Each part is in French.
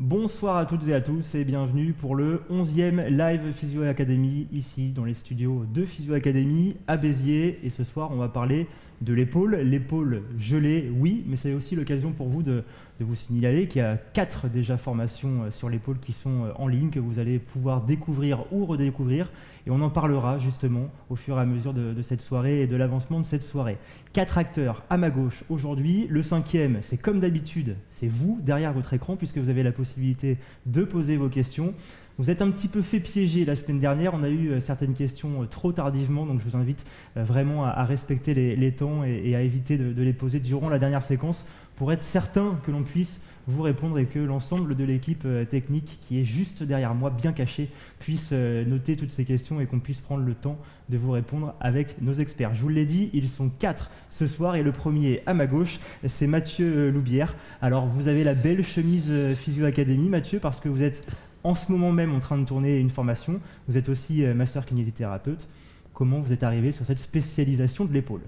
Bonsoir à toutes et à tous et bienvenue pour le 11e live Physio Academy ici dans les studios de Physio Academy à Béziers. Et ce soir on va parler de l'épaule. L'épaule gelée, oui, mais c'est aussi l'occasion pour vous de, vous signaler qu'il y a quatre déjà formations euh, sur l'épaule qui sont euh, en ligne, que vous allez pouvoir découvrir ou redécouvrir. Et on en parlera justement au fur et à mesure de, de cette soirée et de l'avancement de cette soirée. Quatre acteurs à ma gauche aujourd'hui. Le cinquième, c'est comme d'habitude, c'est vous derrière votre écran, puisque vous avez la possibilité de poser vos questions. Vous êtes un petit peu fait piéger la semaine dernière. On a eu euh, certaines questions euh, trop tardivement, donc je vous invite euh, vraiment à, respecter les, temps et, à éviter de, les poser durant la dernière séquence pour être certain que l'on puisse vous répondre et que l'ensemble de l'équipe technique qui est juste derrière moi, bien cachée, puisse noter toutes ces questions et qu'on puisse prendre le temps de vous répondre avec nos experts. Je vous l'ai dit, ils sont quatre ce soir et le premier à ma gauche, c'est Mathieu Loubière. Alors vous avez la belle chemise Physio Academy, Mathieu, parce que vous êtes en ce moment même en train de tourner une formation. Vous êtes aussi euh, master kinésithérapeute. Comment vous êtes arrivé sur cette spécialisation de l'épaule?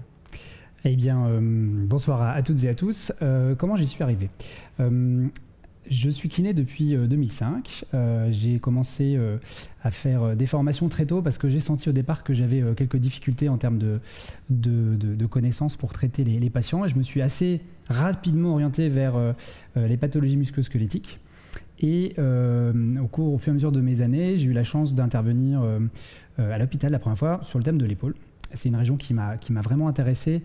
Eh bien, euh, bonsoir à, toutes et à tous. Euh, comment j'y suis arrivé? Je suis kiné depuis 2005. j'ai commencé à faire des formations très tôt parce que j'ai senti au départ que j'avais quelques difficultés en termes de, connaissances pour traiter les, les, patients. Et je me suis assez rapidement orienté vers les pathologies musculosquelettiques. Et euh, au cours, au fur et à mesure de mes années, j'ai eu la chance d'intervenir euh, euh, à l'hôpital la première fois sur le thème de l'épaule. C'est une région qui m'a vraiment intéressé,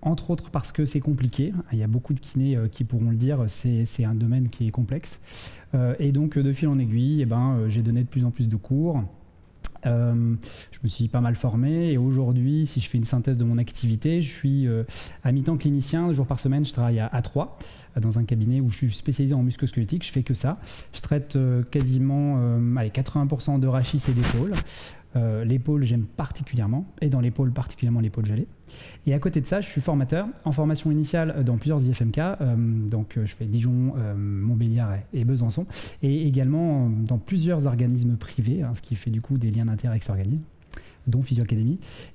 entre autres parce que c'est compliqué. Il y a beaucoup de kinés qui pourront le dire, c'est un domaine qui est complexe. et donc, de fil en aiguille, eh ben, j'ai donné de plus en plus de cours. Euh, je me suis pas mal formé et aujourd'hui, si je fais une synthèse de mon activité, je suis euh, à mi-temps clinicien, deux jours par semaine, je travaille à, 3 euh, dans un cabinet où je suis spécialisé en musculosquelettique, je fais que ça. Je traite quasiment allez, 80% de rachis et d'épaule. Euh, l'épaule, j'aime particulièrement, et dans l'épaule, particulièrement l'épaule gelée. Et à côté de ça, je suis formateur en formation initiale euh, dans plusieurs IFMK, euh, donc je fais Dijon, Montbéliard et, Besançon, et également dans plusieurs organismes privés, hein, ce qui fait du coup des liens d'intérêt avec ces organismes dont Physio.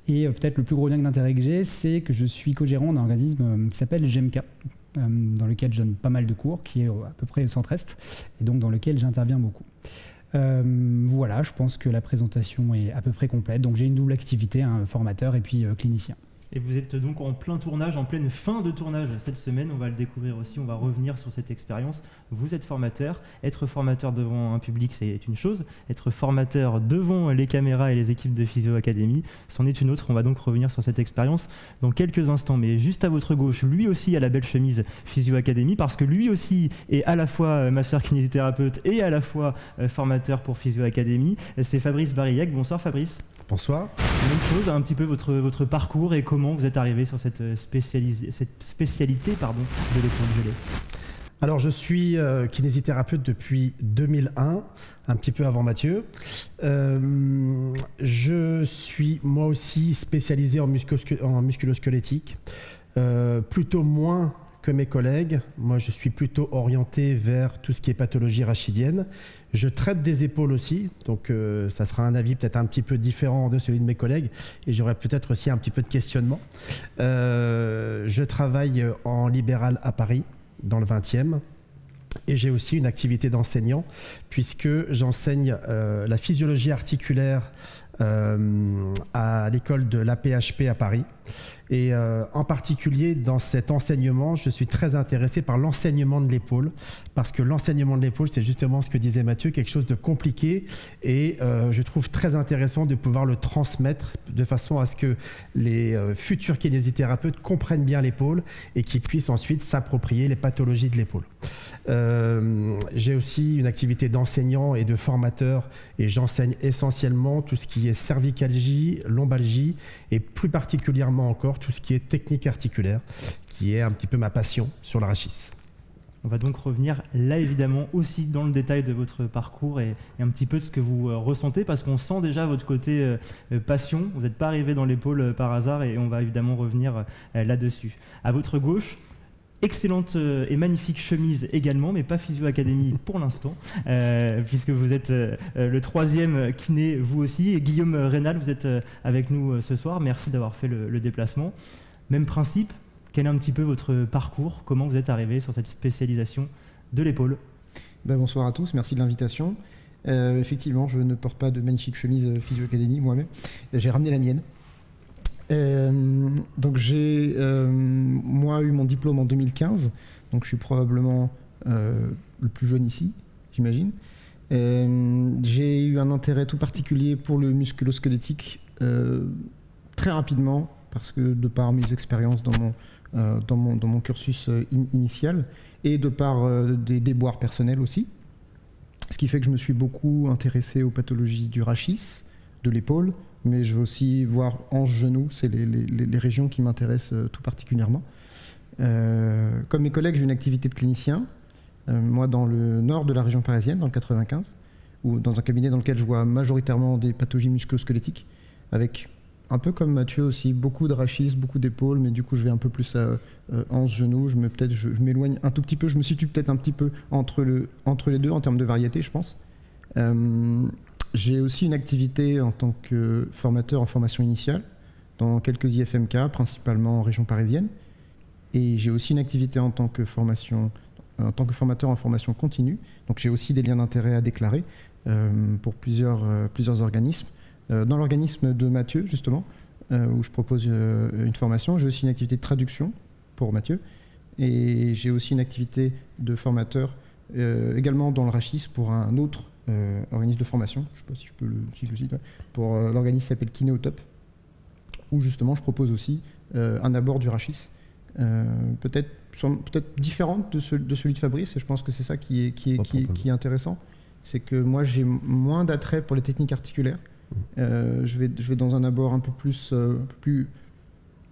Et peut-être le plus gros lien d'intérêt que j'ai, c'est que je suis co-gérant d'un organisme qui s'appelle GMK, dans lequel je donne pas mal de cours, qui est à peu près au centre-est, et donc dans lequel j'interviens beaucoup. Euh, voilà, je pense que la présentation est à peu près complète. Donc j'ai une double activité, un formateur et puis euh, clinicien. Et vous êtes donc en plein tournage, en pleine fin de tournage cette semaine. On va le découvrir aussi, on va revenir sur cette expérience. Vous êtes formateur. Être formateur devant un public, c'est une chose. Être formateur devant les caméras et les équipes de Physio c'en est une autre. On va donc revenir sur cette expérience dans quelques instants. Mais juste à votre gauche, lui aussi a la belle chemise Physio Academy parce que lui aussi est à la fois master kinésithérapeute et à la fois euh, formateur pour Physio Academy. C'est Fabrice Barillec. Bonsoir Fabrice. Bonsoir. Même chose, un petit peu votre, votre parcours et comment vous êtes arrivé sur cette, euh, cette spécialité pardon, de gelée. Alors, je suis euh, kinésithérapeute depuis 2001, un petit peu avant Mathieu. Euh, je suis moi aussi spécialisé en, en musculosquelettique, plutôt moins que mes collègues. Moi, je suis plutôt orienté vers tout ce qui est pathologie rachidienne. Je traite des épaules aussi, donc euh, ça sera un avis peut-être un petit peu différent de celui de mes collègues, et j'aurai peut-être aussi un petit peu de questionnement. Euh, je travaille en libéral à Paris, dans le 20e. Et j'ai aussi une activité d'enseignant, puisque j'enseigne euh, la physiologie articulaire à l'école de l'APHP à Paris. Et euh, en particulier, dans cet enseignement, je suis très intéressé par l'enseignement de l'épaule, parce que l'enseignement de l'épaule, c'est justement ce que disait Mathieu, quelque chose de compliqué, et euh, je trouve très intéressant de pouvoir le transmettre de façon à ce que les euh, futurs kinésithérapeutes comprennent bien l'épaule et qu'ils puissent ensuite s'approprier les pathologies de l'épaule. J'ai aussi une activité d'enseignant et de formateur, et j'enseigne essentiellement tout ce qui est cervicalgie, lombalgie, et plus particulièrement encore tout ce qui est technique articulaire, qui est un petit peu ma passion sur l'arachis. On va donc revenir là évidemment aussi dans le détail de votre parcours et, un petit peu de ce que vous euh, ressentez parce qu'on sent déjà votre côté euh, euh, passion. Vous n'êtes pas arrivé dans l'épaule par hasard et on va évidemment revenir là-dessus. À votre gauche, excellente et magnifique chemise également, mais pas Physio Academy pour l'instant, puisque vous êtes le troisième kiné, vous aussi. Et Guillaume Rénal, vous êtes avec nous ce soir. Merci d'avoir fait le, déplacement. Même principe, quel est un petit peu votre parcours? Comment vous êtes arrivé sur cette spécialisation de l'épaule? Ben, bonsoir à tous, merci de l'invitation. effectivement, je ne porte pas de magnifique chemise Physio Academy moi-même. J'ai ramené la mienne. Donc j'ai, moi, eu mon diplôme en 2015. Donc je suis probablement le plus jeune ici, j'imagine. j'ai eu un intérêt tout particulier pour le musculo-squelettique très rapidement parce que de par mes expériences dans mon, euh, dans mon, dans mon, cursus euh, initial et de par euh, des déboires personnels aussi. Ce qui fait que je me suis beaucoup intéressé aux pathologies du rachis, de l'épaule, mais je veux aussi voir hanche-genou, c'est les, régions qui m'intéressent tout particulièrement. comme mes collègues, j'ai une activité de clinicien, moi dans le nord de la région parisienne, dans le 95, ou dans un cabinet dans lequel je vois majoritairement des pathologies musculo-squelettiques, avec un peu comme Mathieu aussi, beaucoup de rachis, beaucoup d'épaules, mais du coup je vais un peu plus à euh, genou, je je, m'éloigne un tout petit peu, je me situe peut-être un petit peu entre, le, entre les deux en termes de variété, je pense. Euh, j'ai aussi une activité en tant que formateur en formation initiale dans quelques IFMK, principalement en région parisienne, et j'ai aussi une activité en tant que formation en tant que formateur en formation continue. Donc j'ai aussi des liens d'intérêt à déclarer euh, pour plusieurs, plusieurs organismes. Euh, dans l'organisme de Mathieu, justement, euh, où je propose euh, une formation, j'ai aussi une activité de traduction pour Mathieu. Et j'ai aussi une activité de formateur également dans le Rachis pour un autre organisme de formation. Je ne sais pas si je peux le, citer. Pour l'organisme qui s'appelle Kinéotop, où justement je propose aussi un abord du Rachis. peut-être peut-être différente de, de, celui de Fabrice, et je pense que c'est ça qui est, qui est, qui est intéressant. C'est que moi j'ai moins d'attrait pour les techniques articulaires. Euh, je, vais, je vais dans un abord un peu plus, euh, un peu plus,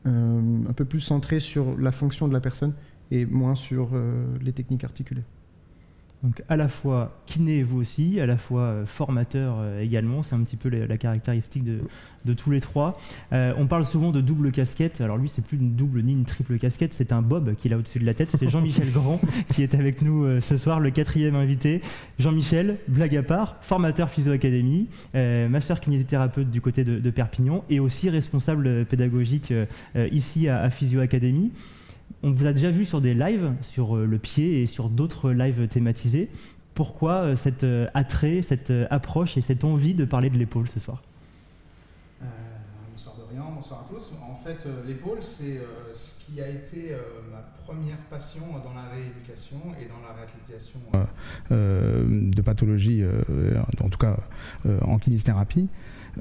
euh, un peu plus centré sur la fonction de la personne et moins sur les techniques articulées. Donc à la fois kiné vous aussi, à la fois euh, formateur euh, également, c'est un petit peu la, caractéristique de, tous les trois. Euh, on parle souvent de double casquette, alors lui c'est plus une double ni une triple casquette, c'est un bob qu'il a au-dessus de la tête, c'est Jean-Michel Grand qui est avec nous ce soir, le quatrième invité. Jean-Michel, blague à part, formateur Physio Academy, master kinésithérapeute du côté de, Perpignan et aussi responsable pédagogique ici à, à Physio Academy. On vous a déjà vu sur des lives, sur euh, le pied et sur d'autres lives thématisés. Pourquoi euh, cet euh, attrait, cette approche et cette envie de parler de l'épaule ce soir? Bonsoir Dorian, bonsoir à tous. En fait, l'épaule, c'est ce qui a été ma première passion dans la rééducation et dans la réathlétisation de pathologie, en tout cas en kinésithérapie.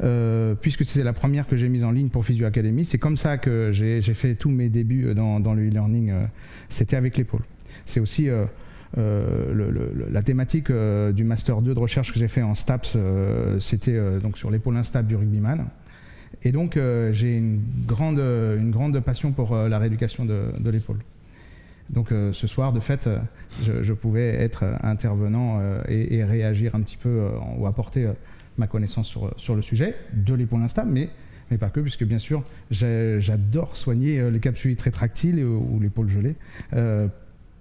Euh, puisque c'est la première que j'ai mise en ligne pour Physio Academy. C'est comme ça que j'ai fait tous mes débuts euh, dans, le e-learning. Euh, c'était avec l'épaule. C'est aussi la thématique du Master 2 de recherche que j'ai fait en STAPS. C'était donc sur l'épaule instable du rugbyman. Et donc j'ai une grande, passion pour la rééducation de, l'épaule. Donc ce soir, de fait, je, pouvais être intervenant et, réagir un petit peu ou apporter ma connaissance sur, sur le sujet, de l'épaule instable, mais, mais pas que, puisque bien sûr, j'adore soigner euh, les capsules rétractiles ou l'épaule gelée. Euh,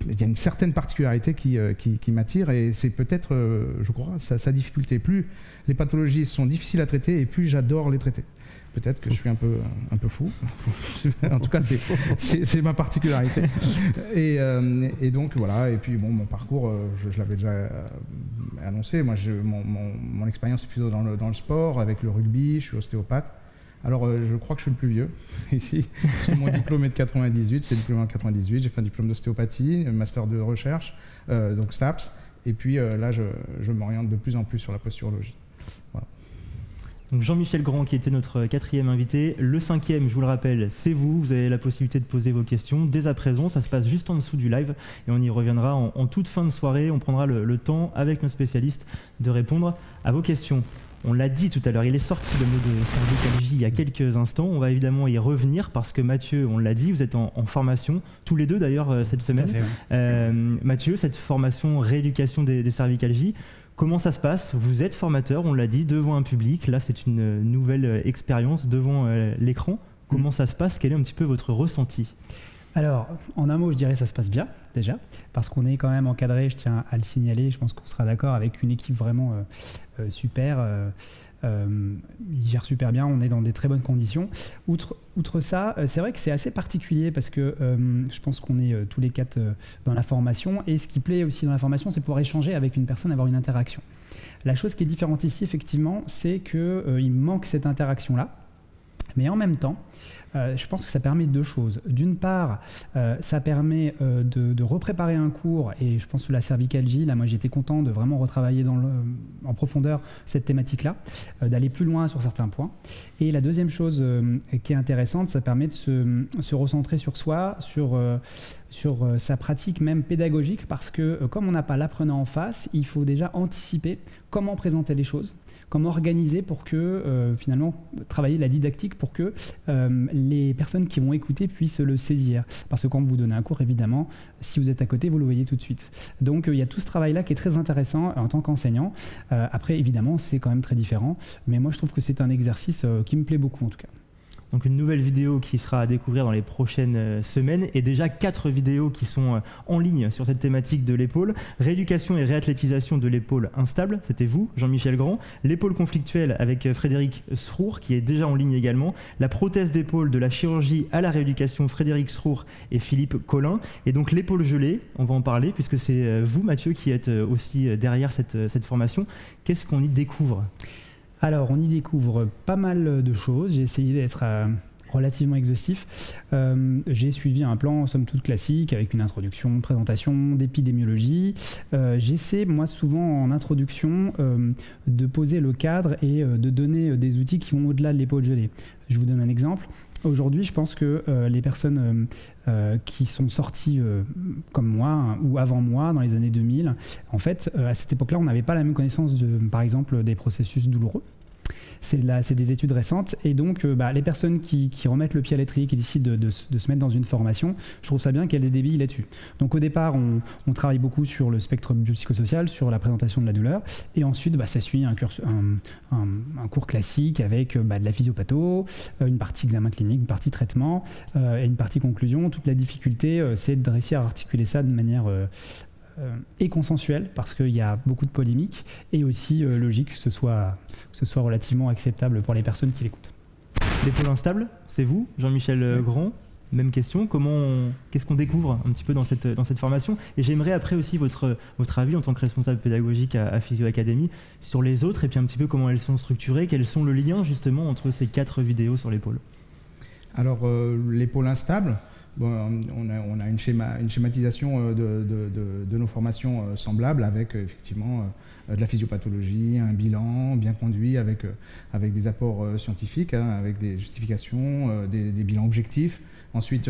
il y a une certaine particularité qui, euh, m'attire et c'est peut-être, je crois, sa, sa, difficulté. Plus les pathologies sont difficiles à traiter et plus j'adore les traiter. Peut-être que je suis un peu, un peu fou. en tout cas, c'est ma particularité. Et, euh, et, donc, voilà. Et puis, bon, mon parcours, euh, je, l'avais déjà euh, annoncé. Moi, mon, expérience est plutôt dans le, sport, avec le rugby. Je suis ostéopathe. Alors, je crois que je suis le plus vieux ici. mon diplôme est de 98. J'ai diplômé en 98. J'ai fait un diplôme d'ostéopathie, un master de recherche, donc STAPS. Et puis là, je, je m'oriente de plus en plus sur la posturologie. Jean-Michel Grand qui était notre quatrième invité. Le cinquième, je vous le rappelle, c'est vous. Vous avez la possibilité de poser vos questions dès à présent. Ça se passe juste en dessous du live et on y reviendra en, toute fin de soirée. On prendra le, temps avec nos spécialistes de répondre à vos questions. On l'a dit tout à l'heure, il est sorti le mot de cervicalgie il y a quelques instants. On va évidemment y revenir parce que Mathieu, on l'a dit, vous êtes en, formation, tous les deux d'ailleurs euh, cette semaine. Euh, Mathieu, cette formation rééducation des, des cervicalgies, Comment ça se passe? Vous êtes formateur, on l'a dit, devant un public. Là, c'est une nouvelle expérience devant euh, l'écran. Comment mm. ça se passe? Quel est un petit peu votre ressenti? Alors, en un mot, je dirais que ça se passe bien, déjà, parce qu'on est quand même encadré, je tiens à le signaler, je pense qu'on sera d'accord, avec une équipe vraiment super. Euh, il gère super bien, on est dans des très bonnes conditions. Outre, outre ça, euh, c'est vrai que c'est assez particulier parce que euh, je pense qu'on est tous les quatre dans la formation et ce qui plaît aussi dans la formation, c'est pouvoir échanger avec une personne, avoir une interaction. La chose qui est différente ici, effectivement, c'est qu'il manque cette interaction-là. Mais en même temps, euh, je pense que ça permet deux choses. D'une part, euh, ça permet euh, de, repréparer un cours, et je pense que la cervicalgie, là, moi j'étais content de vraiment retravailler en profondeur cette thématique-là, d'aller plus loin sur certains points. Et la deuxième chose qui est intéressante, ça permet de se, recentrer sur soi, sur sa pratique même pédagogique parce que comme on n'a pas l'apprenant en face, il faut déjà anticiper comment présenter les choses comment organiser pour que euh, finalement travailler la didactique pour que euh, les personnes qui vont écouter puissent le saisir. Parce que quand vous donnez un cours, évidemment, si vous êtes à côté, vous le voyez tout de suite. Donc euh, il y a tout ce travail-là qui est très intéressant en tant qu'enseignant. après, évidemment, c'est quand même très différent, mais moi je trouve que c'est un exercice qui me plaît beaucoup en tout cas. Donc une nouvelle vidéo qui sera à découvrir dans les prochaines euh, semaines et déjà quatre vidéos qui sont euh, en ligne sur cette thématique de l'épaule. Rééducation et réathlétisation de l'épaule instable, c'était vous, Jean-Michel Grand. L'épaule conflictuelle avec euh, Frédéric Srour qui est déjà en ligne également. La prothèse d'épaule de la chirurgie à la rééducation, Frédéric Srour et Philippe Collin. Et donc l'épaule gelée, on va en parler puisque c'est vous, Mathieu, qui êtes aussi derrière cette, cette formation. Qu'est-ce qu'on y découvre? Alors, on y découvre pas mal de choses. J'ai essayé d'être euh, relativement exhaustif. Euh, j'ai suivi un plan, somme toute classique, avec une introduction, présentation d'épidémiologie. Euh, j'essaie, moi, souvent en introduction, de poser le cadre et de donner des outils qui vont au-delà de l'épaule gelée. Je vous donne un exemple. Aujourd'hui, je pense que les personnes qui sont sorties comme moi ou avant moi dans les années 2000, en fait, à cette époque-là, on n'avait pas la même connaissance, par exemple, des processus douloureux c'est des études récentes. Et donc, euh, bah, les personnes qui, remettent le pied à l'étrier, qui décident de, se mettre dans une formation, je trouve ça bien qu'elles des billes là-dessus. Donc, au départ, on, travaille beaucoup sur le spectre biopsychosocial, sur la présentation de la douleur. Et ensuite, bah, ça suit un, cours classique avec euh, bah, de la physiopatho, euh, une partie examen clinique, une partie traitement et une partie conclusion. Toute la difficulté, c'est de réussir à articuler ça de manière et consensuel parce qu'il y a beaucoup de polémiques et aussi euh, logique que ce, soit, que ce soit relativement acceptable pour les personnes qui l'écoutent. L'épaule instable, c'est vous, Jean-Michel Grand? Même question, comment qu'est-ce qu'on découvre un petit peu dans cette, dans cette formation? Et j'aimerais après aussi votre, votre avis en tant que responsable pédagogique à, Physio Academy sur les autres et puis un petit peu comment elles sont structurées, quels sont le lien justement entre ces quatre vidéos sur l'épaule. Alors euh, l'épaule instable, on, a, une, schématisation euh, de, nos formations euh, semblables avec euh, effectivement de la physiopathologie, un bilan bien conduit avec, des apports scientifiques, hein, avec des justifications, des, bilans objectifs. Ensuite,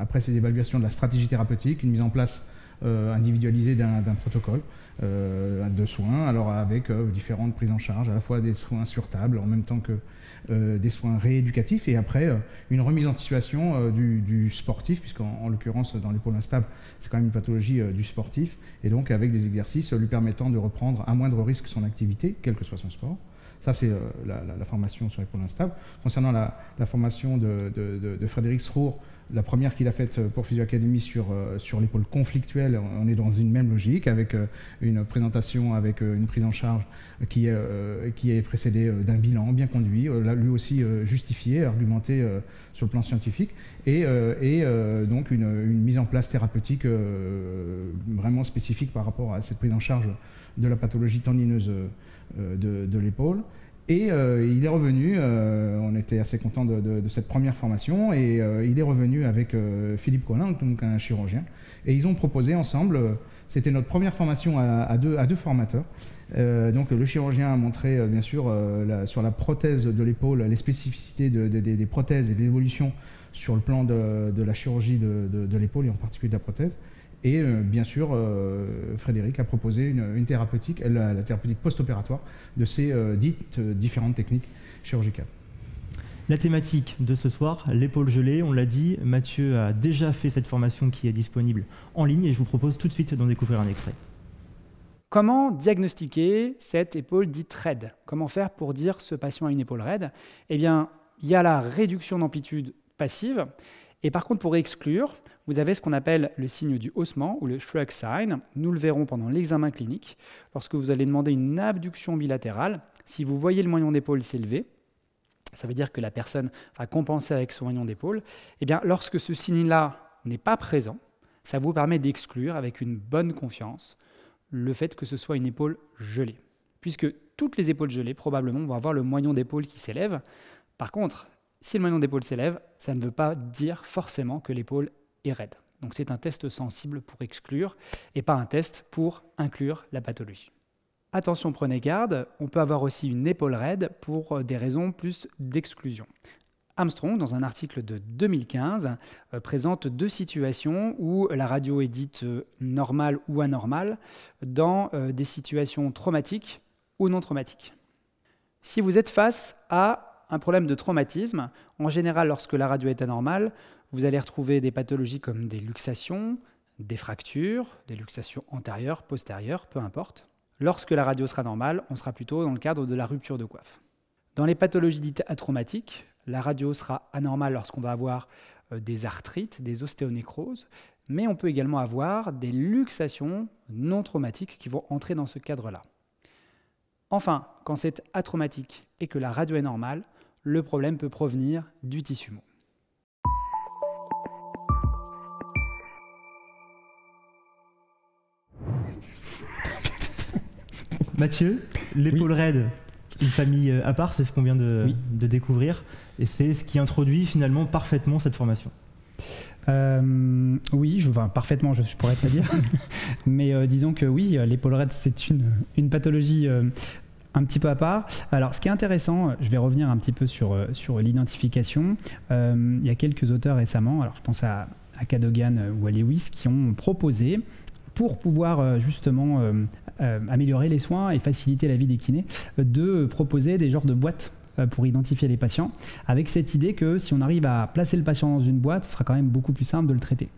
après ces évaluations de la stratégie thérapeutique, une mise en place individualisée d'un protocole de soins, alors avec différentes prises en charge, à la fois des soins sur table en même temps que des soins rééducatifs et après euh, une remise en situation euh, du, sportif, puisqu'en en, l'occurrence dans l'épaule instable, c'est quand même une pathologie du sportif, et donc avec des exercices lui permettant de reprendre à moindre risque son activité, quel que soit son sport. Ça, c'est la, formation sur l'épaule instable. Concernant la, formation de, de Frédéric Srour, la première qu'il a faite euh, pour Physio Academy sur, euh, sur l'épaule conflictuelle, on est dans une même logique, avec euh, une présentation, avec une prise en charge qui est, précédée d'un bilan bien conduit, lui aussi justifié, argumenté sur le plan scientifique, et, donc une, mise en place thérapeutique vraiment spécifique par rapport à cette prise en charge de la pathologie tendineuse de l'épaule. Et euh, il est revenu, euh, on était assez content de, cette première formation, et euh, il est revenu avec Philippe Collin, donc un chirurgien, et ils ont proposé ensemble, c'était notre première formation à, deux, à deux, formateurs. donc le chirurgien a montré bien sûr sur la prothèse de l'épaule les spécificités des prothèses et l'évolution sur le plan de, la chirurgie de l'épaule et en particulier de la prothèse. Et euh, bien sûr, euh, Frédéric a proposé une, thérapeutique, la, thérapeutique post-opératoire, de ces euh, dites différentes techniques chirurgicales. La thématique de ce soir, l'épaule gelée, on l'a dit, Mathieu a déjà fait cette formation qui est disponible en ligne et je vous propose tout de suite d'en découvrir un extrait. Comment diagnostiquer cette épaule dite raide? Comment faire pour dire ce patient a une épaule raide? Eh bien, il y a la réduction d'amplitude passive Et par contre, pour exclure, vous avez ce qu'on appelle le signe du haussement ou le shrug sign. Nous le verrons pendant l'examen clinique. Lorsque vous allez demander une abduction bilatérale, si vous voyez le moignon d'épaule s'élever, ça veut dire que la personne va compenser avec son moignon d'épaule. Eh bien, lorsque ce signe-là n'est pas présent, ça vous permet d'exclure avec une bonne confiance le fait que ce soit une épaule gelée. Puisque toutes les épaules gelées, probablement, vont avoir le moignon d'épaule qui s'élève. Par contre, si le moignon d'épaule s'élève, ça ne veut pas dire forcément que l'épaule est raide. Donc c'est un test sensible pour exclure et pas un test pour inclure la pathologie. Attention, prenez garde, on peut avoir aussi une épaule raide pour des raisons plus d'exclusion. Armstrong, dans un article de 2015, euh, présente deux situations où la radio est dite euh, normale ou anormale dans euh, des situations traumatiques ou non traumatiques. Si vous êtes face à un problème de traumatisme, en général, lorsque la radio est anormale, vous allez retrouver des pathologies comme des luxations, des fractures, des luxations antérieures, postérieures, peu importe. Lorsque la radio sera normale, on sera plutôt dans le cadre de la rupture de coiffe. Dans les pathologies dites atraumatiques, la radio sera anormale lorsqu'on va avoir euh, des arthrites, des ostéonécroses, mais on peut également avoir des luxations non traumatiques qui vont entrer dans ce cadre-là. Enfin, quand c'est atraumatique et que la radio est normale, le problème peut provenir du tissu mou. Mathieu, l'épaule raide, une famille euh, à part, c'est ce qu'on vient de, découvrir, et c'est ce qui introduit finalement parfaitement cette formation. Euh, oui, je, enfin, parfaitement, je, pourrais pas dire. Mais euh, disons que oui, l'épaule raide, c'est une, une pathologie un petit peu à part. Alors, ce qui est intéressant, je vais revenir un petit peu sur, sur l'identification. il y a quelques auteurs récemment, alors je pense à, à Cadogan ou à Lewis, qui ont proposé pour pouvoir euh, justement euh, euh, améliorer les soins et faciliter la vie des kinés, de proposer des genres de boîtes pour identifier les patients, avec cette idée que si on arrive à placer le patient dans une boîte, ce sera quand même beaucoup plus simple de le traiter.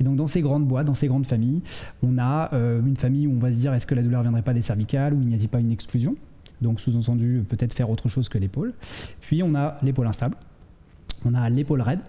Et donc dans ces grandes boîtes, dans ces grandes familles, on a une famille où on va se dire est-ce que la douleur ne viendrait pas des cervicales ou il n'y a pas une exclusion? Donc sous-entendu peut-être faire autre chose que l'épaule. Puis on a l'épaule instable, on a l'épaule raide,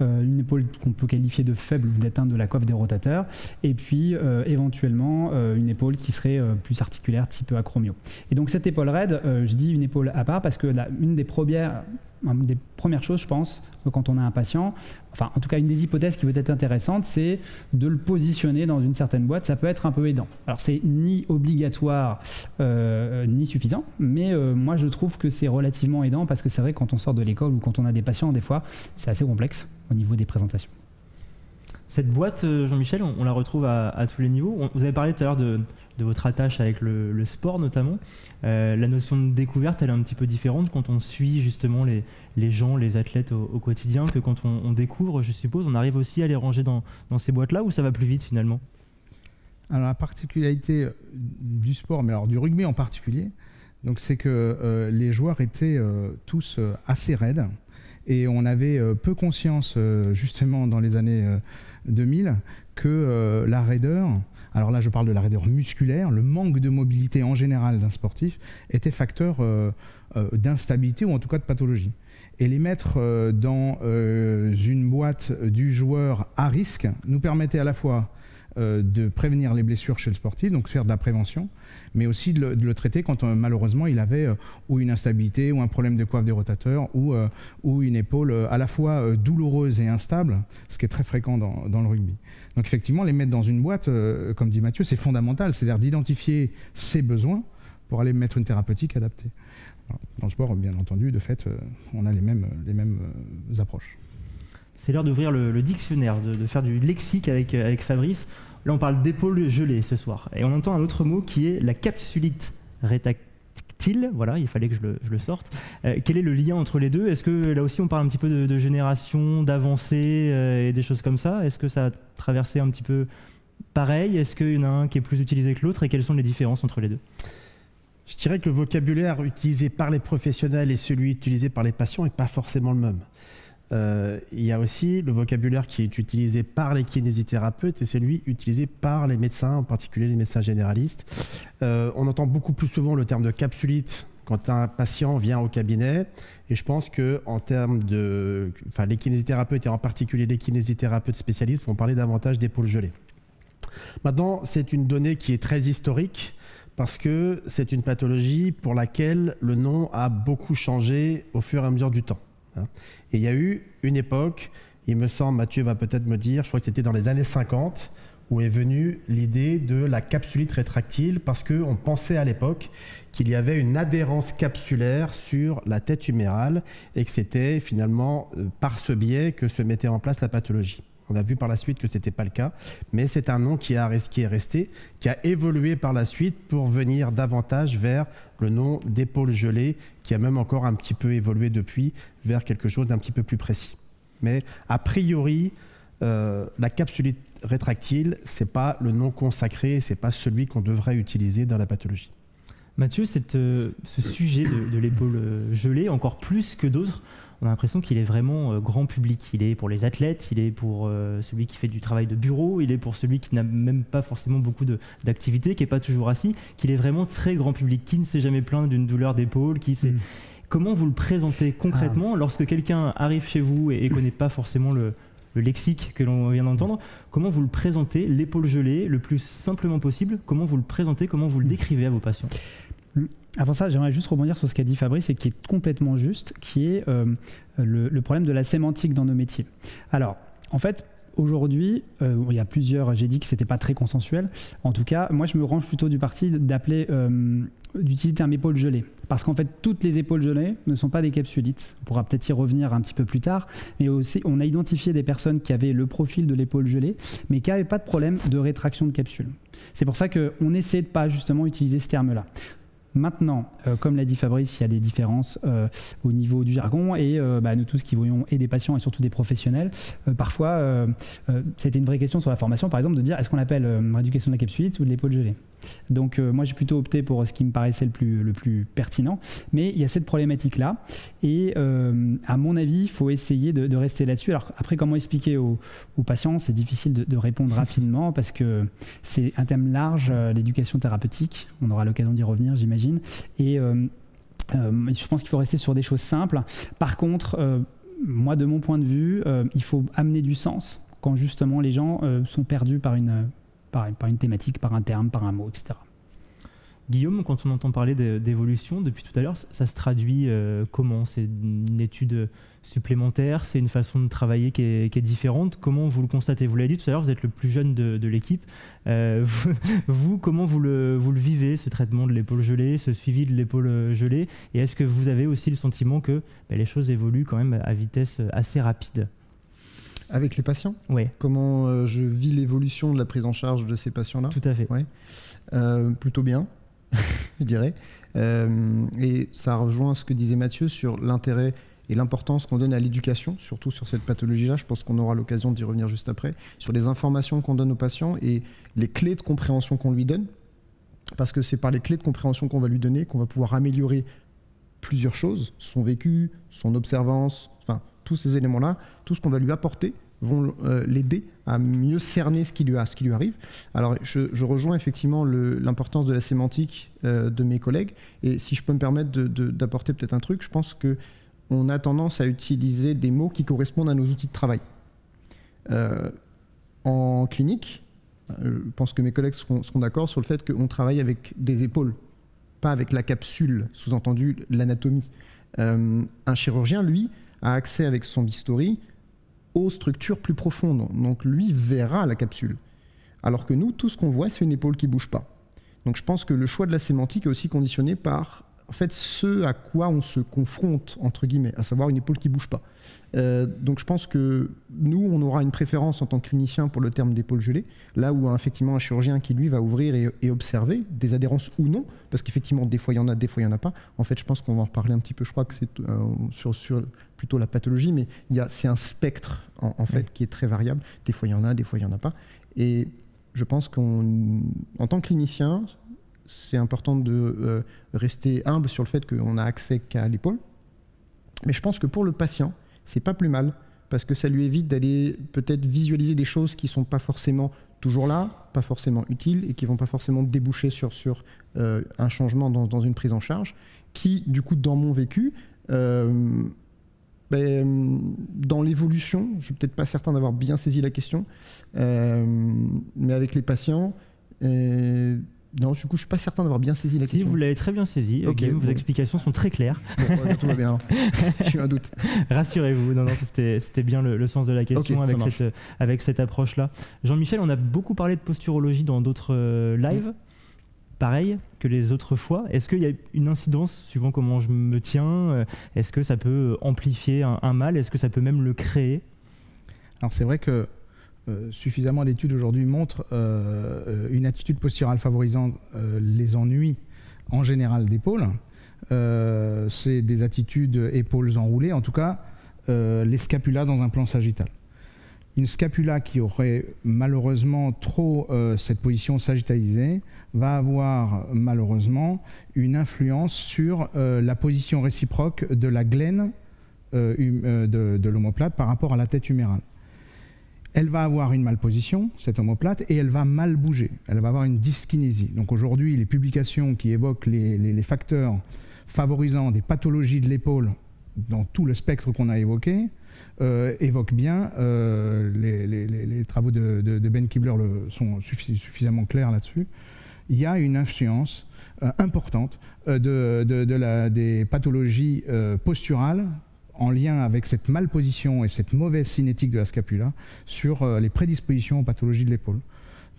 euh, une épaule qu'on peut qualifier de faible ou d'atteinte de la coiffe des rotateurs, et puis euh, éventuellement euh, une épaule qui serait plus articulaire, type acromio. Et donc cette épaule raide, je dis une épaule à part parce que une des premières, une des premières choses, je pense, quand on a un patient, enfin en tout cas une des hypothèses qui peut être intéressante, c'est de le positionner dans une certaine boîte. Ça peut être un peu aidant. Alors c'est ni obligatoire euh, ni suffisant, mais euh, moi je trouve que c'est relativement aidant parce que c'est vrai quand on sort de l'école ou quand on a des patients, des fois c'est assez complexe au niveau des présentations. Cette boîte, euh, Jean-Michel, on, la retrouve à, tous les niveaux. vous avez parlé tout à l'heure de, votre attache avec le, sport notamment. Euh, la notion de découverte, elle est un petit peu différente quand on suit justement les, gens, les athlètes au, quotidien, que quand on, découvre, je suppose, on arrive aussi à les ranger dans, ces boîtes-là ou ça va plus vite finalement? Alors la particularité euh, du sport, mais alors du rugby en particulier, donc c'est que les joueurs étaient tous assez raides et on avait peu conscience justement dans les années 2000 que euh, la raideur, alors là je parle de la raideur musculaire, le manque de mobilité en général d'un sportif était facteur euh, euh, d'instabilité ou en tout cas de pathologie. Et les mettre dans une boîte du joueur à risque nous permettait à la fois euh, de prévenir les blessures chez le sportif, donc faire de la prévention, mais aussi de le, traiter quand euh, malheureusement il avait euh, ou une instabilité ou un problème de coiffe des rotateurs ou, ou une épaule à la fois douloureuse et instable, ce qui est très fréquent dans, le rugby. Donc effectivement, les mettre dans une boîte, comme dit Mathieu, c'est fondamental, c'est-à-dire d'identifier ses besoins pour aller mettre une thérapeutique adaptée. Dans le sport, bien entendu, de fait, on a les mêmes, les mêmes approches. C'est l'heure d'ouvrir le, dictionnaire, de, faire du lexique avec, euh, avec Fabrice. Là, on parle d'épaule gelée ce soir. Et on entend un autre mot qui est la capsulite rétactile. Voilà, il fallait que je le, sorte. Euh, quel est le lien entre les deux? Est-ce que là aussi, on parle un petit peu de, génération, d'avancée euh, et des choses comme ça? Est-ce que ça a traversé un petit peu pareil? Est-ce qu'il y en a un qui est plus utilisé que l'autre? Et quelles sont les différences entre les deux? Je dirais que le vocabulaire utilisé par les professionnels et celui utilisé par les patients n'est pas forcément le même. Euh, il y a aussi le vocabulaire qui est utilisé par les kinésithérapeutes et celui utilisé par les médecins, en particulier les médecins généralistes. Euh, on entend beaucoup plus souvent le terme de capsulite quand un patient vient au cabinet. Et je pense que en termes de, enfin, les kinésithérapeutes et en particulier les kinésithérapeutes spécialistes vont parler davantage d'épaules gelées. Maintenant, c'est une donnée qui est très historique parce que c'est une pathologie pour laquelle le nom a beaucoup changé au fur et à mesure du temps. Hein. Et il y a eu une époque, il me semble, Mathieu va peut-être me dire, je crois que c'était dans les années 50, où est venue l'idée de la capsulite rétractile, parce qu'on pensait à l'époque qu'il y avait une adhérence capsulaire sur la tête humérale et que c'était finalement euh, par ce biais que se mettait en place la pathologie. On a vu par la suite que ce n'était pas le cas, mais c'est un nom qui, a, est resté, qui a évolué par la suite pour venir davantage vers le nom d'épaule gelée, qui a même encore un petit peu évolué depuis vers quelque chose d'un petit peu plus précis. Mais a priori, euh, la capsulite rétractile, c'est pas le nom consacré, c'est pas celui qu'on devrait utiliser dans la pathologie. Mathieu, euh, ce sujet de, l'épaule euh, gelée, encore plus que d'autres, on a l'impression qu'il est vraiment grand public. Il est pour les athlètes, il est pour celui qui fait du travail de bureau, il est pour celui qui n'a même pas forcément beaucoup d'activités, qui n'est pas toujours assis, qu'il est vraiment très grand public, qui ne s'est jamais plaint d'une douleur d'épaule, qui sait. Mm. Comment vous le présentez concrètement ah. lorsque quelqu'un arrive chez vous et ne connaît pas forcément le, le lexique que l'on vient d'entendre, comment vous le présentez, l'épaule gelée, le plus simplement possible, comment vous le présentez, comment vous le hmm. décrivez à vos patients? Avant ça, j'aimerais juste rebondir sur ce qu'a dit Fabrice et qui est complètement juste, qui est euh, le, problème de la sémantique dans nos métiers. Alors, en fait, aujourd'hui, euh, il y a plusieurs, j'ai dit que c'était pas très consensuel. En tout cas, moi, je me range plutôt du parti d'appeler euh, d'utiliser le terme épaule gelée. Parce qu'en fait, toutes les épaules gelées ne sont pas des capsulites. On pourra peut-être y revenir un petit peu plus tard. Mais aussi, on a identifié des personnes qui avaient le profil de l'épaule gelée, mais qui n'avaient pas de problème de rétraction de capsule. C'est pour ça qu'on essaie de pas justement utiliser ce terme-là. Maintenant, euh, comme l'a dit Fabrice, il y a des différences euh, au niveau du jargon et euh, bah, nous tous qui voyons et des patients et surtout des professionnels, parfois c'était une vraie question sur la formation, par exemple, de dire est-ce qu'on appelle rééducation de la capsule ou de l'épaule gelée? Donc euh, moi j'ai plutôt opté pour ce qui me paraissait le plus, pertinent. Mais il y a cette problématique-là. Et euh, à mon avis, il faut essayer de, rester là-dessus. Alors après, comment expliquer aux, patients? C'est difficile de, répondre rapidement parce que c'est un thème large, euh, l'éducation thérapeutique. On aura l'occasion d'y revenir, j'imagine. Et je pense qu'il faut rester sur des choses simples. Par contre, moi, de mon point de vue, il faut amener du sens quand justement les gens sont perdus par une, par, une thématique, par un terme, par un mot, etc. Guillaume, quand on entend parler d'évolution depuis tout à l'heure, ça se traduit euh, comment? C'est une étude supplémentaire? C'est une façon de travailler qui est, différente? Comment vous le constatez? Vous l'avez dit tout à l'heure, vous êtes le plus jeune de, l'équipe. Euh, vous, comment vous le, vivez, ce traitement de l'épaule gelée, ce suivi de l'épaule gelée? Et est-ce que vous avez aussi le sentiment que ben, les choses évoluent quand même à vitesse assez rapide? Avec les patients Oui. Comment euh, je vis l'évolution de la prise en charge de ces patients-là Tout à fait. Ouais. Euh, plutôt bien, je dirais. Euh, et ça rejoint ce que disait Mathieu sur l'intérêt et l'importance qu'on donne à l'éducation, surtout sur cette pathologie-là. Je pense qu'on aura l'occasion d'y revenir juste après. Sur les informations qu'on donne aux patients et les clés de compréhension qu'on lui donne. Parce que c'est par les clés de compréhension qu'on va lui donner qu'on va pouvoir améliorer plusieurs choses, son vécu, son observance, tous ces éléments-là, tout ce qu'on va lui apporter vont euh, l'aider à mieux cerner ce qui lui, a, ce qui lui arrive. Alors, je, rejoins effectivement l'importance de la sémantique euh, de mes collègues. Et si je peux me permettre d'apporter peut-être un truc, je pense que on a tendance à utiliser des mots qui correspondent à nos outils de travail. Euh, en clinique, je pense que mes collègues seront, seront d'accord sur le fait qu'on travaille avec des épaules, pas avec la capsule, sous-entendu l'anatomie. un chirurgien, lui, a accès avec son bistouri aux structures plus profondes. Donc lui verra la capsule. Alors que nous, tout ce qu'on voit, c'est une épaule qui bouge pas. Donc je pense que le choix de la sémantique est aussi conditionné par en fait ce à quoi on se confronte entre guillemets, à savoir une épaule qui bouge pas. Euh, donc je pense que nous, on aura une préférence en tant que clinicien pour le terme d'épaule gelée, là où effectivement un chirurgien qui lui va ouvrir et, observer des adhérences ou non, parce qu'effectivement des fois il y en a, des fois il n'y en a pas. En fait, je pense qu'on va en reparler un petit peu. Je crois que c'est euh, sur, plutôt la pathologie, mais c'est un spectre en, fait qui est très variable. Des fois il y en a, des fois il n'y en a pas. Et je pense qu'en tant que clinicien, c'est important de euh, rester humble sur le fait qu'on n'a accès qu'à l'épaule. Mais je pense que pour le patient, c'est pas plus mal parce que ça lui évite d'aller peut-être visualiser des choses qui sont pas forcément toujours là, pas forcément utiles et qui vont pas forcément déboucher sur, sur euh, un changement dans, dans, une prise en charge, qui, du coup, dans mon vécu, euh, ben, dans l'évolution, je suis peut-être pas certain d'avoir bien saisi la question, euh, mais avec les patients, euh, non, du coup, je suis pas certain d'avoir bien saisi la si, question. vous l'avez très bien saisi. Ok, Guillaume, vos explications sont très claires. Bon, ouais, tout va bien. J'ai eu un doute. Rassurez-vous, non, non, c'était c'était bien le, le sens de la question avec, cette, avec cette approche-là. Jean-Michel, on a beaucoup parlé de posturologie dans d'autres euh, lives, pareil que les autres fois. Est-ce qu'il y a une incidence suivant comment je me tiens euh, Est-ce que ça peut amplifier un, mal? Est-ce que ça peut même le créer? Alors c'est vrai que euh, suffisamment d'études aujourd'hui montrent euh, une attitude posturale favorisant les ennuis en général d'épaule. C'est des attitudes épaules enroulées, en tout cas les scapulas dans un plan sagittal. Une scapula qui aurait malheureusement trop euh, cette position sagittalisée va avoir malheureusement une influence sur euh, la position réciproque de la glène euh, hum- de, de l'omoplate par rapport à la tête humérale. Elle va avoir une malposition, cette omoplate, et elle va mal bouger. Elle va avoir une dyskinésie. Donc aujourd'hui, les publications qui évoquent les facteurs favorisant des pathologies de l'épaule dans tout le spectre qu'on a évoqué euh, évoquent bien, euh, les, travaux de, Ben Kibler le- sont suffi- suffisamment clairs là-dessus, il y a une influence euh, importante des pathologies posturales en lien avec cette malposition et cette mauvaise cinétique de la scapula sur les prédispositions aux pathologies de l'épaule.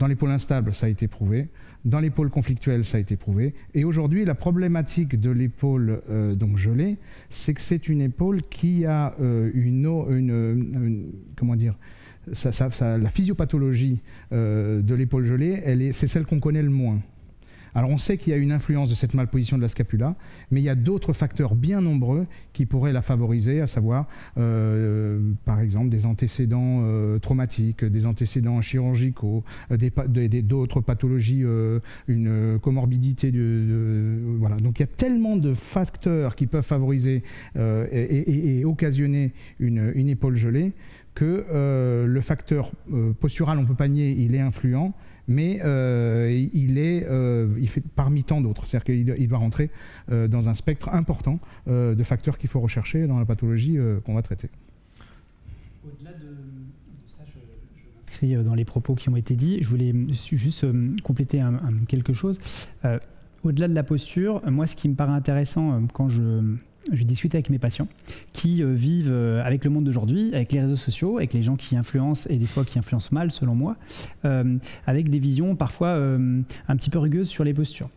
Dans l'épaule instable, ça a été prouvé. Dans l'épaule conflictuelle, ça a été prouvé. Et aujourd'hui, la problématique de l'épaule euh, gelée, c'est que c'est une épaule qui a euh, une, o- une- comment dire, la physiopathologie euh, de l'épaule gelée, elle est, c'est celle qu'on connaît le moins. Alors on sait qu'il y a une influence de cette malposition de la scapula, mais il y a d'autres facteurs bien nombreux qui pourraient la favoriser, à savoir euh, par exemple des antécédents euh, traumatiques, des antécédents chirurgicaux, euh, d'autres pathologies, une comorbidité voilà. Donc il y a tellement de facteurs qui peuvent favoriser et, occasionner une, épaule gelée que le facteur postural, on peut pas nier, il est influent, mais euh, il est euh, il fait parmi tant d'autres. C'est-à-dire qu'il doit- rentrer euh, dans un spectre important de facteurs qu'il faut rechercher dans la pathologie qu'on va traiter. Au-delà de, ça, je, m'inscris euh, dans les propos qui ont été dits. Je voulais juste compléter quelque chose. Au-delà de la posture, moi, ce qui me paraît intéressant quand je, je discute avec mes patients qui euh, vivent euh, avec le monde d'aujourd'hui, avec les réseaux sociaux, avec les gens qui influencent et des fois qui influencent mal, selon moi, euh, avec des visions parfois un petit peu rugueuses sur les postures.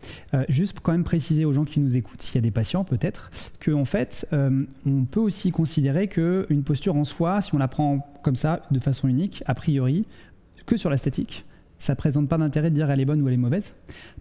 Juste pour quand même préciser aux gens qui nous écoutent, s'il y a des patients peut-être, que en fait, on peut aussi considérer qu'une posture en soi, si on la prend comme ça, de façon unique, a priori, que sur l'esthétique, ça présente pas d'intérêt de dire elle est bonne ou elle est mauvaise.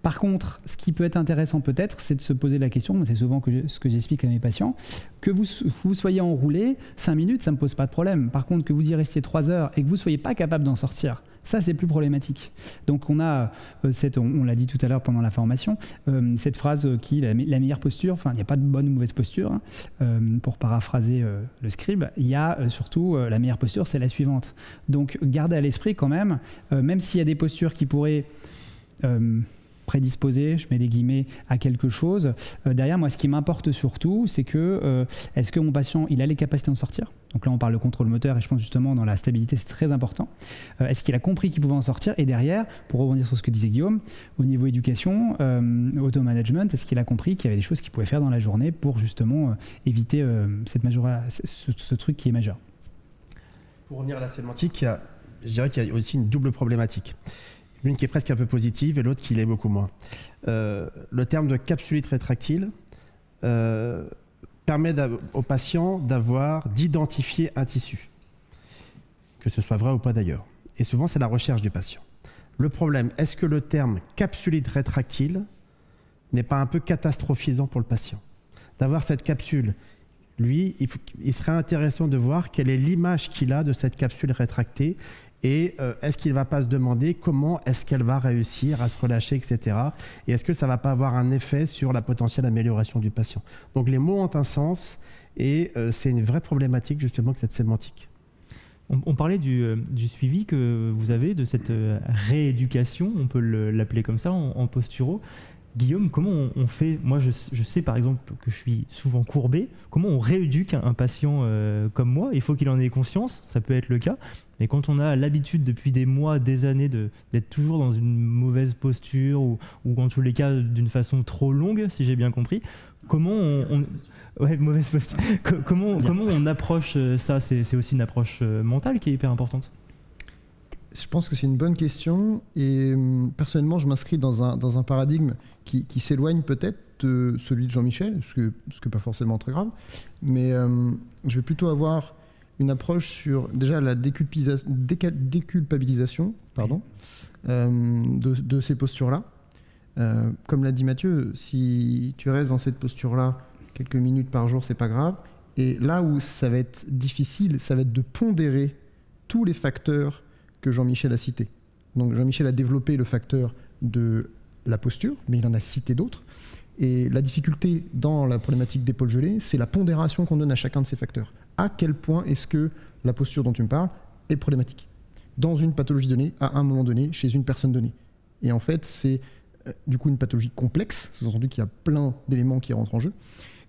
Par contre, ce qui peut être intéressant peut-être, c'est de se poser la question, c'est souvent ce que j'explique à mes patients, que vous, vous soyez enroulé 5 minutes, ça me pose pas de problème. Par contre, que vous y restiez 3 heures et que vous soyez pas capable d'en sortir, ça c'est plus problématique. Donc on a euh, on, l'a dit tout à l'heure pendant la formation, euh, cette phrase qui la, la meilleure posture, enfin il n'y a pas de bonne ou mauvaise posture, hein, euh, pour paraphraser le scribe, il y a surtout la meilleure posture, c'est la suivante. Donc gardez à l'esprit quand même, même s'il y a des postures qui pourraient prédisposer, je mets des guillemets, à quelque chose, euh, derrière moi ce qui m'importe surtout, c'est que euh, est-ce que mon patient il a les capacités d'en sortir? Donc là on parle de contrôle moteur et je pense justement dans la stabilité c'est très important. Euh, est-ce qu'il a compris qu'il pouvait en sortir? Et derrière, pour rebondir sur ce que disait Guillaume, au niveau éducation, auto-management, est-ce qu'il a compris qu'il y avait des choses qu'il pouvait faire dans la journée pour justement éviter cette majora- ce, ce truc qui est majeur? Pour revenir à la sémantique, je dirais qu'il y a aussi une double problématique. L'une qui est presque un peu positive et l'autre qui l'est beaucoup moins. Euh, le terme de capsulite rétractile euh, permet au patient d'avoir, d'identifier un tissu, que ce soit vrai ou pas d'ailleurs. Et souvent, c'est la recherche du patient. Le problème, est-ce que le terme capsulite rétractile n'est pas un peu catastrophisant pour le patient? D'avoir cette capsule lui, il serait intéressant de voir quelle est l'image qu'il a de cette capsule rétractée et euh, est-ce qu'il ne va pas se demander comment est-ce qu'elle va réussir à se relâcher, etc. Et est-ce que ça ne va pas avoir un effet sur la potentielle amélioration du patient? Donc les mots ont un sens et euh, c'est une vraie problématique justement que cette sémantique. On, parlait du, suivi que vous avez de cette rééducation, on peut l'appeler comme ça, en, en posturo. Guillaume, comment on, fait? Moi, je, sais par exemple que je suis souvent courbé. Comment on rééduque un, patient euh, comme moi? Il faut qu'il en ait conscience, ça peut être le cas. Mais quand on a l'habitude depuis des mois, des années d'être toujours dans une mauvaise posture ou, ou en tous les cas d'une façon trop longue, si j'ai bien compris, comment on, mauvaise posture. comment, comment on approche euh, ça? C'est aussi une approche euh, mentale qui est hyper importante. Je pense que c'est une bonne question et hum, personnellement, je m'inscris dans un, dans un paradigme qui, qui s'éloigne peut-être de celui de Jean-Michel, ce que, ce que pas forcément très grave, mais hum, je vais plutôt avoir une approche sur déjà la déculpabilisation pardon, hum, de, de, ces postures-là. Euh, comme l'a dit Mathieu, si tu restes dans cette posture-là quelques minutes par jour, c'est pas grave. Et là où ça va être difficile, ça va être de pondérer tous les facteurs que Jean-Michel a cité. Donc Jean-Michel a développé le facteur de la posture, mais il en a cité d'autres. Et la difficulté dans la problématique d'épaule gelée, c'est la pondération qu'on donne à chacun de ces facteurs. À quel point est-ce que la posture dont tu me parles est problématique dans une pathologie donnée, à un moment donné, chez une personne donnée. Et en fait, c'est euh, du coup une pathologie complexe, sous-entendu qu'il y a plein d'éléments qui rentrent en jeu.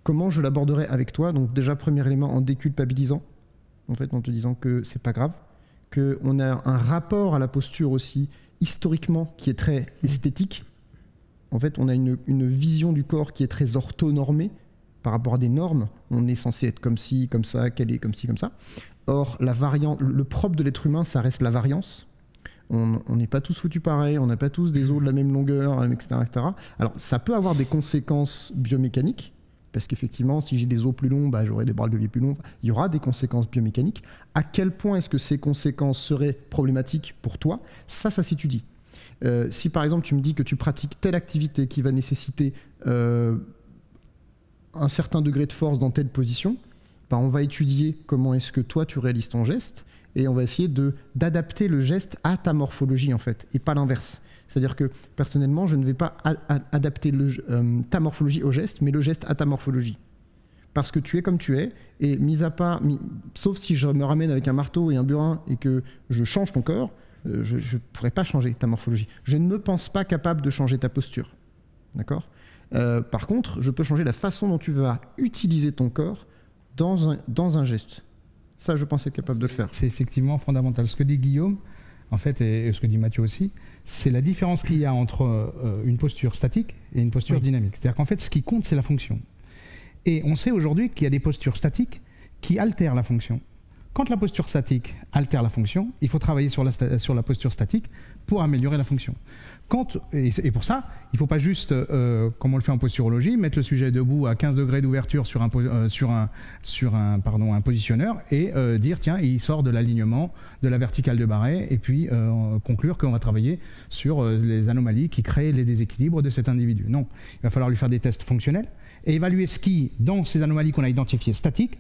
Comment je l'aborderai avec toi? Donc déjà, premier élément, en déculpabilisant, en fait, en te disant que c'est pas grave, qu'on a un rapport à la posture aussi historiquement qui est très esthétique. En fait, on a une, vision du corps qui est très orthonormée par rapport à des normes. On est censé être comme ci, comme ça, qu'elle est comme ci, comme ça. Or, la le propre de l'être humain, ça reste la variance. On n'est pas tous foutus pareil, on n'a pas tous des os de la même longueur, etc., etc. Alors, ça peut avoir des conséquences biomécaniques, parce qu'effectivement, si j'ai des os plus longs, bah, j'aurai des bras de levier plus longs. Il y aura des conséquences biomécaniques. À quel point est-ce que ces conséquences seraient problématiques pour toi? Ça, ça s'étudie. Euh, si par exemple tu me dis que tu pratiques telle activité qui va nécessiter euh, un certain degré de force dans telle position, bah, on va étudier comment est-ce que toi tu réalises ton geste et on va essayer d'adapter le geste à ta morphologie en fait et pas l'inverse. C'est-à-dire que personnellement, je ne vais pas adapter euh, ta morphologie au geste, mais le geste à ta morphologie. Parce que tu es comme tu es, et mis à part, sauf si je me ramène avec un marteau et un burin et que je change ton corps, euh, je ne pourrais pas changer ta morphologie. Je ne me pense pas capable de changer ta posture. D'accord? Euh, Par contre, je peux changer la façon dont tu vas utiliser ton corps dans un, dans un geste. Ça, je pense être capable de le faire. C'est effectivement fondamental. Ce que dit Guillaume, en fait, et, ce que dit Mathieu aussi, c'est la différence qu'il y a entre euh, une posture statique et une posture dynamique. C'est-à-dire qu'en fait, ce qui compte, c'est la fonction. Et on sait aujourd'hui qu'il y a des postures statiques qui altèrent la fonction. Quand la posture statique altère la fonction, il faut travailler sur la, sur la posture statique pour améliorer la fonction. Et, pour ça, il ne faut pas juste, euh, comme on le fait en posturologie, mettre le sujet debout à 15 degrés d'ouverture sur un, euh, un, positionneur et euh, dire, tiens, il sort de l'alignement de la verticale de Barré, et puis conclure qu'on va travailler sur les anomalies qui créent les déséquilibres de cet individu. Non, il va falloir lui faire des tests fonctionnels et évaluer ce qui, dans ces anomalies qu'on a identifiées statiques,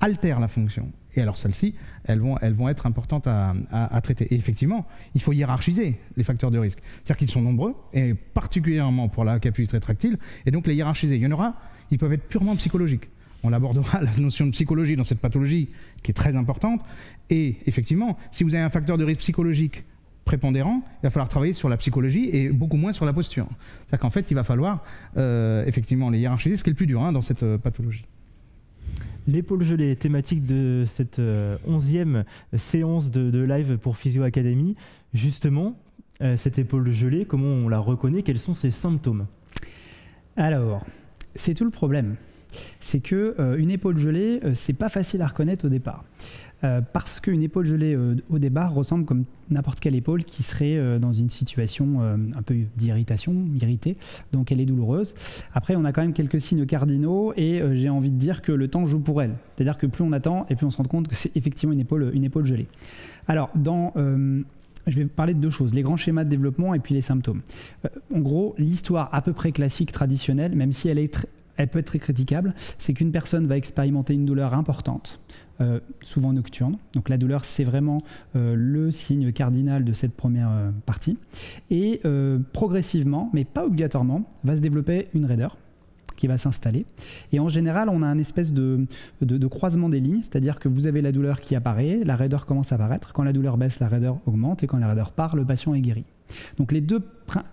altère la fonction. Et alors celles-ci, elles vont, elles vont être importantes à, traiter. Et effectivement, il faut hiérarchiser les facteurs de risque. C'est-à-dire qu'ils sont nombreux, et particulièrement pour la capacité rétractile, et donc les hiérarchiser. Il y en aura, ils peuvent être purement psychologiques. On abordera la notion de psychologie dans cette pathologie qui est très importante. Et effectivement, si vous avez un facteur de risque psychologique prépondérant, il va falloir travailler sur la psychologie et beaucoup moins sur la posture. C'est-à-dire qu'en fait, il va falloir euh, effectivement les hiérarchiser, ce qui est le plus dur hein, dans cette euh, pathologie. L'épaule gelée, thématique de cette euh, onzième séance de, live pour Physio Academy. Justement, euh, cette épaule gelée, comment on la reconnaît? Quels sont ses symptômes? Alors, c'est tout le problème. C'est que euh, une épaule gelée, c'est pas facile à reconnaître au départ. Euh, parce qu'une épaule gelée euh, au départ ressemble comme n'importe quelle épaule qui serait euh, dans une situation un peu d'irritation, irritée, donc elle est douloureuse. Après, on a quand même quelques signes cardinaux et j'ai envie de dire que le temps joue pour elle. C'est-à-dire que plus on attend et plus on se rend compte que c'est effectivement une épaule, une épaule gelée. Alors, je vais parler de deux choses, les grands schémas de développement et puis les symptômes. en gros, l'histoire à peu près classique, traditionnelle, même si elle, est elle peut être très critiquable, c'est qu'une personne va expérimenter une douleur importante, euh, souvent nocturne. Donc la douleur, c'est vraiment euh, le signe cardinal de cette première euh, partie. Et progressivement, mais pas obligatoirement, va se développer une raideur qui va s'installer. Et en général, on a un espèce de, croisement des lignes, c'est-à-dire que vous avez la douleur qui apparaît, la raideur commence à apparaître. Quand la douleur baisse, la raideur augmente, et quand la raideur part, le patient est guéri. Donc les deux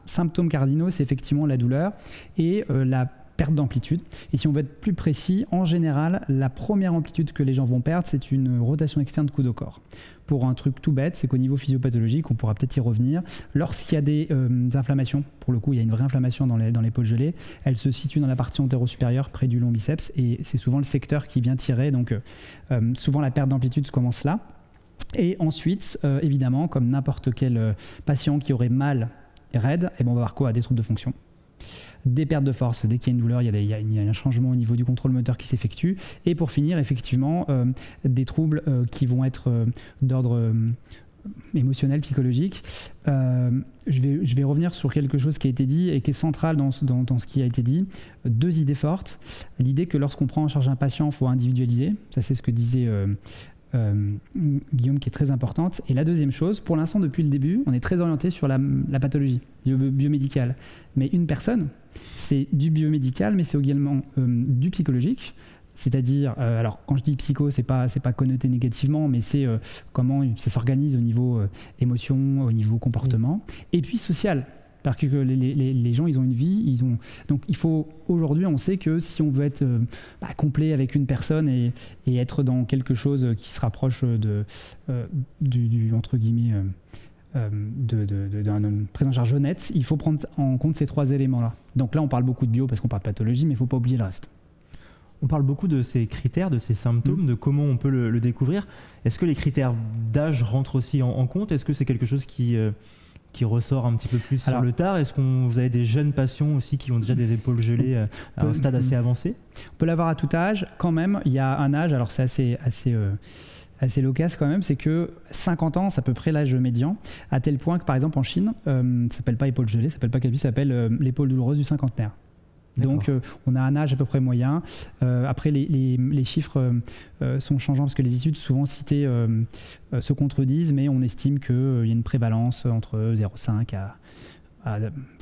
symptômes cardinaux, c'est effectivement la douleur et la perte d'amplitude. Et si on veut être plus précis, en général, la première amplitude que les gens vont perdre, c'est une rotation externe de coude au corps. Pour un truc tout bête, c'est qu'au niveau physiopathologique, on pourra peut-être y revenir, lorsqu'il y a des, euh, inflammations, pour le coup, il y a une vraie inflammation dans l'épaule gelée, elle se situe dans la partie antéro-supérieure, près du long biceps, et c'est souvent le secteur qui vient tirer. Donc, euh, euh, souvent, la perte d'amplitude commence là. Et ensuite, évidemment, comme n'importe quel patient qui aurait mal raide, et eh ben, on va avoir quoi? Des troubles de fonction des pertes de force. Dès qu'il y a une douleur, il y a, un changement au niveau du contrôle moteur qui s'effectue. Et pour finir, effectivement, euh, des troubles euh, qui vont être euh, d'ordre émotionnel, psychologique. je, vais, je vais revenir sur quelque chose qui a été dit et qui est central dans, dans, ce qui a été dit. Deux idées fortes. L'idée que lorsqu'on prend en charge un patient, il faut individualiser. Ça, c'est ce que disait Guillaume, qui est très importante. Et la deuxième chose, pour l'instant, depuis le début, on est très orienté sur la, la pathologie biomédicale. Mais une personne, c'est du biomédical, mais c'est également euh, du psychologique. C'est-à-dire, euh, alors quand je dis psycho, c'est pas c'est pas connoté négativement, mais c'est euh, comment ça s'organise au niveau émotion, au niveau comportement, et puis social. Parce que les, les, gens, ils ont une vie, ils ont donc il faut aujourd'hui, on sait que si on veut être bah, complet avec une personne et, et, être dans quelque chose qui se rapproche de du, du, entre guillemets euh, d'un prise en charge honnête, il faut prendre en compte ces trois éléments-là. Donc là, on parle beaucoup de bio parce qu'on parle de pathologie, mais il ne faut pas oublier le reste. On parle beaucoup de ces critères, de ces symptômes, mm. de comment on peut le, découvrir. Est-ce que les critères d'âge rentrent aussi en, compte? Est-ce que c'est quelque chose qui, euh, qui ressort un petit peu plus sur le tard? Est-ce que vous avez des jeunes patients aussi qui ont déjà des épaules gelées euh, à un stade assez avancé? On peut l'avoir à tout âge. Quand même, il y a un âge, alors c'est assez... assez assez loquace quand même, c'est que 50 ans, c'est à peu près l'âge médian, à tel point que par exemple en Chine, euh, ça s'appelle pas épaule gelée, ça s'appelle pas calvitie, ça s'appelle euh, l'épaule douloureuse du cinquantenaire. Donc euh, on a un âge à peu près moyen. après les, les, chiffres sont changeants parce que les études souvent citées se contredisent, mais on estime qu'il y a une prévalence entre 0,5 à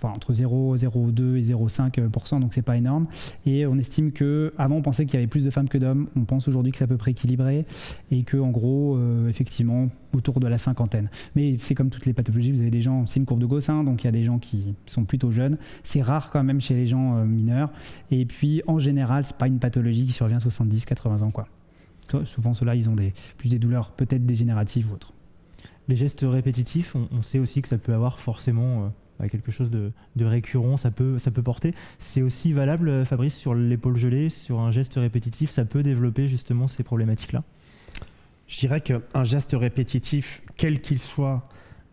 entre 0,02 et 0,5%, donc c'est pas énorme. Et on estime que, avant on pensait qu'il y avait plus de femmes que d'hommes, on pense aujourd'hui que c'est à peu près équilibré et que en gros, euh, effectivement, autour de la cinquantaine. Mais c'est comme toutes les pathologies, vous avez des gens, c'est une courbe de Gauss, donc il y a des gens qui sont plutôt jeunes. C'est rare quand même chez les gens euh, mineurs. Et puis en général, c'est pas une pathologie qui survient à 70-80 ans, quoi. Souvent, ceux-là, ils ont plus des douleurs peut-être dégénératives ou autres. Les gestes répétitifs, on, sait aussi que ça peut avoir forcément euh, quelque chose de, récurrent, ça peut, porter. C'est aussi valable, euh, Fabrice, sur l'épaule gelée, sur un geste répétitif, ça peut développer justement ces problématiques-là? Je dirais qu'un geste répétitif, quel qu'il soit,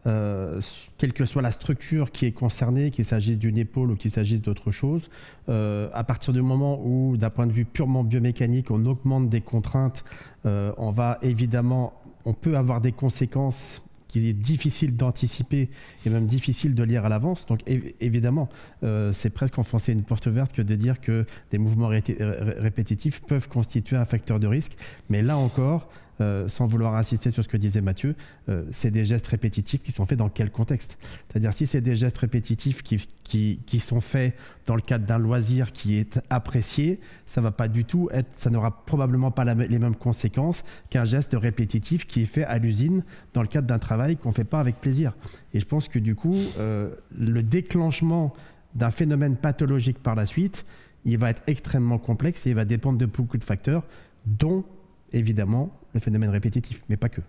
euh, quelle que soit la structure qui est concernée, qu'il s'agisse d'une épaule ou qu'il s'agisse d'autre chose, euh, à partir du moment où, d'un point de vue purement biomécanique, on augmente des contraintes, on va évidemment, on peut avoir des conséquences qu'il est difficile d'anticiper et même difficile de lire à l'avance. Donc évidemment, euh, c'est presque enfoncer une porte verte que de dire que des mouvements répétitifs peuvent constituer un facteur de risque. Mais là encore, euh, sans vouloir insister sur ce que disait Mathieu, euh, c'est des gestes répétitifs qui sont faits dans quel contexte? C'est-à-dire si c'est des gestes répétitifs qui, qui, sont faits dans le cadre d'un loisir qui est apprécié, ça va pas du tout être, ça n'aura probablement pas les mêmes conséquences qu'un geste répétitif qui est fait à l'usine dans le cadre d'un travail qu'on fait pas avec plaisir. Et je pense que du coup, euh, le déclenchement d'un phénomène pathologique par la suite, il va être extrêmement complexe et il va dépendre de beaucoup de facteurs, dont évidemment le phénomène répétitif, mais pas que.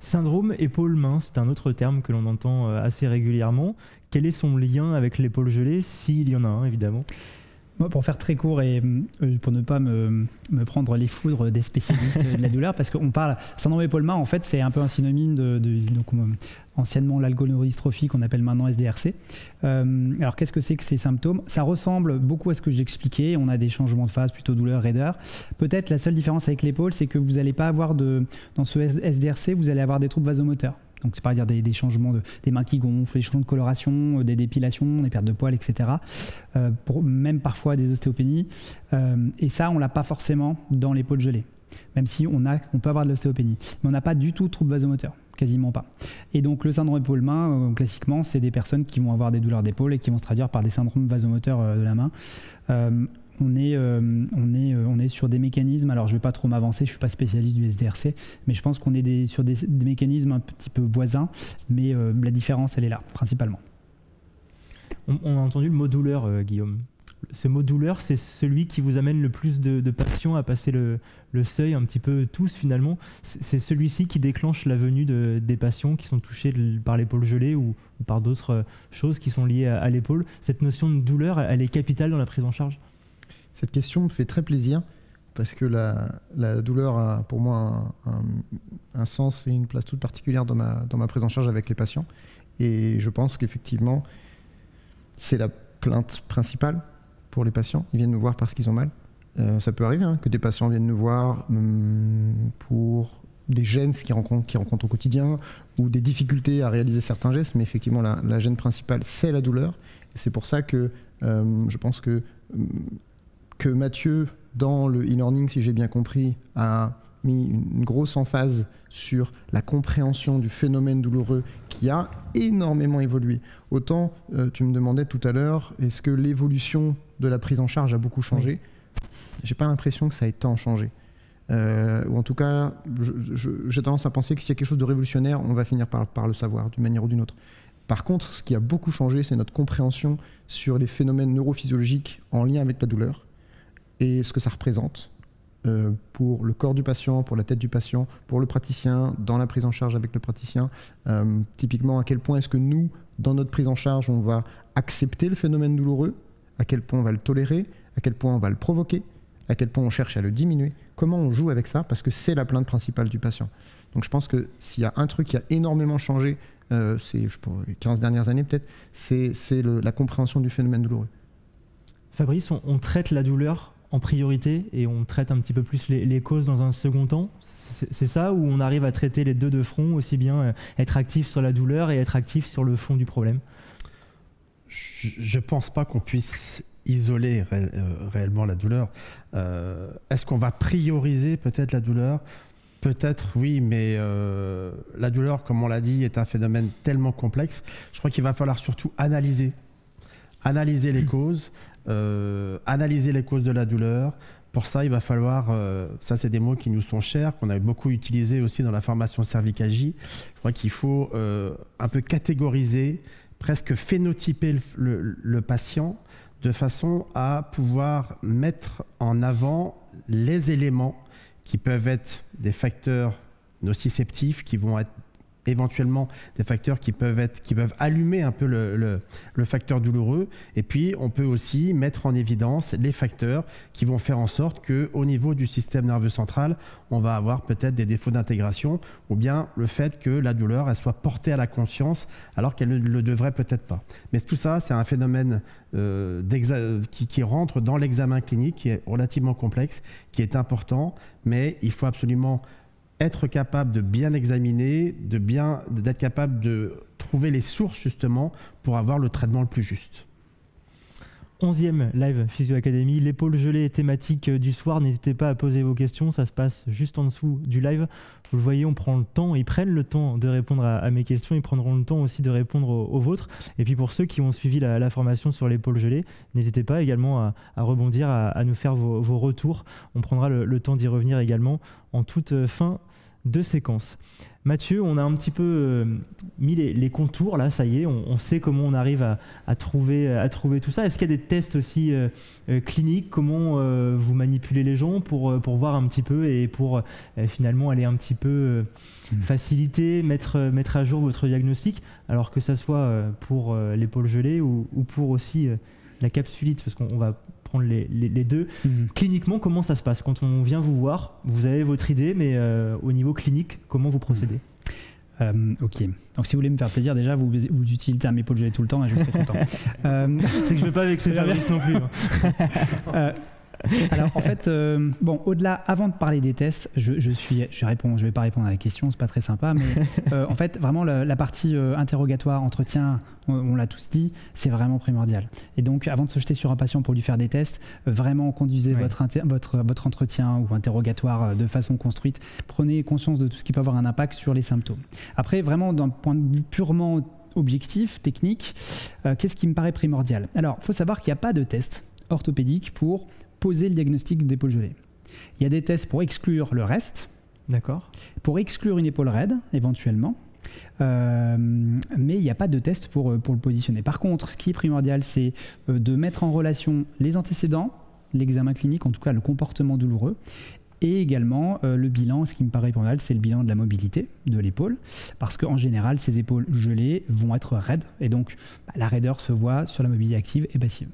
Syndrome épaule-main, c'est un autre terme que l'on entend euh, assez régulièrement. Quel est son lien avec l'épaule gelée, s'il y en a un, évidemment? Pour faire très court et euh, pour ne pas me, prendre les foudres des spécialistes de la douleur, parce qu'on parle syndrome épaule-main, en fait, c'est un peu un synonyme de, de, anciennement l'algonodystrophie qu'on appelle maintenant SDRC. Euh, alors qu'est-ce que c'est que ces symptômes? Ça ressemble beaucoup à ce que j'expliquais. On a des changements de phase, plutôt douleur, raideur. Peut-être la seule différence avec l'épaule, c'est que vous n'allez pas avoir de dans ce SDRC, vous allez avoir des troubles vasomoteurs. Donc c'est pas dire des, changements de des mains qui gonflent, des changements de coloration, euh, des dépilations, des pertes de poils, etc. Euh, pour, même parfois des ostéopénies. et ça, on l'a pas forcément dans l'épaule gelée même si on, a, on peut avoir de l'ostéopénie. Mais on n'a pas du tout de troubles vasomoteurs. quasiment pas. Et donc le syndrome épaule-main, classiquement, c'est des personnes qui vont avoir des douleurs d'épaule et qui vont se traduire par des syndromes vasomoteurs de la main on est, on, est, on est sur des mécanismes, alors je ne vais pas trop m'avancer, je ne suis pas spécialiste du SDRC, mais je pense qu'on est sur des, mécanismes un petit peu voisins, mais la différence, elle est là, principalement. On, a entendu le mot douleur, Guillaume ce mot douleur, c'est celui qui vous amène le plus de, passion à passer le, seuil, un petit peu tous finalement. C'est celui-ci qui déclenche la venue de, des patients qui sont touchés par l'épaule gelée ou, par d'autres euh, choses qui sont liées à, l'épaule. Cette notion de douleur, elle est capitale dans la prise en charge? Cette question me fait très plaisir parce que la, douleur a pour moi un, sens et une place toute particulière dans ma, dans ma prise en charge avec les patients. Et je pense qu'effectivement, c'est la plainte principale pour les patients. Ils viennent nous voir parce qu'ils ont mal. Euh, ça peut arriver hein, que des patients viennent nous voir hum, pour des gènes qu'ils rencontrent, qu'ils rencontrent au quotidien ou des difficultés à réaliser certains gestes, mais effectivement, la, gêne principale, c'est la douleur. C'est pour ça que euh, je pense que, hum, que Mathieu, dans le e-learning, si j'ai bien compris, a mis une grosse emphase sur la compréhension du phénomène douloureux qui a énormément évolué. Autant, euh, tu me demandais tout à l'heure, est-ce que l'évolution de la prise en charge a beaucoup changé? J'ai pas l'impression que ça ait tant changé. Euh, ou en tout cas, j'ai tendance à penser que s'il y a quelque chose de révolutionnaire, on va finir par, par le savoir d'une manière ou d'une autre. Par contre, ce qui a beaucoup changé, c'est notre compréhension sur les phénomènes neurophysiologiques en lien avec la douleur et ce que ça représente euh, pour le corps du patient, pour la tête du patient, pour le praticien, dans la prise en charge avec le praticien. Euh, typiquement, à quel point est-ce que nous, dans notre prise en charge, on va accepter le phénomène douloureux, à quel point on va le tolérer, à quel point on va le provoquer, à quel point on cherche à le diminuer, comment on joue avec ça, parce que c'est la plainte principale du patient. Donc je pense que s'il y a un truc qui a énormément changé, euh, les 15 dernières années peut-être, c'est la compréhension du phénomène douloureux. Fabrice, on traite la douleur en priorité et on traite un petit peu plus les, causes dans un second temps C'est ça où on arrive à traiter les deux de front, aussi bien euh, être actif sur la douleur et être actif sur le fond du problème? Je ne pense pas qu'on puisse isoler euh, réellement la douleur. Euh, est-ce qu'on va prioriser peut-être la douleur? Peut-être oui, mais la douleur, comme on l'a dit, est un phénomène tellement complexe. Je crois qu'il va falloir surtout analyser, analyser les causes, euh, analyser les causes de la douleur. Pour ça, il va falloir, euh, ça c'est des mots qui nous sont chers, qu'on a beaucoup utilisés aussi dans la formation cervicagie. Je crois qu'il faut euh, un peu catégoriser, presque phénotyper le, patient de façon à pouvoir mettre en avant les éléments qui peuvent être des facteurs nociceptifs, qui vont être éventuellement des facteurs qui peuvent, être, qui peuvent allumer un peu le, facteur douloureux. Et puis, on peut aussi mettre en évidence les facteurs qui vont faire en sorte qu'au niveau du système nerveux central, on va avoir peut-être des défauts d'intégration ou bien le fait que la douleur elle soit portée à la conscience alors qu'elle ne le devrait peut-être pas. Mais tout ça, c'est un phénomène euh, qui rentre dans l'examen clinique qui est relativement complexe, qui est important, mais il faut absolument être capable de bien examiner, d'être capable de trouver les sources justement pour avoir le traitement le plus juste. Onzième live Physio Academy, l'épaule gelée thématique du soir. N'hésitez pas à poser vos questions, ça se passe juste en dessous du live. Vous le voyez, on prend le temps, ils prennent le temps de répondre à, mes questions, ils prendront le temps aussi de répondre aux, vôtres. Et puis pour ceux qui ont suivi la, formation sur l'épaule gelée, n'hésitez pas également à, rebondir, à, nous faire vos, retours. On prendra le temps d'y revenir également en toute fin de séquence. Mathieu, on a un petit peu euh, mis les, contours, là, ça y est, on, sait comment on arrive à, trouver, à trouver tout ça. Est-ce qu'il y a des tests aussi euh, euh, cliniques Comment vous manipulez les gens pour, pour voir un petit peu et pour finalement aller un petit peu mmh. faciliter, mettre, mettre à jour votre diagnostic, alors que ça soit pour l'épaule gelée ou, ou, pour aussi la capsulite, parce qu'on va prendre les, deux. Mhm. Cliniquement, comment ça se passe Quand on vient vous voir, vous avez votre idée, mais euh, au niveau clinique, comment vous procédez euh, ok. Donc, si vous voulez me faire plaisir, déjà, vous, vous utilisez un épaule gelée tout le temps je serai content. euh, c'est que je ne veux pas avec ces Fabrice non plus. Hein. Euh, Alors en fait, euh, bon, au-delà, avant de parler des tests, je, je suis, je réponds, je vais pas répondre à la question, c'est pas très sympa, mais euh, en fait, vraiment la, partie euh, interrogatoire, entretien, on, l'a tous dit, c'est vraiment primordial. Et donc, avant de se jeter sur un patient pour lui faire des tests, vraiment conduisez votre, votre, votre entretien ou interrogatoire de façon construite. Prenez conscience de tout ce qui peut avoir un impact sur les symptômes. Après, vraiment d'un point de vue purement objectif, technique, qu'est-ce qui me paraît primordial? Alors, il faut savoir qu'il n'y a pas de test orthopédique pour poser le diagnostic d'épaule gelée. Il y a des tests pour exclure le reste. D'accord. Pour exclure une épaule raide, éventuellement. Euh, mais il n'y a pas de test pour, euh, pour le positionner. Par contre, ce qui est primordial, c'est euh, de mettre en relation les antécédents, l'examen clinique, en tout cas le comportement douloureux, et également le bilan, ce qui me paraît primordial, c'est le bilan de la mobilité de l'épaule, parce qu'en général, ces épaules gelées vont être raides, et donc bah, la raideur se voit sur la mobilité active et passive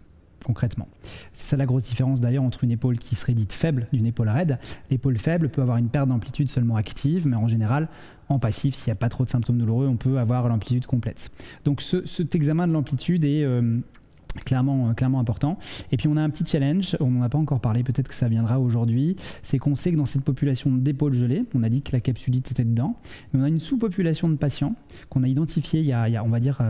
concrètement. C'est ça la grosse différence d'ailleurs entre une épaule qui serait dite faible d'une épaule raide. L'épaule faible peut avoir une perte d'amplitude seulement active, mais en général, en passif, s'il n'y a pas trop de symptômes douloureux, on peut avoir l'amplitude complète. Donc ce, cet examen de l'amplitude est... Euh, clairement, euh, clairement important. Et puis on a un petit challenge, on n'en a pas encore parlé, peut-être que ça viendra aujourd'hui, c'est qu'on sait que dans cette population d'épaules gelées, on a dit que la capsulite était dedans, mais on a une sous-population de patients qu'on a identifié il y a, on va dire,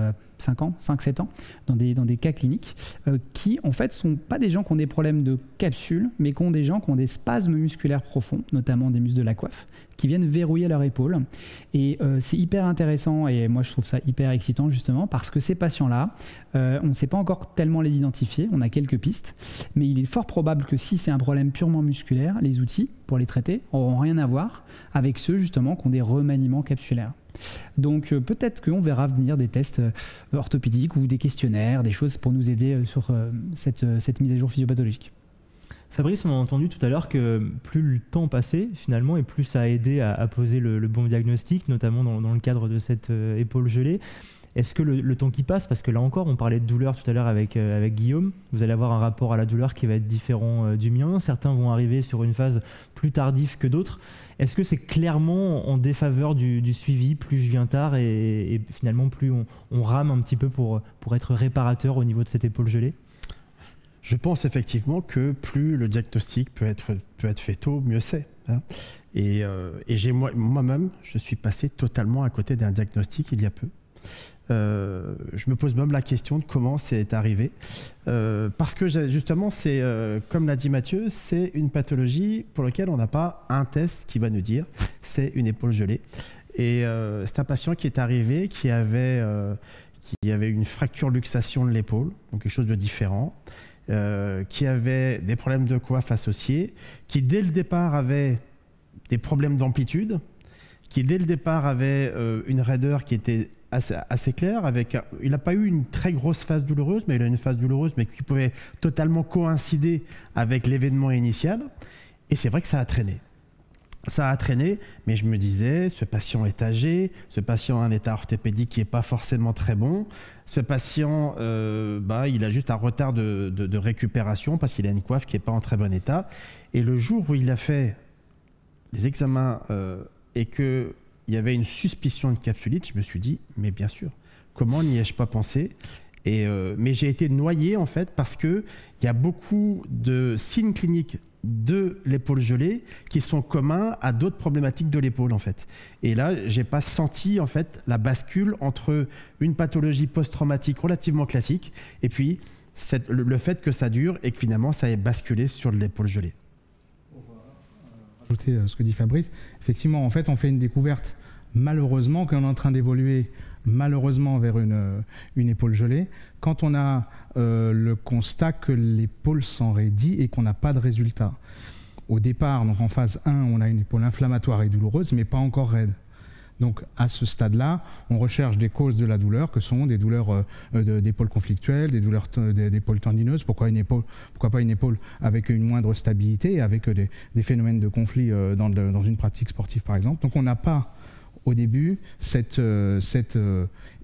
5 euh, ans, 5-7 ans, dans des, dans des cas cliniques, euh, qui en fait sont pas des gens qui ont des problèmes de capsule, mais qui ont des gens qui ont des spasmes musculaires profonds, notamment des muscles de la coiffe, qui viennent verrouiller leur épaule. Et c'est hyper intéressant, et moi je trouve ça hyper excitant justement, parce que ces patients-là, on ne sait pas encore tellement les identifier, on a quelques pistes, mais il est fort probable que si c'est un problème purement musculaire, les outils pour les traiter n'auront rien à voir avec ceux justement qui ont des remaniements capsulaires. Donc euh, peut-être qu'on verra venir des tests euh, orthopédiques ou des questionnaires, des choses pour nous aider euh, sur cette, mise à jour physiopathologique. Fabrice, on a entendu tout à l'heure que plus le temps passait finalement et plus ça a aidé à, poser le, bon diagnostic, notamment dans, le cadre de cette épaule gelée. Est-ce que le, temps qui passe, parce que là encore, on parlait de douleur tout à l'heure avec, euh, Guillaume, vous allez avoir un rapport à la douleur qui va être différent euh, du mien. Certains vont arriver sur une phase plus tardive que d'autres. Est-ce que c'est clairement en défaveur du, suivi Plus je viens tard et, finalement plus on, rame un petit peu pour, pour être réparateur au niveau de cette épaule gelée? Je pense effectivement que plus le diagnostic peut être, peut être fait tôt, mieux c'est. Hein. Et, euh, et j'ai moi-même, je suis passé totalement à côté d'un diagnostic il y a peu. Euh, je me pose même la question de comment c'est arrivé. Euh, parce que justement, c'est, euh, comme l'a dit Mathieu, c'est une pathologie pour laquelle on n'a pas un test qui va nous dire c'est une épaule gelée. Et c'est un patient qui est arrivé qui avait, qui avait une fracture luxation de l'épaule, donc quelque chose de différent. qui avait des problèmes de coiffe associés, qui dès le départ avait des problèmes d'amplitude, qui dès le départ avait une raideur qui était assez, clair. Avec, il n'a pas eu une très grosse phase douloureuse, mais il a une phase douloureuse, mais qui pouvait totalement coïncider avec l'événement initial. Et c'est vrai que ça a traîné. Ça a traîné, mais je me disais, ce patient est âgé, ce patient a un état orthopédique qui n'est pas forcément très bon, ce patient, euh, bah, il a juste un retard de, récupération parce qu'il a une coiffe qui n'est pas en très bon état. Et le jour où il a fait les examens euh, et que il y avait une suspicion de capsulite, je me suis dit, mais bien sûr, comment n'y ai-je pas pensé? Euh, Mais j'ai été noyé en fait parce qu'il y a beaucoup de signes cliniques de l'épaule gelée qui sont communs à d'autres problématiques de l'épaule en fait. Et là, j'ai pas senti en fait la bascule entre une pathologie post-traumatique relativement classique et puis le, fait que ça dure et que finalement ça ait basculé sur l'épaule gelée. Euh, ce que dit Fabrice, effectivement, en fait, on fait une découverte, malheureusement, qu'on est en train d'évoluer malheureusement vers une, euh, épaule gelée, quand on a euh, le constat que l'épaule s'enraidit et qu'on n'a pas de résultat. Au départ, donc en phase 1, on a une épaule inflammatoire et douloureuse, mais pas encore raide. Donc à ce stade-là, on recherche des causes de la douleur, que sont des douleurs euh, d'épaule conflictuelles, des douleurs d'épaule tendineuses. Pourquoi, une épaule, pourquoi pas une épaule avec une moindre stabilité, avec des, phénomènes de conflit euh, dans, une pratique sportive par exemple. Donc on n'a pas au début cette,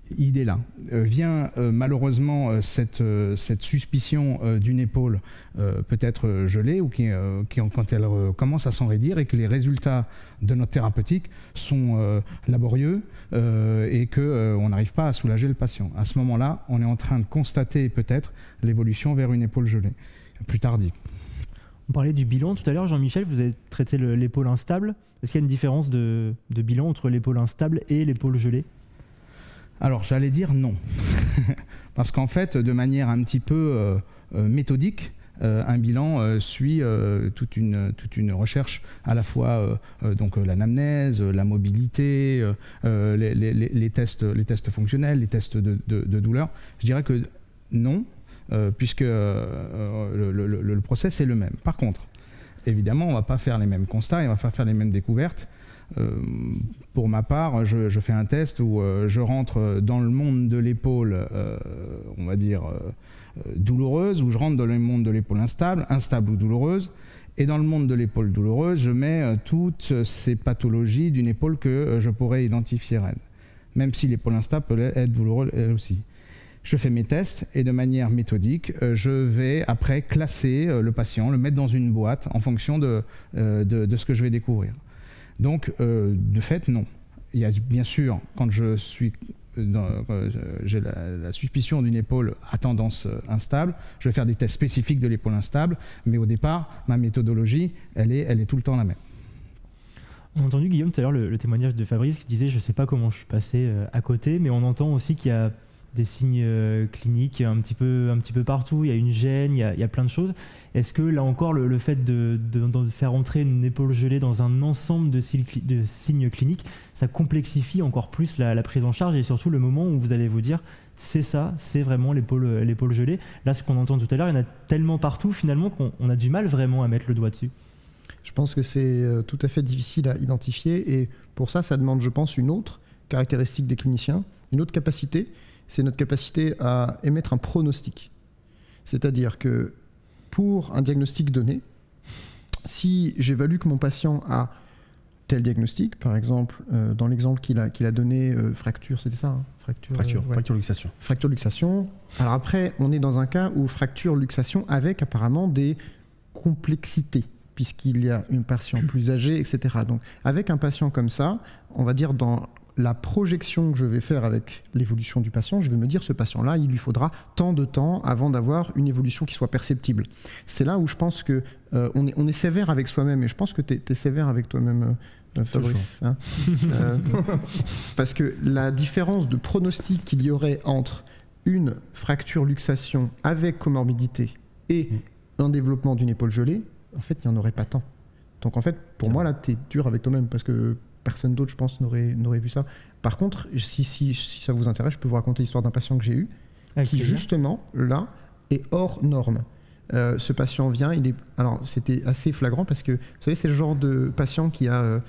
euh, cette idée-là. Euh, vient euh, malheureusement euh, cette, cette, suspicion d'une épaule peut-être gelée ou qui, qui quand elle commence à s'enraidir et que les résultats de notre thérapeutique sont laborieux et qu'on n'arrive pas à soulager le patient. À ce moment-là, on est en train de constater peut-être l'évolution vers une épaule gelée, plus tardive. On parlait du bilan tout à l'heure, Jean-Michel, vous avez traité l'épaule instable. Est-ce qu'il y a une différence de, bilan entre l'épaule instable et l'épaule gelée? Alors j'allais dire non. Parce qu'en fait, de manière un petit peu euh, euh, méthodique, euh, un bilan suit toute, une, recherche à la fois donc l'anamnèse, la mobilité, les, tests, fonctionnels, les tests de, de douleur. Je dirais que non, puisque euh, le, process est le même. Par contre, évidemment, on ne va pas faire les mêmes constats et on ne va pas faire les mêmes découvertes. Euh, pour ma part, je, fais un test où je rentre dans le monde de l'épaule, on va dire, douloureuse, où je rentre dans le monde de l'épaule instable, instable ou douloureuse. Et dans le monde de l'épaule douloureuse, je mets toutes ces pathologies d'une épaule que je pourrais identifier raide. Même si l'épaule instable peut être douloureuse elle aussi je fais mes tests et de manière méthodique, euh, je vais après classer euh, le patient, le mettre dans une boîte en fonction euh, de, ce que je vais découvrir. Donc, de fait, non. Il y a bien sûr, quand je suis j'ai la, suspicion d'une épaule à tendance instable, je vais faire des tests spécifiques de l'épaule instable, mais au départ, ma méthodologie, elle est, elle est tout le temps la même. On a entendu Guillaume tout à l'heure le, témoignage de Fabrice qui disait je ne sais pas comment je suis passé à côté, mais on entend aussi qu'il y a des signes euh, cliniques un petit, peu, un petit peu partout, il y a une gêne, il y a, plein de choses. Est-ce que là encore, le, fait de, faire entrer une épaule gelée dans un ensemble de, signes cliniques, ça complexifie encore plus la, prise en charge et surtout le moment où vous allez vous dire c'est ça, c'est vraiment l'épaule gelée. Là, ce qu'on entend tout à l'heure, il y en a tellement partout finalement qu'on a du mal vraiment à mettre le doigt dessus. Je pense que c'est euh, tout à fait difficile à identifier et pour ça, ça demande, je pense, une autre caractéristique des cliniciens, une autre capacité c'est notre capacité à émettre un pronostic. C'est-à-dire que pour un diagnostic donné, si j'évalue que mon patient a tel diagnostic, par exemple, euh, dans l'exemple qu'il a, qu'il a donné, euh, fracture, c'était ça hein Fracture, fracture, euh, fracture, luxation. Fracture, luxation. Alors après, on est dans un cas où fracture, luxation, avec apparemment des complexités, puisqu'il y a une patient plus âgée, etc. Donc, avec un patient comme ça, on va dire dans la projection que je vais faire avec l'évolution du patient, je vais me dire ce patient-là, il lui faudra tant de temps avant d'avoir une évolution qui soit perceptible. C'est là où je pense que euh, on, est, on, est, sévère avec soi-même et je pense que tu es, sévère avec toi-même. Euh, Fabrice, hein. euh, parce que la différence de pronostic qu'il y aurait entre une fracture luxation avec comorbidité et mm. un développement d'une épaule gelée, en fait, il n'y en aurait pas tant. Donc en fait, pour moi, là, tu es dur avec toi-même parce que personne d'autre, je pense, n'aurait vu ça. Par contre, si, si, si, ça vous intéresse, je peux vous raconter l'histoire d'un patient que j'ai eu, qui justement, là, est hors norme. Euh, ce patient vient, il est, alors c'était assez flagrant parce que, vous savez, c'est le genre de patient qui a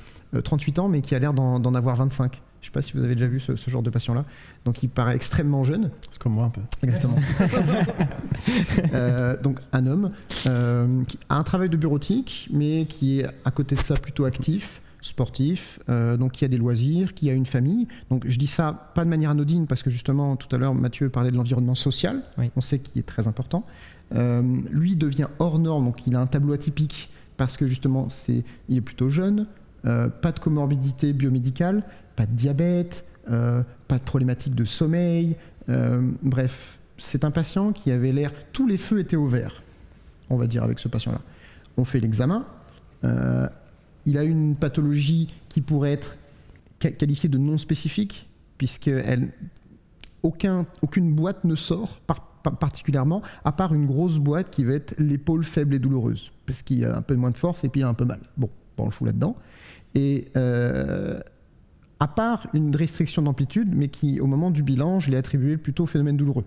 38 euh, ans, mais qui a l'air d'en avoir 25. Je ne sais pas si vous avez déjà vu ce, genre de patient-là. Donc il paraît extrêmement jeune. C'est comme moi un peu. Exactement. Euh, donc un homme qui a un travail de bureautique, mais qui est à côté de ça plutôt actif, sportif, euh, donc qui a des loisirs, qui a une famille. Donc je dis ça pas de manière anodine parce que justement tout à l'heure Mathieu parlait de l'environnement social, on sait qu'il est très important. Euh, lui devient hors norme, donc il a un tableau atypique parce que justement c'est, il est plutôt jeune, euh, pas de comorbidité biomédicale, pas de diabète, pas de problématique de sommeil, bref, c'est un patient qui avait l'air, tous les feux étaient ouverts, on va dire avec ce patient-là. On fait l'examen, il a une pathologie qui pourrait être qualifiée de non spécifique, puisque aucun, aucune boîte ne sort particulièrement, à part une grosse boîte qui va être l'épaule faible et douloureuse, parce qu'il a un peu moins de force et puis il a un peu mal. Bon, on le fout là-dedans. Et euh, à part une restriction d'amplitude, mais qui, au moment du bilan, je l'ai attribué plutôt au phénomène douloureux.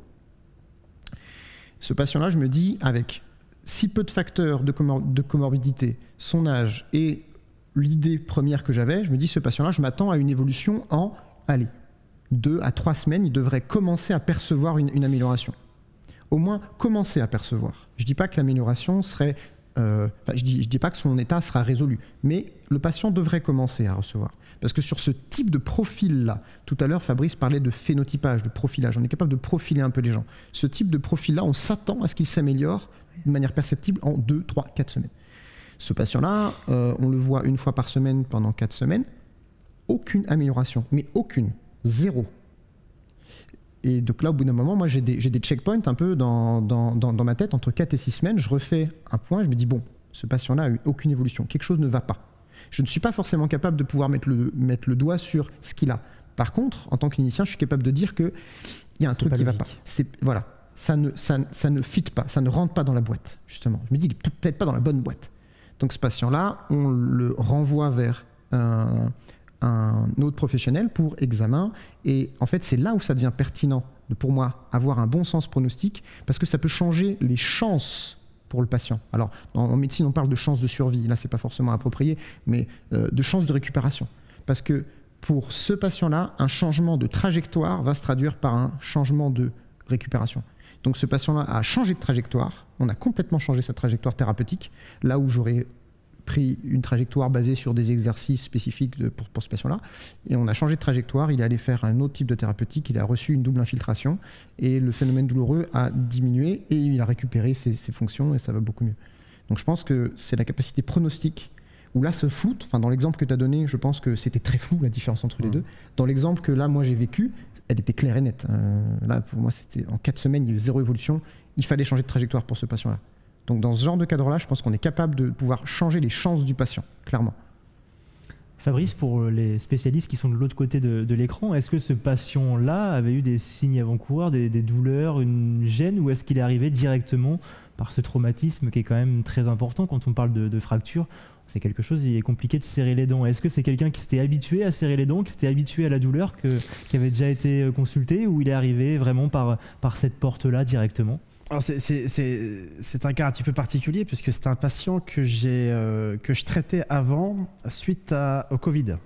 Ce patient-là, je me dis, avec si peu de facteurs de comorbidité, son âge et l'idée première que j'avais, je me dis, ce patient-là, je m'attends à une évolution en, allez, deux à trois semaines, il devrait commencer à percevoir une, amélioration. Au moins commencer à percevoir. Je ne dis pas que l'amélioration serait... Euh, je ne dis, dis, pas que son état sera résolu, mais le patient devrait commencer à recevoir. Parce que sur ce type de profil-là, tout à l'heure Fabrice parlait de phénotypage, de profilage, on est capable de profiler un peu les gens. Ce type de profil-là, on s'attend à ce qu'il s'améliore de manière perceptible en deux, trois, quatre semaines. Ce patient-là, euh, on le voit une fois par semaine pendant quatre semaines. Aucune amélioration, mais aucune. Zéro. Et donc là, au bout d'un moment, moi, j'ai des, checkpoints un peu dans, dans, ma tête. Entre 4 et 6 semaines, je refais un point. Je me dis, bon, Ce patient-là a eu aucune évolution. Quelque chose ne va pas. Je ne suis pas forcément capable de pouvoir mettre le, mettre le doigt sur ce qu'il a. Par contre, en tant que clinicien, je suis capable de dire qu'il y a un truc qui ne va pas. Voilà, ça ne, ça, ça ne fit pas, ça ne rentre pas dans la boîte, justement. Je me dis, il n'est peut-être pas dans la bonne boîte. Donc ce patient-là, on le renvoie vers un, autre professionnel pour examen. Et en fait, c'est là où ça devient pertinent pour moi, avoir un bon sens pronostic, parce que ça peut changer les chances pour le patient. Alors, en médecine, on parle de chances de survie. Là, c'est pas forcément approprié, mais euh, de chances de récupération. Parce que pour ce patient-là, un changement de trajectoire va se traduire par un changement de récupération. Donc ce patient-là a changé de trajectoire, on a complètement changé sa trajectoire thérapeutique, là où j'aurais pris une trajectoire basée sur des exercices spécifiques pour, pour, ce patient-là. Et on a changé de trajectoire. Il est allé faire un autre type de thérapeutique. Il a reçu une double infiltration. Et le phénomène douloureux a diminué. Et il a récupéré ses, fonctions. Et ça va beaucoup mieux. Donc je pense que c'est la capacité pronostique. Où là, ce flou, enfin dans l'exemple que tu as donné, je pense que c'était très flou la différence entre les deux. Dans l'exemple que là, moi j'ai vécu, elle était claire et nette. Euh, là, pour moi, c'était en 4 semaines, il y a eu zéro évolution. Il fallait changer de trajectoire pour ce patient-là. Donc dans ce genre de cadre-là, je pense qu'on est capable de pouvoir changer les chances du patient, clairement. Fabrice, pour les spécialistes qui sont de l'autre côté de, l'écran, est-ce que ce patient-là avait eu des signes avant-coureurs, des, douleurs, une gêne, ou est-ce qu'il est arrivé directement par ce traumatisme qui est quand même très important quand on parle de, fracture c'est quelque chose, il est compliqué de serrer les dents. Est-ce que c'est quelqu'un qui s'était habitué à serrer les dents, qui s'était habitué à la douleur, qui avait déjà été consulté, ou il est arrivé vraiment par, cette porte-là directement? C'est un cas un petit peu particulier puisque c'est un patient que, euh, que je traitais avant suite au Covid.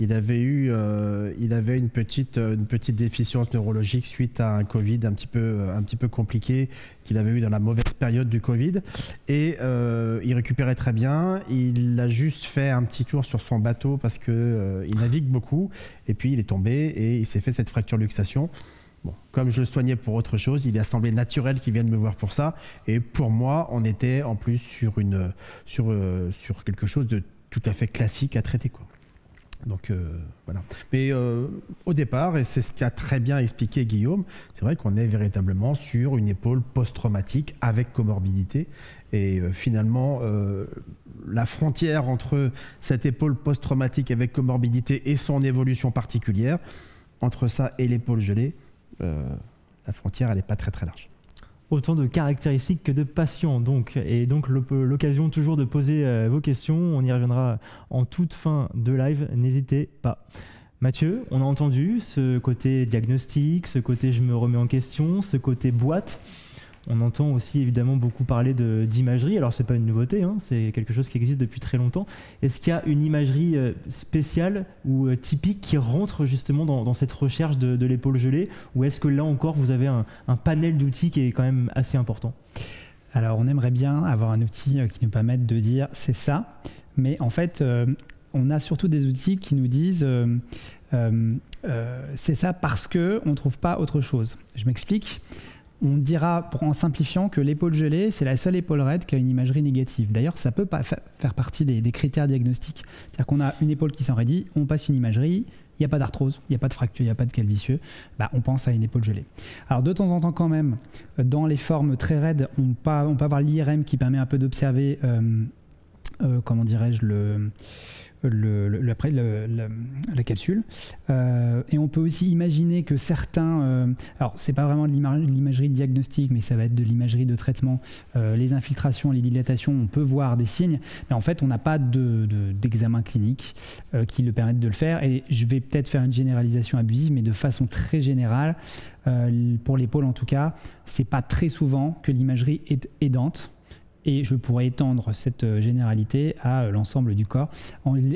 Il avait eu, euh, il avait une petite, une petite déficience neurologique suite à un Covid un petit peu, un petit peu compliqué qu'il avait eu dans la mauvaise période du Covid. Et euh, il récupérait très bien. Il a juste fait un petit tour sur son bateau parce que il navigue beaucoup. Et puis il est tombé et il s'est fait cette fracture luxation comme je le soignais pour autre chose, il a semblé naturel qu'il vienne me voir pour ça. Et pour moi, on était en plus sur, une, sur, euh, sur quelque chose de tout à fait classique à traiter. Quoi. Donc euh, voilà. Mais euh, au départ, et c'est ce qu'a très bien expliqué Guillaume, c'est vrai qu'on est véritablement sur une épaule post-traumatique avec comorbidité. Et finalement, la frontière entre cette épaule post-traumatique avec comorbidité et son évolution particulière, entre ça et l'épaule gelée, euh, la frontière, elle n'est pas très très large. Autant de caractéristiques que de patients, donc. Et donc, l'occasion toujours de poser euh, vos questions. On y reviendra en toute fin de live. N'hésitez pas. Mathieu, on a entendu ce côté diagnostic, ce côté je me remets en question, ce côté boîte. On entend aussi évidemment beaucoup parler d'imagerie. Alors, ce n'est pas une nouveauté, hein, c'est quelque chose qui existe depuis très longtemps. Est-ce qu'il y a une imagerie euh, spéciale ou euh, typique qui rentre justement dans, cette recherche de, l'épaule gelée? Ou est-ce que là encore, vous avez un, panel d'outils qui est quand même assez important? Alors, on aimerait bien avoir un outil euh, qui nous permette de dire c'est ça. Mais en fait, on a surtout des outils qui nous disent. c'est ça parce qu'on ne trouve pas autre chose. Je m'explique on dira, en simplifiant, que l'épaule gelée, c'est la seule épaule raide qui a une imagerie négative. D'ailleurs, ça peut pas faire partie des, critères diagnostiques. C'est-à-dire qu'on a une épaule qui s'enraidit, on passe une imagerie, il n'y a pas d'arthrose, il n'y a pas de fracture, il n'y a pas de calvicieux, bah, on pense à une épaule gelée. Alors de temps en temps quand même, dans les formes très raides, on peut, on peut avoir l'IRM qui permet un peu d'observer, euh, euh, comment dirais-je, le le, après la capsule. Euh, et on peut aussi imaginer que certains, euh, alors c'est pas vraiment de l'imagerie diagnostique, mais ça va être de l'imagerie de traitement, euh, les infiltrations, les dilatations, on peut voir des signes, mais en fait on n'a pas d'examen de, clinique qui le permettent de le faire. Et je vais peut-être faire une généralisation abusive, mais de façon très générale, pour l'épaule en tout cas, c'est pas très souvent que l'imagerie est aidante. Et je pourrais étendre cette euh, généralité à euh, l'ensemble du corps.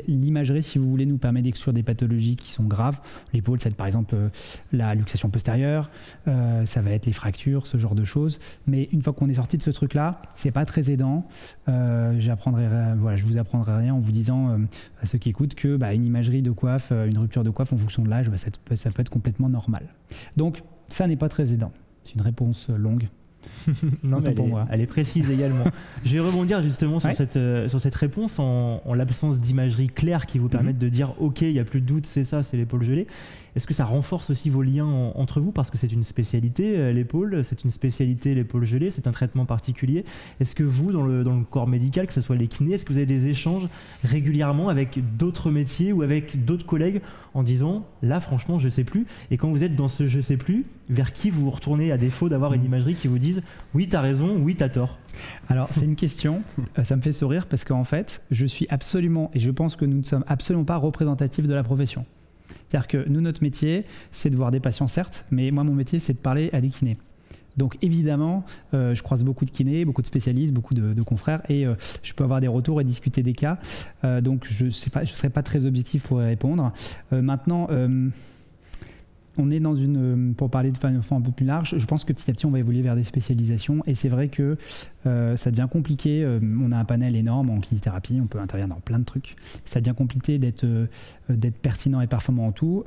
L'imagerie, si vous voulez, nous permet d'exclure des pathologies qui sont graves. L'épaule, c'est par exemple euh, la luxation postérieure, ça va être les fractures, ce genre de choses. Mais une fois qu'on est sorti de ce truc-là, c'est pas très aidant. j'apprendrai, voilà, je vous apprendrai rien en vous disant à ceux qui écoutent que bah, une imagerie de coiffe, une rupture de coiffe en fonction de l'âge, bah, ça peut être complètement normal. Donc, ça n'est pas très aidant. C'est une réponse longue. non, mais elle, pour est, moi. elle est précise également. Je vais rebondir justement sur, Ouais. cette, euh, sur cette réponse en, en l'absence d'imagerie claire qui vous Mhm. permettent de dire ok, il n'y a plus de doute, c'est ça, c'est l'épaule gelée. Est-ce que ça renforce aussi vos liens en- entre vous parce que c'est une spécialité euh, l'épaule, c'est une spécialité l'épaule gelée, c'est un traitement particulier. Est-ce que vous, dans le, corps médical, que ce soit les kinés, est-ce que vous avez des échanges régulièrement avec d'autres métiers ou avec d'autres collègues en disant là franchement je sais plus et quand vous êtes dans ce je sais plus, vers qui vous vous retournez à défaut d'avoir une imagerie qui vous dise oui t'as raison, oui t'as tort. Alors, c'est une question, euh, ça me fait sourire parce qu'en fait, je suis absolument, et je pense que nous ne sommes absolument pas représentatifs de la profession. C'est-à-dire que nous, notre métier, c'est de voir des patients, certes, mais moi, mon métier, c'est de parler à des kinés. Donc évidemment, euh, je croise beaucoup de kinés, beaucoup de spécialistes, beaucoup de, confrères, et euh, je peux avoir des retours et discuter des cas. Euh, donc je ne serai pas très objectif pour y répondre. Maintenant, on est dans une, pour parler de façon un peu plus large, je pense que petit à petit on va évoluer vers des spécialisations et c'est vrai que euh, ça devient compliqué. euh, on a un panel énorme en kinésithérapie, on peut intervenir dans plein de trucs. Ça devient compliqué euh, d'être pertinent et performant en tout.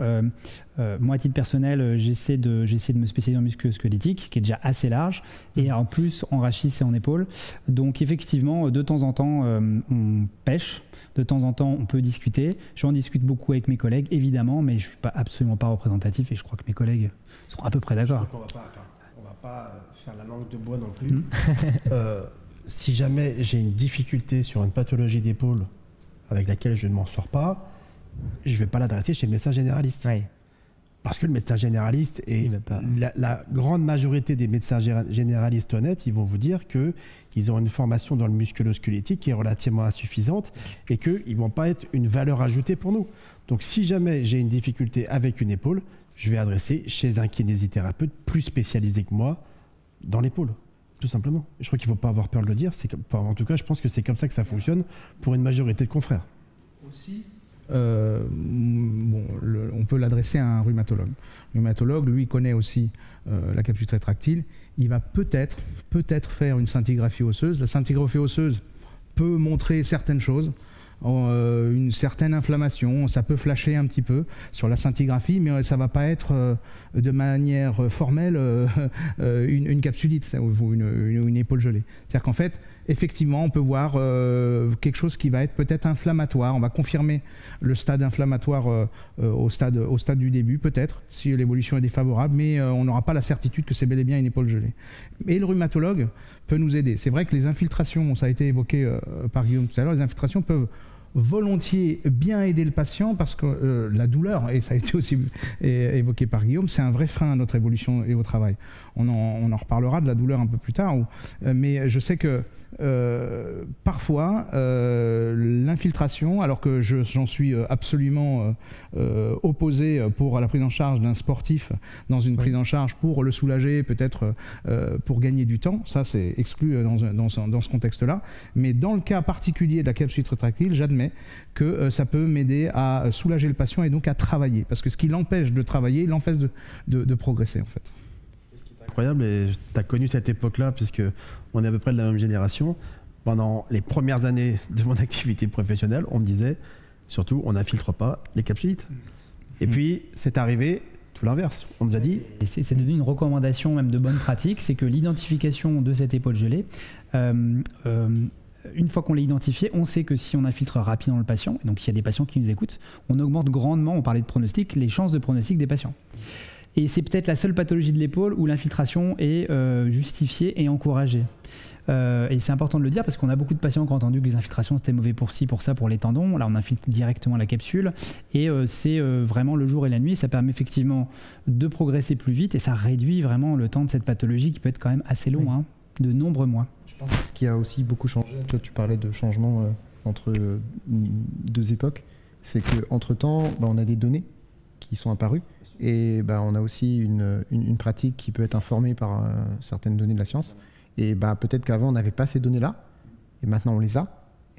Euh, euh, moi, à titre personnel, euh, j'essaie de, j'essaie de me spécialiser en musculo-squelettique, qui est déjà assez large, et en plus en rachis et en épaule. Donc effectivement, de temps en temps, euh, on pêche. De temps en temps, on peut discuter. J'en discute beaucoup avec mes collègues, évidemment, mais je ne suis pas absolument pas représentatif et je crois que mes collègues seront à peu près d'accord. crois qu'on va pas, on euh, faire la langue de bois non plus. Mm. Euh, si jamais j'ai une difficulté sur une pathologie d'épaule avec laquelle je ne m'en sors pas, je vais pas l'adresser chez le médecin généraliste. Ouais. Parce que le médecin généraliste et pas. la, la grande majorité des médecins généralistes honnêtes, ils vont vous dire que ils ont une formation dans le musculo-squelettique qui est relativement insuffisante et qu'ils ne vont pas être une valeur ajoutée pour nous. Donc si jamais j'ai une difficulté avec une épaule, je vais adresser chez un kinésithérapeute plus spécialisé que moi dans l'épaule. Tout simplement. Je crois qu'il ne faut pas avoir peur de le dire. C'est comme- enfin, en tout cas, je pense que c'est comme ça que ça fonctionne pour une majorité de confrères. Aussi, euh, bon, on peut l'adresser à un rhumatologue. Le rhumatologue, lui, connaît aussi euh, la capsule rétractile. Il va peut-être, peut-être faire une scintigraphie osseuse. La scintigraphie osseuse peut montrer certaines choses. euh, une certaine inflammation, ça peut flasher un petit peu sur la scintigraphie, mais ça va pas être de manière formelle une, capsulite ou une, une- une épaule gelée. C'est-à-dire qu'en fait, effectivement, on peut voir euh, quelque chose qui va être peut-être inflammatoire. On va confirmer le stade inflammatoire euh, euh, au, stade, du début, peut-être, si l'évolution est défavorable, mais on n'aura pas la certitude que c'est bel et bien une épaule gelée. Et le rhumatologue peut nous aider. C'est vrai que les infiltrations, ça a été évoqué par Guillaume tout à l'heure, les infiltrations peuvent volontiers bien aider le patient parce que la douleur, et ça a été aussi évoqué par Guillaume, c'est un vrai frein à notre évolution et au travail. On en, on en reparlera de la douleur un peu plus tard, mais je sais que euh, parfois euh, l'infiltration, alors que je- j'en suis euh, absolument euh, opposé pour la prise en charge d'un sportif dans une prise en charge pour le soulager, peut-être euh, pour gagner du temps, ça c'est exclu dans, dans, ce- dans ce contexte-là. Mais dans le cas particulier de la capsule rétractile, j'admets que euh, ça peut m'aider à soulager le patient et donc à travailler. Parce que ce qui l'empêche de travailler, l'empêche de, de- de progresser en fait. incroyable et tu as connu cette époque-là puisque on est à peu près de la même génération. Pendant les premières années de mon activité professionnelle, on me disait surtout on n'infiltre pas les capsulites. Et puis c'est arrivé tout l'inverse. On nous a dit c'est devenu une recommandation même de bonne pratique, c'est que l'identification de cette épaule gelée, euh, euh, une fois qu'on l'a identifiée, on sait que si on infiltre rapidement le patient, et donc s'il y a des patients qui nous écoutent, on augmente grandement, on parlait de pronostic, les chances de pronostic des patients. Et c'est peut-être la seule pathologie de l'épaule où l'infiltration est euh, justifiée et encouragée. Euh, et c'est important de le dire parce qu'on a beaucoup de patients qui ont entendu que les infiltrations c'était mauvais pour ci, pour ça, pour les tendons. Là, on infiltre directement la capsule et euh, c'est euh, vraiment le jour et la nuit. Ça permet effectivement de progresser plus vite et ça réduit vraiment le temps de cette pathologie qui peut être quand même assez long, Oui. hein, de nombreux mois. Je pense que ce qui a aussi beaucoup changé, toi tu parlais de changement entre deux époques, c'est qu'entre temps, on a des données qui sont apparues et bah, on a aussi une, une- pratique qui peut être informée par euh, certaines données de la science. Et bah, peut-être qu'avant on n'avait pas ces données-là et maintenant on les a.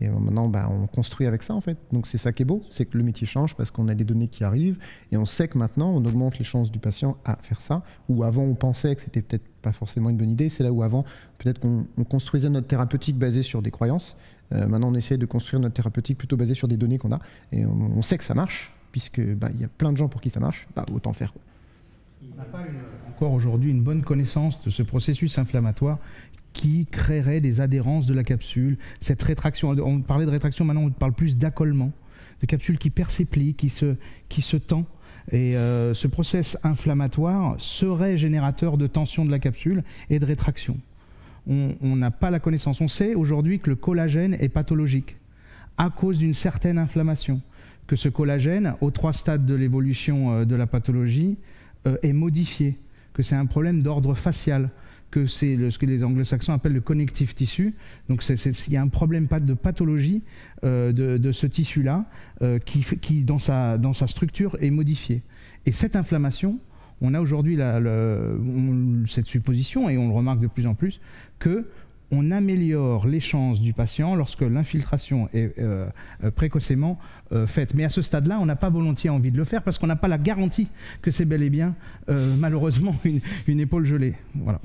Et maintenant, bah, on construit avec ça en fait. Donc c'est ça qui est beau, c'est que le métier change parce qu'on a des données qui arrivent et on sait que maintenant on augmente les chances du patient à faire ça. Ou avant on pensait que c'était peut-être pas forcément une bonne idée. C'est là où avant peut-être qu'on on construisait notre thérapeutique basée sur des croyances. Euh, maintenant on essaie de construire notre thérapeutique plutôt basée sur des données qu'on a et on sait que ça marche puisque bah, il y a plein de gens pour qui ça marche. Bah, autant faire. quoi. On n'a pas encore aujourd'hui une bonne connaissance de ce processus inflammatoire qui créerait des adhérences de la capsule. Cette rétraction, on parlait de rétraction, maintenant on parle plus d'accollement, de capsule qui perd qui se tend. Et euh, ce process inflammatoire serait générateur de tension de la capsule et de rétraction. On n'a pas la connaissance. On sait aujourd'hui que le collagène est pathologique à cause d'une certaine inflammation, que ce collagène, aux trois stades de l'évolution euh, de la pathologie, euh, est modifié, que c'est un problème d'ordre facial, que c'est ce que les anglo-saxons appellent le connective tissu. Donc il y a un problème de pathologie euh, de, ce tissu-là qui, dans sa structure est modifié. Et cette inflammation, on a aujourd'hui cette supposition, et on le remarque de plus en plus, que on améliore les chances du patient lorsque l'infiltration est euh, euh, précocement euh, faite. Mais à ce stade-là, on n'a pas volontiers envie de le faire parce qu'on n'a pas la garantie que c'est bel et bien, malheureusement, une, épaule gelée. Voilà.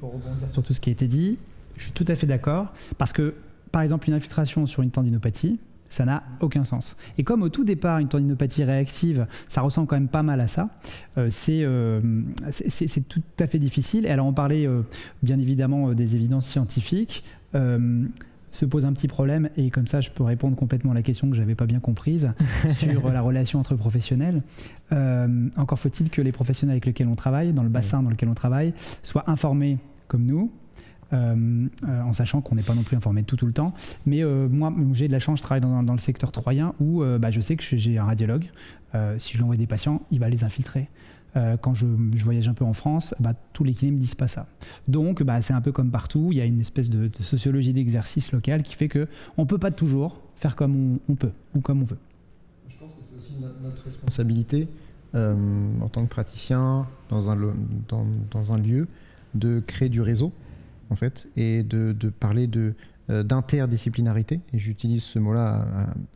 Pour rebondir sur tout ce qui a été dit, je suis tout à fait d'accord parce que, par exemple, une infiltration sur une tendinopathie, ça n'a aucun sens. Et comme au tout départ, une tendinopathie réactive, ça ressemble quand même pas mal à ça, euh, euh, c'est tout à fait difficile. Et alors on parlait euh, bien évidemment des évidences scientifiques se pose un petit problème et comme ça je peux répondre complètement à la question que j'avais pas bien comprise sur la relation entre professionnels. encore faut-il que les professionnels avec lesquels on travaille, dans le bassin dans lequel on travaille, soient informés comme nous en sachant qu'on n'est pas non plus informé de tout tout le temps. Mais euh, moi, j'ai de la chance, je travaille dans, le secteur troyen où bah, je sais que j'ai un radiologue. si je lui envoie des patients, il va les infiltrer. quand je, voyage un peu en France, bah, tous les kinés me disent pas ça. Donc, bah, c'est un peu comme partout. Il y a une espèce de, sociologie d'exercice local qui fait que on peut pas toujours faire comme on, peut ou comme on veut. Je pense que c'est aussi notre, responsabilité en tant que praticien dans un lieu de créer du réseau en fait, et de, parler de euh, d'interdisciplinarité, et j'utilise ce mot-là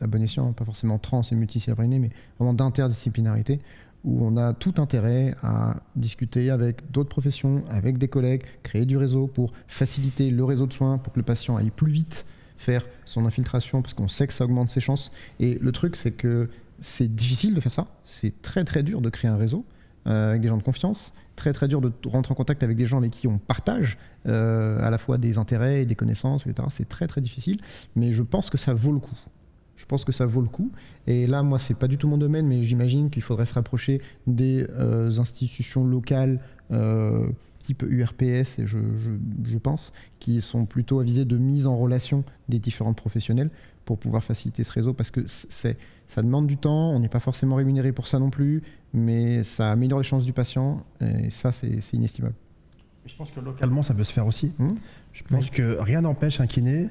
à, bon escient, pas forcément trans et multidisciplinaire, mais vraiment d'interdisciplinarité, où on a tout intérêt à discuter avec d'autres professions, avec des collègues, créer du réseau pour faciliter le réseau de soins, pour que le patient aille plus vite faire son infiltration, parce qu'on sait que ça augmente ses chances. Et le truc, c'est que c'est difficile de faire ça, c'est très très dur de créer un réseau euh, avec des gens de confiance, très très dur de rentrer en contact avec des gens avec qui on partage euh, à la fois des intérêts et des connaissances, etc. C'est très très difficile, mais je pense que ça vaut le coup. Je pense que ça vaut le coup. Et là, moi, c'est pas du tout mon domaine, mais j'imagine qu'il faudrait se rapprocher des euh, institutions locales euh, type URPS, je, pense, qui sont plutôt avisées de mise en relation des différents professionnels pour pouvoir faciliter ce réseau, parce que c'est, ça demande du temps, on n'est pas forcément rémunéré pour ça non plus, mais ça améliore les chances du patient, et ça, c'est inestimable. Je pense que localement, ça peut se faire aussi. Hmm je pense que rien n'empêche un kiné,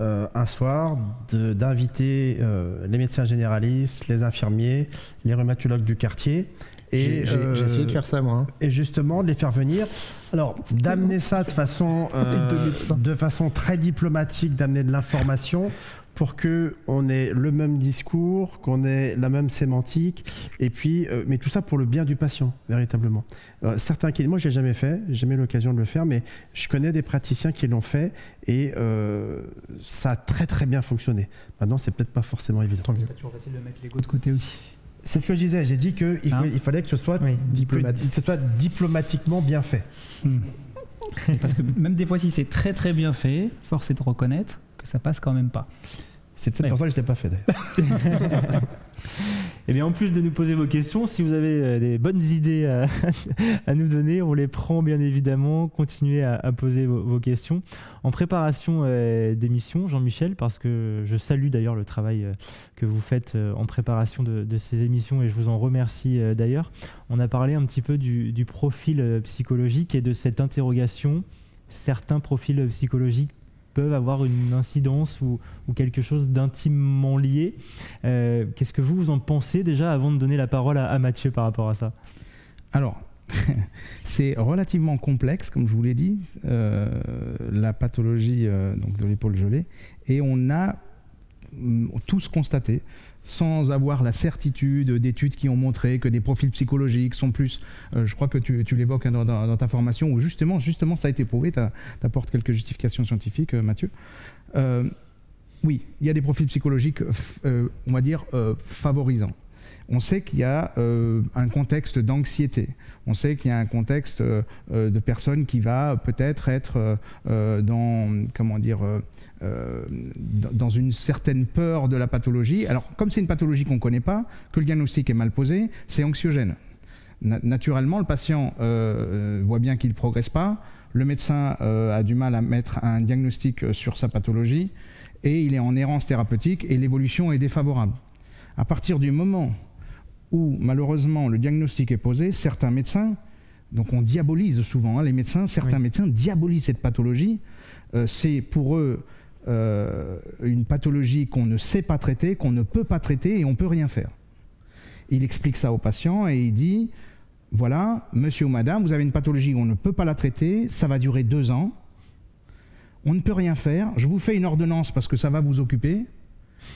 euh, un soir, d'inviter euh, les médecins généralistes, les infirmiers, les rhumatologues du quartier. Et j'ai essayé de euh, faire ça, moi. Hein. Et justement, de les faire venir. Alors, d'amener ça de façon, de façon très diplomatique, d'amener de l'information pour que on ait le même discours, qu'on ait la même sémantique, et puis, euh, mais tout ça pour le bien du patient, véritablement. Euh, certains qui, moi, j'ai jamais fait, j'ai jamais l'occasion de le faire, mais je connais des praticiens qui l'ont fait et euh, ça a très très bien fonctionné. Maintenant, c'est peut-être pas forcément évident. C'est toujours facile de mettre l'ego de côté aussi. C'est ce que je disais. J'ai dit qu'il hein il fallait que ce soit, soit diplomatiquement bien fait. Hmm. Parce que même des fois, si c'est très très bien fait, force est de reconnaître ça passe quand même pas. C'est peut-être pour ça que je ne l'ai pas fait d'ailleurs. Eh bien, en plus de nous poser vos questions, si vous avez euh, des bonnes idées à, nous donner, on les prend bien évidemment. Continuez à, poser vos, questions. En préparation euh, d'émission, Jean-Michel, parce que je salue d'ailleurs le travail euh, que vous faites en préparation de, ces émissions et je vous en remercie d'ailleurs. On a parlé un petit peu du profil psychologique et de cette interrogation. Certains profils psychologiques peuvent avoir une incidence ou, quelque chose d'intimement lié. Euh, qu'est-ce que vous, vous en pensez déjà avant de donner la parole à, Mathieu par rapport à ça? Alors, c'est relativement complexe, comme je vous l'ai dit, euh, la pathologie euh, donc de l'épaule gelée, et on a mm, tous constaté sans avoir la certitude d'études qui ont montré que des profils psychologiques sont plus, euh, je crois que tu, l'évoques hein, dans, ta formation, où justement, justement ça a été prouvé, tu apportes quelques justifications scientifiques, euh, Mathieu. Euh, oui, il y a des profils psychologiques, on va dire, favorisants. on sait qu'il y a un contexte d'anxiété. On sait qu'il y a un contexte de personnes qui va peut-être être, dans, comment dire, dans une certaine peur de la pathologie. Alors, comme c'est une pathologie qu'on ne connaît pas, que le diagnostic est mal posé, c'est anxiogène. naturellement, le patient voit bien qu'il ne progresse pas. Le médecin a du mal à mettre un diagnostic sur sa pathologie et il est en errance thérapeutique et l'évolution est défavorable. À partir du moment où malheureusement le diagnostic est posé, certains médecins, donc on diabolise souvent hein, les médecins, certains médecins diabolisent cette pathologie. Euh, c'est pour eux euh, une pathologie qu'on ne sait pas traiter, qu'on ne peut pas traiter et on ne peut rien faire. Il explique ça au patient et il dit voilà, monsieur ou madame, vous avez une pathologie, on ne peut pas la traiter, ça va durer deux ans, on ne peut rien faire, je vous fais une ordonnance parce que ça va vous occuper,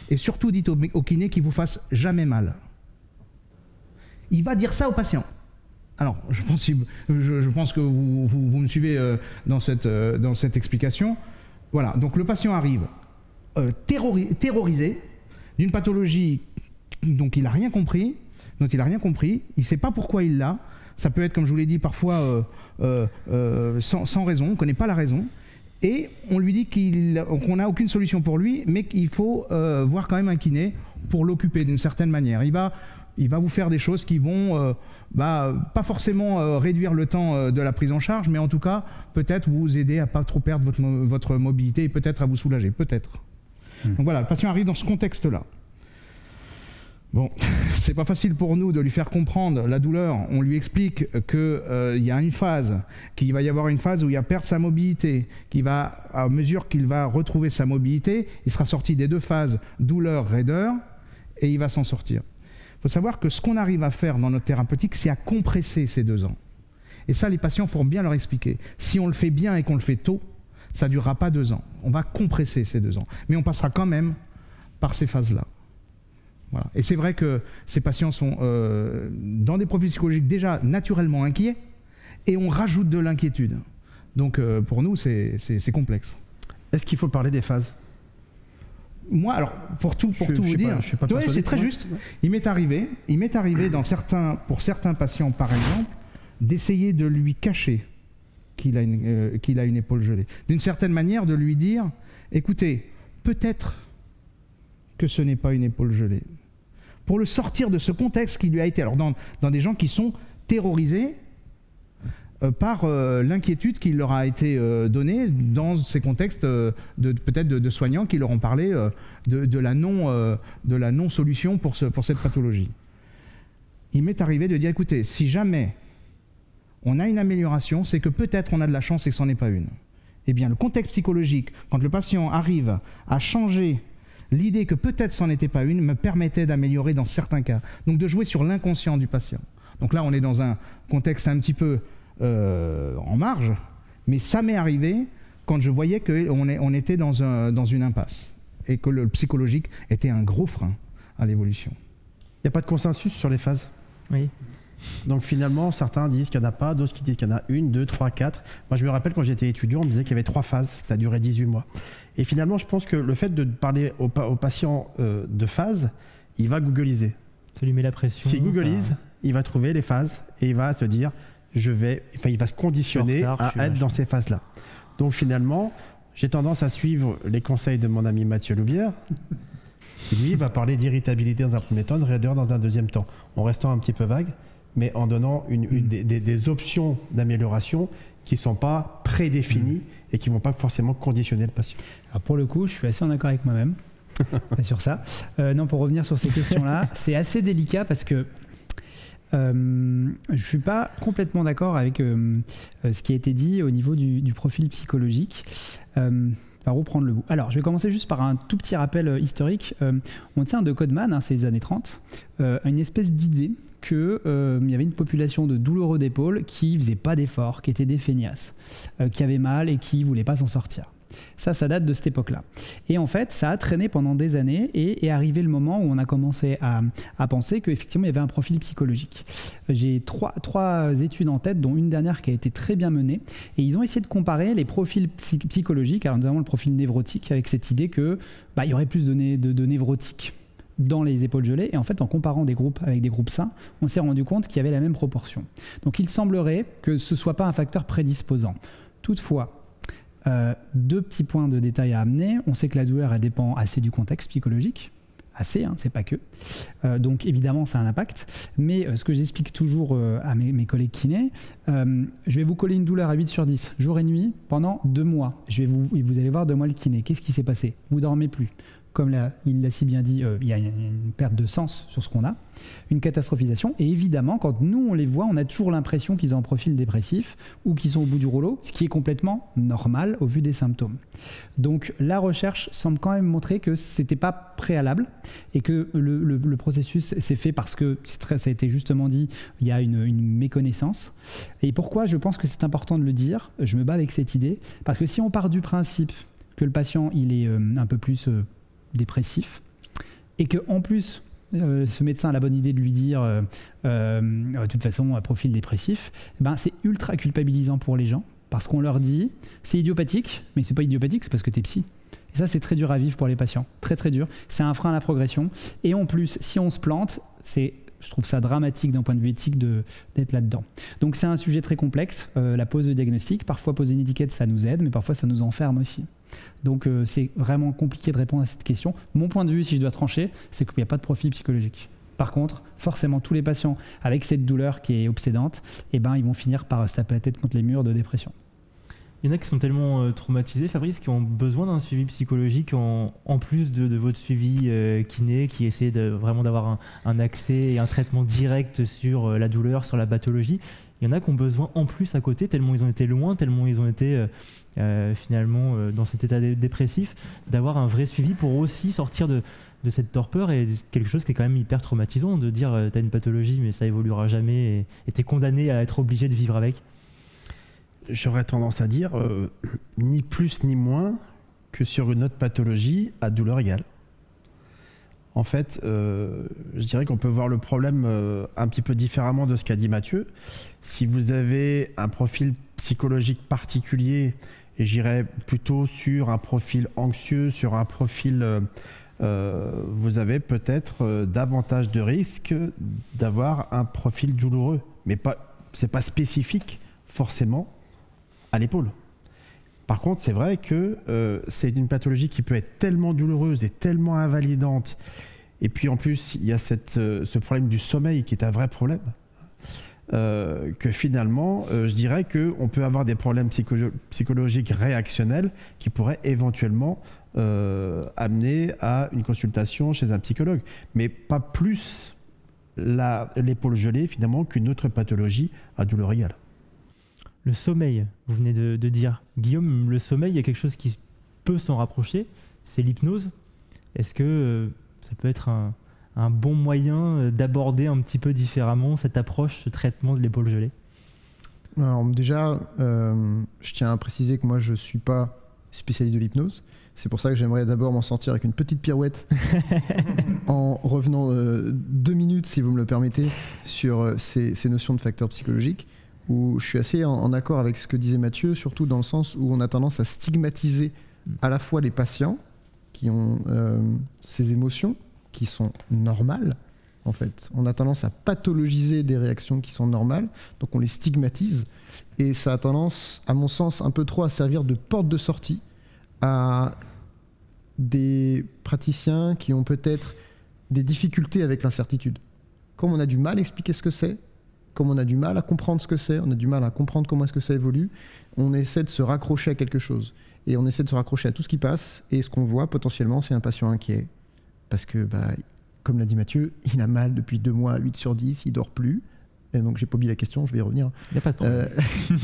et surtout dites au, kiné qu'il vous fasse jamais mal il va dire ça au patient. Alors, je pense, que vous, me suivez euh, dans, cette, euh, dans cette explication. Voilà, donc le patient arrive euh, terrorisé d'une pathologie dont il n'a rien compris, dont il n'a rien compris, il ne sait pas pourquoi il l'a. Ça peut être, comme je vous l'ai dit, parfois sans, sans, raison, on ne connaît pas la raison. Et on lui dit qu'on n'a aucune solution pour lui, mais qu'il faut voir quand même un kiné pour l'occuper d'une certaine manière. Il va il va vous faire des choses qui vont euh, bah, pas forcément euh, réduire le temps euh, de la prise en charge, mais en tout cas peut-être vous aider à pas trop perdre votre, votre mobilité et peut-être à vous soulager, peut-être. Hmm. Donc voilà, le patient arrive dans ce contexte-là. Bon, c'est pas facile pour nous de lui faire comprendre la douleur. On lui explique qu'il y a une phase, qu'il va y avoir une phase où il va perdre sa mobilité, qu'il va, à mesure qu'il va retrouver sa mobilité, il sera sorti des deux phases douleur-raideur et il va s'en sortir. Il faut savoir que ce qu'on arrive à faire dans notre thérapeutique, c'est à compresser ces deux ans. Et ça, les patients, faut bien leur expliquer. Si on le fait bien et qu'on le fait tôt, ça ne durera pas deux ans. On va compresser ces deux ans. Mais on passera quand même par ces phases-là. Et c'est vrai que ces patients sont euh, dans des profils psychologiques déjà naturellement inquiets et on rajoute de l'inquiétude. Donc euh, pour nous, c'est complexe. Est-ce qu'il faut parler des phases? Moi, alors pour tout, pour tout vous dire, c'est très juste. Il m'est arrivé, il m'est arrivé dans certains, pour certains patients par exemple, d'essayer de lui cacher qu'il a, une, euh, qu'il a une épaule gelée. D'une certaine manière, de lui dire, écoutez, peut-être que ce n'est pas une épaule gelée. Pour le sortir de ce contexte qui lui a été, alors dans, dans des gens qui sont terrorisés, par euh, l'inquiétude qui leur a été euh, donnée dans ces contextes de, peut-être de, soignants qui leur ont parlé de, la non, de la non-solution pour, pour cette pathologie. Il m'est arrivé de dire, écoutez, si jamais on a une amélioration, c'est que peut-être on a de la chance et que ce n'en est pas une. Eh bien, le contexte psychologique, quand le patient arrive à changer l'idée que peut-être ce n'en était pas une, me permettait d'améliorer dans certains cas. Donc de jouer sur l'inconscient du patient. Donc là, on est dans un contexte un petit peu euh, en marge, mais ça m'est arrivé quand je voyais qu'on on était dans, un, dans une impasse et que le psychologique était un gros frein à l'évolution. Il n'y a pas de consensus sur les phases? Oui. Donc finalement, certains disent qu'il n'y en a pas, d'autres qui disent qu'il y en a une, deux, trois, quatre. Moi, je me rappelle quand j'étais étudiant, on me disait qu'il y avait trois phases, que ça durait 18 mois. Et finalement, je pense que le fait de parler aux, patients euh, de phases, il va googliser. Ça lui met la pression. S'il googlise, il va trouver les phases et il va se dire je vais, enfin, il va se conditionner à être dans ces phases-là. Donc finalement, j'ai tendance à suivre les conseils de mon ami Mathieu Loubière. qui lui va parler d'irritabilité dans un premier temps, de raideur dans un deuxième temps, en restant un petit peu vague, mais en donnant une, des, options d'amélioration qui ne sont pas prédéfinies mm. et qui ne vont pas forcément conditionner le patient. Alors pour le coup, je suis assez en accord avec moi-même sur ça. Euh, non, pour revenir sur ces questions-là, c'est assez délicat parce que euh, je ne suis pas complètement d'accord avec euh, euh, ce qui a été dit au niveau du, profil psychologique. par où prendre le bout? Alors, je vais commencer juste par un tout petit rappel historique. on tient de Codeman, hein, c'est les années 30, une espèce d'idée qu'il y avait une population de douloureux d'épaule qui ne faisait pas d'efforts, qui étaient des feignasses, qui avaient mal et qui ne voulaient pas s'en sortir. Ça, ça date de cette époque-là. Et en fait, ça a traîné pendant des années et est arrivé le moment où on a commencé à, penser qu'effectivement, il y avait un profil psychologique. J'ai trois, études en tête, dont une dernière qui a été très bien menée. Et ils ont essayé de comparer les profils psychologiques, notamment le profil névrotique, avec cette idée que bah, y aurait plus de, de, de névrotiques dans les épaules gelées. Et en fait, en comparant des groupes avec des groupes sains, on s'est rendu compte qu'il y avait la même proportion. Donc il semblerait que ce ne soit pas un facteur prédisposant. Toutefois, euh, deux petits points de détail à amener. On sait que la douleur, elle dépend assez du contexte psychologique assez, hein, c'est pas que. Euh, donc évidemment, ça a un impact. Mais euh, ce que j'explique toujours à mes, collègues kinés, je vais vous coller une douleur à 8 sur 10, jour et nuit, pendant deux mois. Je vais vous, vous allez voir deux mois le kiné. Qu'est-ce qui s'est passé? Vous dormez plus comme il l'a si bien dit, euh, il y a une, perte de sens sur ce qu'on a, une catastrophisation. Et évidemment, quand nous on les voit, on a toujours l'impression qu'ils ont un profil dépressif ou qu'ils sont au bout du rouleau, ce qui est complètement normal au vu des symptômes. Donc la recherche semble quand même montrer que ce n'était pas préalable et que le, processus s'est fait parce que ça a été justement dit, il y a une, méconnaissance. Et pourquoi je pense que c'est important de le dire Je me bats avec cette idée parce que si on part du principe que le patient il est euh, un peu plus euh, dépressif, et que en plus euh, ce médecin a la bonne idée de lui dire euh, euh, de toute façon un profil dépressif, eh ben c'est ultra culpabilisant pour les gens parce qu'on leur dit c'est idiopathique, mais c'est pas idiopathique, c'est parce que tu es psy. Et ça c'est très dur à vivre pour les patients, très très dur. C'est un frein à la progression. Et en plus, si on se plante, c'est je trouve ça dramatique d'un point de vue éthique d'être là-dedans. Donc c'est un sujet très complexe, la pose de diagnostic. Parfois poser une étiquette, ça nous aide, mais parfois ça nous enferme aussi. Donc euh, c'est vraiment compliqué de répondre à cette question. Mon point de vue, si je dois trancher, c'est qu'il n'y a pas de profil psychologique. Par contre, forcément, tous les patients avec cette douleur qui est obsédante, eh ben, ils vont finir par se taper la tête contre les murs de dépression. Il y en a qui sont tellement euh, traumatisés, Fabrice, qui ont besoin d'un suivi psychologique en, plus de, votre suivi euh, kiné, qui essaie de, vraiment d'avoir un, accès et un traitement direct sur la douleur, sur la pathologie. Il y en a qui ont besoin en plus à côté, tellement ils ont été loin, tellement ils ont été euh, finalement euh, dans cet état dépressif, d'avoir un vrai suivi pour aussi sortir de, cette torpeur et quelque chose qui est quand même hyper traumatisant de dire euh, tu as une pathologie mais ça évoluera jamais et tu es condamné à être obligé de vivre avec J'aurais tendance à dire ni plus ni moins que sur une autre pathologie à douleur égale. En fait, je dirais qu'on peut voir le problème un petit peu différemment de ce qu'a dit Mathieu. Si vous avez un profil psychologique particulier et j'irais plutôt sur un profil anxieux, sur un profil... Euh, euh, vous avez peut-être euh, davantage de risques d'avoir un profil douloureux. Mais pas, c'est pas spécifique forcément à l'épaule. Par contre, c'est vrai que c'est une pathologie qui peut être tellement douloureuse et tellement invalidante. Et puis en plus, il y a cette, ce problème du sommeil qui est un vrai problème. Euh, que finalement, euh, je dirais qu'on peut avoir des problèmes psychologiques réactionnels qui pourraient éventuellement euh, amener à une consultation chez un psychologue, mais pas plus l'épaule gelée finalement qu'une autre pathologie à douleur égale. Le sommeil, vous venez de, de, dire, Guillaume, le sommeil, il y a quelque chose qui peut s'en rapprocher, c'est l'hypnose. Est-ce que ça peut être un, un bon moyen euh, d'aborder un petit peu différemment cette approche, ce traitement de l'épaule gelée? Alors déjà, euh, je tiens à préciser que moi je ne suis pas spécialiste de l'hypnose. C'est pour ça que j'aimerais d'abord m'en sortir avec une petite pirouette en revenant euh, deux minutes, si vous me le permettez, sur ces, notions de facteurs psychologiques, où je suis assez en, accord avec ce que disait Mathieu, surtout dans le sens où on a tendance à stigmatiser mm. à la fois les patients qui ont ces émotions, qui sont normales, en fait. On a tendance à pathologiser des réactions qui sont normales, donc on les stigmatise, et ça a tendance, à mon sens, un peu trop à servir de porte de sortie à des praticiens qui ont peut-être des difficultés avec l'incertitude. Comme on a du mal à expliquer ce que c'est, comme on a du mal à comprendre ce que c'est, on a du mal à comprendre comment est-ce que ça évolue, on essaie de se raccrocher à quelque chose. Et on essaie de se raccrocher à tout ce qui passe, et ce qu'on voit potentiellement, c'est un patient inquiet, parce que, bah, comme l'a dit Mathieu, il a mal depuis deux mois, 8 sur 10, il dort plus. Et donc j'ai pas oublié la question, je vais y revenir. Il n'y a pas de problème. Euh,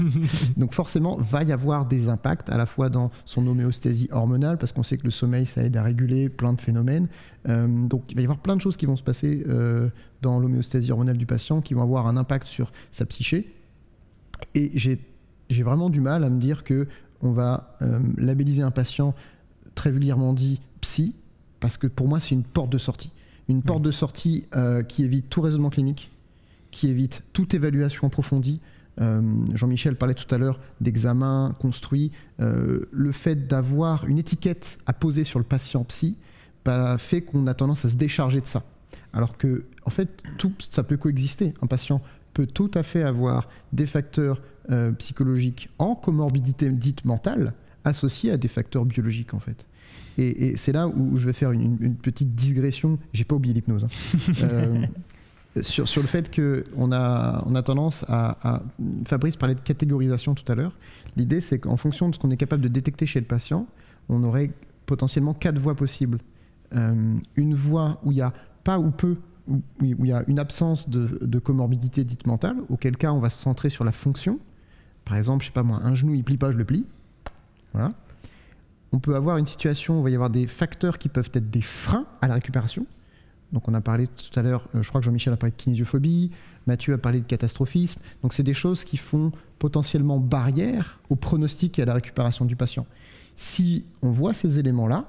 donc forcément, va y avoir des impacts à la fois dans son homéostasie hormonale, parce qu'on sait que le sommeil, ça aide à réguler plein de phénomènes. Euh, donc il va y avoir plein de choses qui vont se passer euh, dans l'homéostasie hormonale du patient, qui vont avoir un impact sur sa psyché. Et j'ai vraiment du mal à me dire que on va labelliser un patient très vulgairement dit psy, parce que pour moi, c'est une porte de sortie. Une porte de sortie qui évite tout raisonnement clinique, qui évite toute évaluation approfondie. Euh, Jean-Michel parlait tout à l'heure d'examen construit. Euh, le fait d'avoir une étiquette à poser sur le patient psy bah, fait qu'on a tendance à se décharger de ça. Alors que, en fait, tout ça peut coexister. Un patient peut tout à fait avoir des facteurs euh, psychologiques en comorbidité dite mentale associés à des facteurs biologiques, en fait. Et, c'est là où je vais faire une, petite digression. J'ai pas oublié l'hypnose. Hein. Sur, le fait qu'on a, on a tendance à, Fabrice parlait de catégorisation tout à l'heure. L'idée, c'est qu'en fonction de ce qu'on est capable de détecter chez le patient, on aurait potentiellement quatre voies possibles. Euh, une voie où il n'y a pas ou peu, où, il y a une absence de, comorbidité dite mentale, auquel cas on va se centrer sur la fonction. Par exemple, je sais pas moi, un genou il plie pas, je le plie. Voilà. On peut avoir une situation où il va y avoir des facteurs qui peuvent être des freins à la récupération. Donc on a parlé tout à l'heure, euh, je crois que Jean-Michel a parlé de kinésiophobie, Mathieu a parlé de catastrophisme. Donc c'est des choses qui font potentiellement barrière au pronostic et à la récupération du patient. Si on voit ces éléments-là,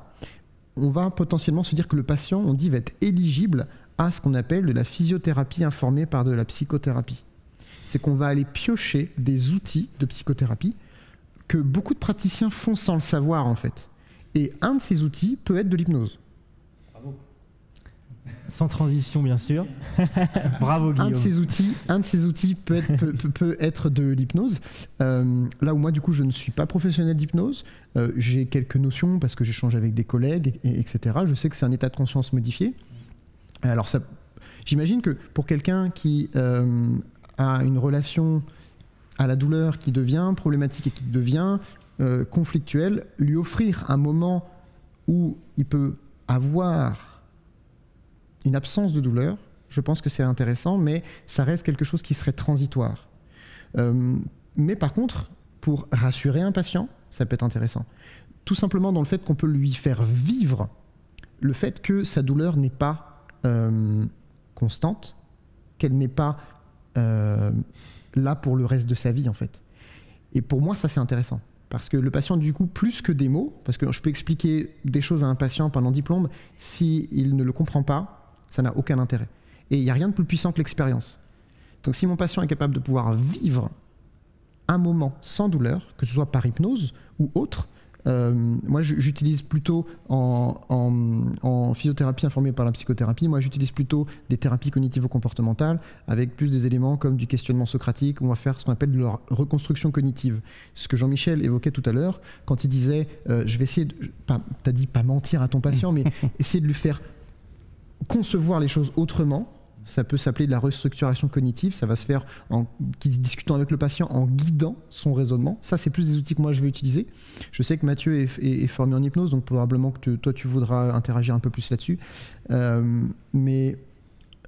on va potentiellement se dire que le patient, on dit, va être éligible à ce qu'on appelle de la physiothérapie informée par de la psychothérapie. C'est qu'on va aller piocher des outils de psychothérapie que beaucoup de praticiens font sans le savoir en fait. Et un de ces outils peut être de l'hypnose. Sans transition, bien sûr. Bravo, Guillaume. Un de ces outils, un de ces outils peut, être, peut, être de l'hypnose. Euh, là où moi, du coup, je ne suis pas professionnel d'hypnose, euh, j'ai quelques notions parce que j'échange avec des collègues, et, etc. Je sais que c'est un état de conscience modifié. Alors, ça, j'imagine que pour quelqu'un qui euh, a une relation à la douleur qui devient problématique et qui devient conflictuelle, lui offrir un moment où il peut avoir une absence de douleur, je pense que c'est intéressant, mais ça reste quelque chose qui serait transitoire. Euh, mais par contre, pour rassurer un patient, ça peut être intéressant. Tout simplement dans le fait qu'on peut lui faire vivre le fait que sa douleur n'est pas euh, constante, qu'elle n'est pas euh, là pour le reste de sa vie en fait. Et pour moi, ça c'est intéressant. Parce que le patient, du coup, plus que des mots, parce que je peux expliquer des choses à un patient pendant diplôme, s'il ne le comprend pas, ça n'a aucun intérêt. Et il n'y a rien de plus puissant que l'expérience. Donc si mon patient est capable de pouvoir vivre un moment sans douleur, que ce soit par hypnose ou autre, euh, moi j'utilise plutôt en, physiothérapie informée par la psychothérapie, moi j'utilise plutôt des thérapies cognitivo-comportementales avec plus des éléments comme du questionnement socratique, on va faire ce qu'on appelle de la reconstruction cognitive. Ce que Jean-Michel évoquait tout à l'heure quand il disait euh, je vais essayer, de, t'as dit pas mentir à ton patient, mais essayer de lui faire concevoir les choses autrement. Ça peut s'appeler de la restructuration cognitive. Ça va se faire en discutant avec le patient, en guidant son raisonnement. Ça, c'est plus des outils que moi je vais utiliser. Je sais que Mathieu est, formé en hypnose, donc probablement que toi, tu voudras interagir un peu plus là-dessus. Euh, mais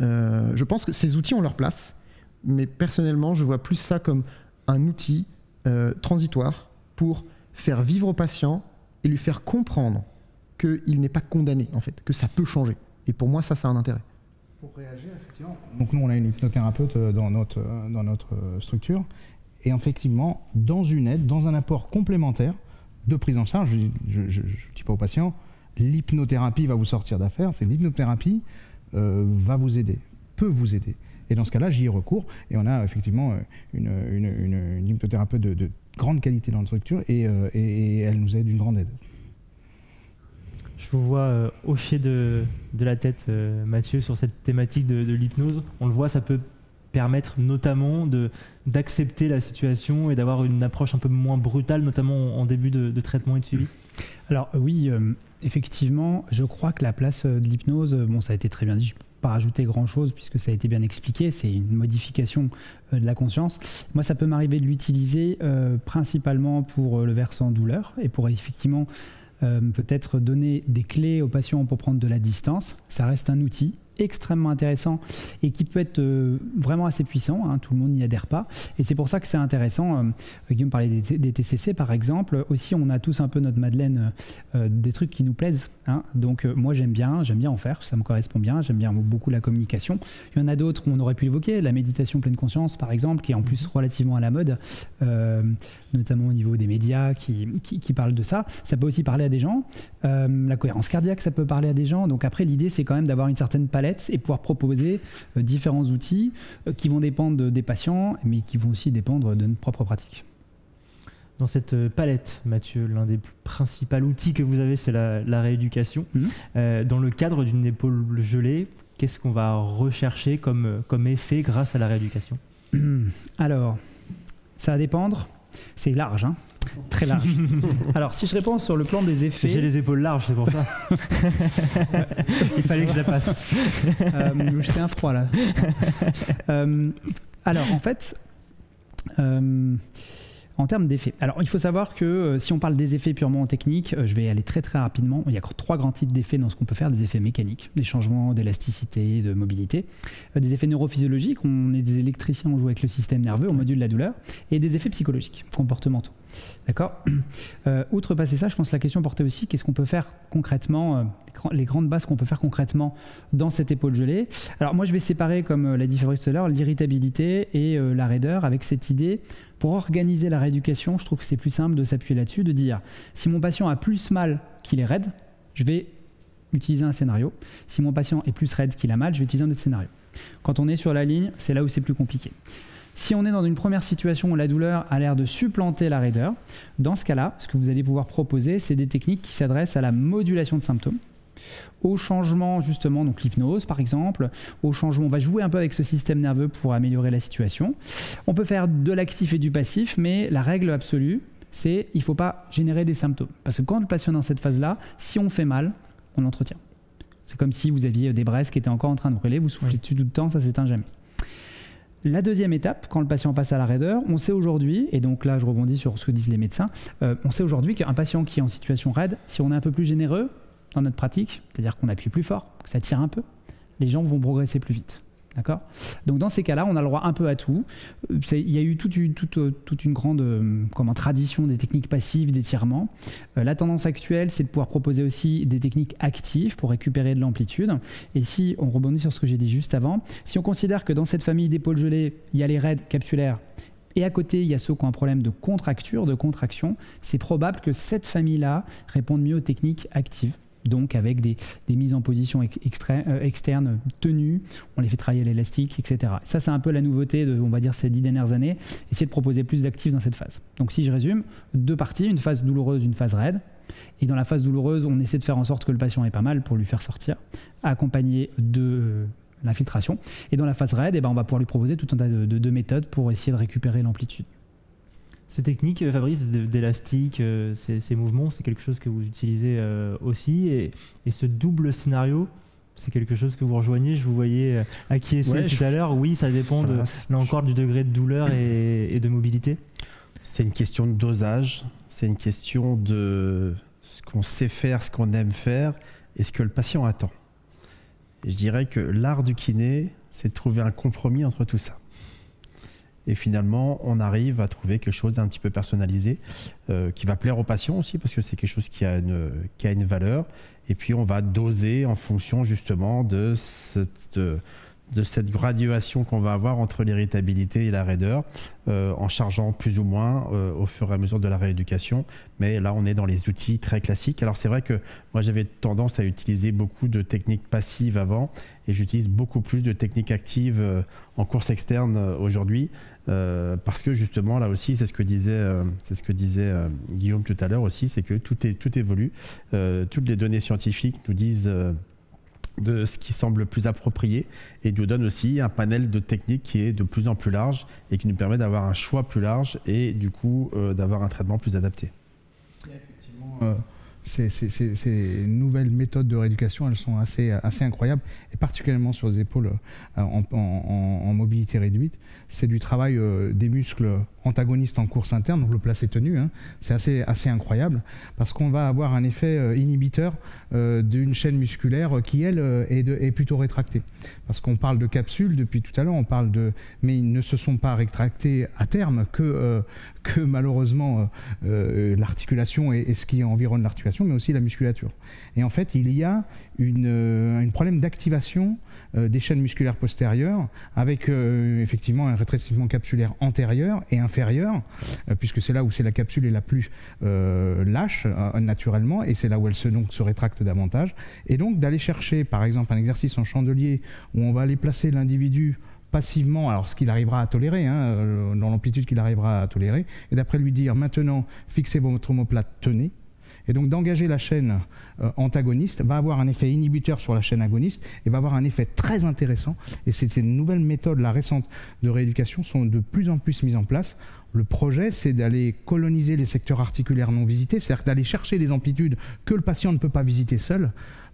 euh, je pense que ces outils ont leur place. Mais personnellement, je vois plus ça comme un outil euh, transitoire pour faire vivre au patient et lui faire comprendre qu'il n'est pas condamné, en fait, que ça peut changer. Et pour moi, ça, ça a un intérêt. Pour réagir, effectivement. Donc nous, on a une hypnothérapeute euh, dans notre, euh, dans notre euh, structure. Et effectivement, dans une aide, dans un apport complémentaire de prise en charge, je ne dis pas au patient, l'hypnothérapie va vous sortir d'affaires, c'est l'hypnothérapie va vous aider, peut vous aider. Et dans ce cas-là, j'y ai recours. Et on a effectivement une, une, hypnothérapeute de, grande qualité dans notre structure et, et elle nous aide d'une grande aide. Je vous vois euh, hocher de, la tête, euh, Mathieu, sur cette thématique de, l'hypnose. On le voit, ça peut permettre notamment d'accepter la situation et d'avoir une approche un peu moins brutale, notamment en, début de, traitement et de suivi Alors oui, euh, effectivement, je crois que la place de l'hypnose, bon, ça a été très bien dit, je ne peux pas rajouter grand-chose puisque ça a été bien expliqué, c'est une modification de la conscience. Moi, ça peut m'arriver de l'utiliser principalement pour le versant douleur et pour effectivement euh, peut-être donner des clés aux patients pour prendre de la distance. Ça reste un outil extrêmement intéressant et qui peut être euh, vraiment assez puissant. Hein, tout le monde n'y adhère pas. Et c'est pour ça que c'est intéressant. Euh, Guillaume parlait des, TCC par exemple. Aussi, on a tous un peu notre Madeleine euh, des trucs qui nous plaisent. Hein. Donc, moi, j'aime bien, j'aime bien en faire. Ça me correspond bien. J'aime bien beaucoup la communication. Il y en a d'autres, on aurait pu l'évoquer. La méditation pleine conscience, par exemple, qui est en plus mhm. relativement à la mode, notamment au niveau des médias qui, qui, qui, parlent de ça. Ça peut aussi parler à des gens. la cohérence cardiaque, ça peut parler à des gens. Donc, après, l'idée, c'est quand même d'avoir une certaine palette et pouvoir proposer euh, différents outils euh, qui vont dépendre des patients, mais qui vont aussi dépendre de notre propre pratique. dans cette palette, Mathieu, l'un des principaux outils que vous avez, c'est la, rééducation. Mhm. dans le cadre d'une épaule gelée, qu'est-ce qu'on va rechercher comme, comme effet grâce à la rééducation? Alors, ça va dépendre. C'est large, hein Très large. Alors, si je réponds sur le plan des effets. J'ai les épaules larges, c'est pour ça. Il fallait que je la passe. euh, J'étais un froid là. Euh, alors, en fait, euh, en termes d'effets. Alors, il faut savoir que euh, si on parle des effets purement techniques, euh, je vais aller très très rapidement. Il y a trois grands types d'effets dans ce qu'on peut faire des effets mécaniques, des changements d'élasticité, de mobilité, euh, des effets neurophysiologiques. On est des électriciens, on joue avec le système nerveux, on module la douleur, et des effets psychologiques, comportementaux. D'accord? Outre passer ça, je pense que la question portait aussi qu'est-ce qu'on peut faire concrètement, les grandes bases qu'on peut faire concrètement dans cette épaule gelée? Alors, moi, je vais séparer, comme l'a dit Fabrice tout à l'heure, l'irritabilité et la raideur avec cette idée pour organiser la rééducation, je trouve que c'est plus simple de s'appuyer là-dessus, de dire si mon patient a plus mal qu'il est raide, je vais utiliser un scénario. Si mon patient est plus raide qu'il a mal, je vais utiliser un autre scénario. Quand on est sur la ligne, c'est là où c'est plus compliqué. Si on est dans une première situation où la douleur a l'air de supplanter la raideur, dans ce cas-là, ce que vous allez pouvoir proposer, c'est des techniques qui s'adressent à la modulation de symptômes au changement justement, donc l'hypnose par exemple, au changement, on va jouer un peu avec ce système nerveux pour améliorer la situation. On peut faire de l'actif et du passif, mais la règle absolue, c'est il ne faut pas générer des symptômes. Parce que quand le patient est dans cette phase-là, si on fait mal, on l'entretient. C'est comme si vous aviez des braises qui étaient encore en train de brûler, vous soufflez dessus tout le temps, ça s'éteint jamais. La deuxième étape, quand le patient passe à la raideur, on sait aujourd'hui, et donc là je rebondis sur ce que disent les médecins, euh, on sait aujourd'hui qu'un patient qui est en situation raide, si on est un peu plus généreux, notre pratique, c'est-à-dire qu'on appuie plus fort, que ça tire un peu, les gens vont progresser plus vite. D'accord? Donc dans ces cas-là, on a le droit un peu à tout. Il y a eu toute une, toute, une grande euh, tradition des techniques passives d'étirement. Euh, la tendance actuelle, c'est de pouvoir proposer aussi des techniques actives pour récupérer de l'amplitude. Et si on rebondit sur ce que j'ai dit juste avant, si on considère que dans cette famille d'épaules gelées, il y a les raids capsulaires et à côté, il y a ceux qui ont un problème de contracture, de contraction, c'est probable que cette famille-là réponde mieux aux techniques actives donc avec des, mises en position euh, externes tenues, on les fait travailler l'élastique, etc. Ça, c'est un peu la nouveauté de, on va dire, ces dix dernières années, essayer de proposer plus d'actifs dans cette phase. Donc si je résume, deux parties, une phase douloureuse, une phase raide. Et dans la phase douloureuse, on essaie de faire en sorte que le patient ait pas mal pour lui faire sortir, accompagné de euh, l'infiltration. Et dans la phase raide, eh ben, on va pouvoir lui proposer tout un tas de méthodes pour essayer de récupérer l'amplitude. Ces techniques, euh, Fabrice, d'élastique, euh, ces, mouvements, c'est quelque chose que vous utilisez euh, aussi. Et, ce double scénario, c'est quelque chose que vous rejoignez. Je vous voyais acquiescer tout à l'heure. Oui, ça dépend de, là encore du degré de douleur et, de mobilité. C'est une question de dosage. C'est une question de ce qu'on sait faire, ce qu'on aime faire et ce que le patient attend. je dirais que l'art du kiné, c'est de trouver un compromis entre tout ça. Et finalement, on arrive à trouver quelque chose d'un petit peu personnalisé, euh, qui va plaire aux patients aussi, parce que c'est quelque chose qui a, une, qui a une valeur. Et puis, on va doser en fonction justement de cette cette graduation qu'on va avoir entre l'irritabilité et la raideur, euh, en chargeant plus ou moins euh, au fur et à mesure de la rééducation. Mais là, on est dans les outils très classiques. Alors c'est vrai que moi, j'avais tendance à utiliser beaucoup de techniques passives avant, et j'utilise beaucoup plus de techniques actives euh, en course externe aujourd'hui, parce que justement, là aussi, c'est ce que disait, ce que disait Guillaume tout à l'heure aussi, c'est que tout, est, tout évolue. toutes les données scientifiques nous disent de ce qui semble le plus approprié et nous donne aussi un panel de techniques qui est de plus en plus large et qui nous permet d'avoir un choix plus large et du coup euh, d'avoir un traitement plus adapté. Effectivement, euh, ces, nouvelles méthodes de rééducation, elles sont assez, incroyables, et particulièrement sur les épaules euh, en, mobilité réduite. C'est du travail des muscles antagonistes en course interne, donc le placé tenu. Hein. C'est assez, incroyable, parce qu'on va avoir un effet euh, inhibiteur d'une chaîne musculaire qui, elle, est, est plutôt rétractée. Parce qu'on parle de capsules depuis tout à l'heure, on parle de... Mais ils ne se sont pas rétractés à terme que, malheureusement l'articulation et, ce qui environne l'articulation mais aussi la musculature. Et en fait, il y a euh, un problème d'activation euh, des chaînes musculaires postérieures avec euh, effectivement un rétrécissement capsulaire antérieur et inférieur, puisque c'est là où c'est la capsule est la plus lâche naturellement, et c'est là où elle se, donc, se rétracte davantage. Et donc d'aller chercher par exemple un exercice en chandelier où on va aller placer l'individu passivement, alors ce qu'il arrivera à tolérer, hein, euh, dans l'amplitude qu'il arrivera à tolérer, et d'après lui dire maintenant fixez votre omoplate, tenez. Et donc d'engager la chaîne euh, antagoniste va avoir un effet inhibiteur sur la chaîne agoniste et va avoir un effet très intéressant. Et ces nouvelles méthodes, la récente de rééducation, sont de plus en plus mises en place. Le projet, c'est d'aller coloniser les secteurs articulaires non visités, c'est-à-dire d'aller chercher des amplitudes que le patient ne peut pas visiter seul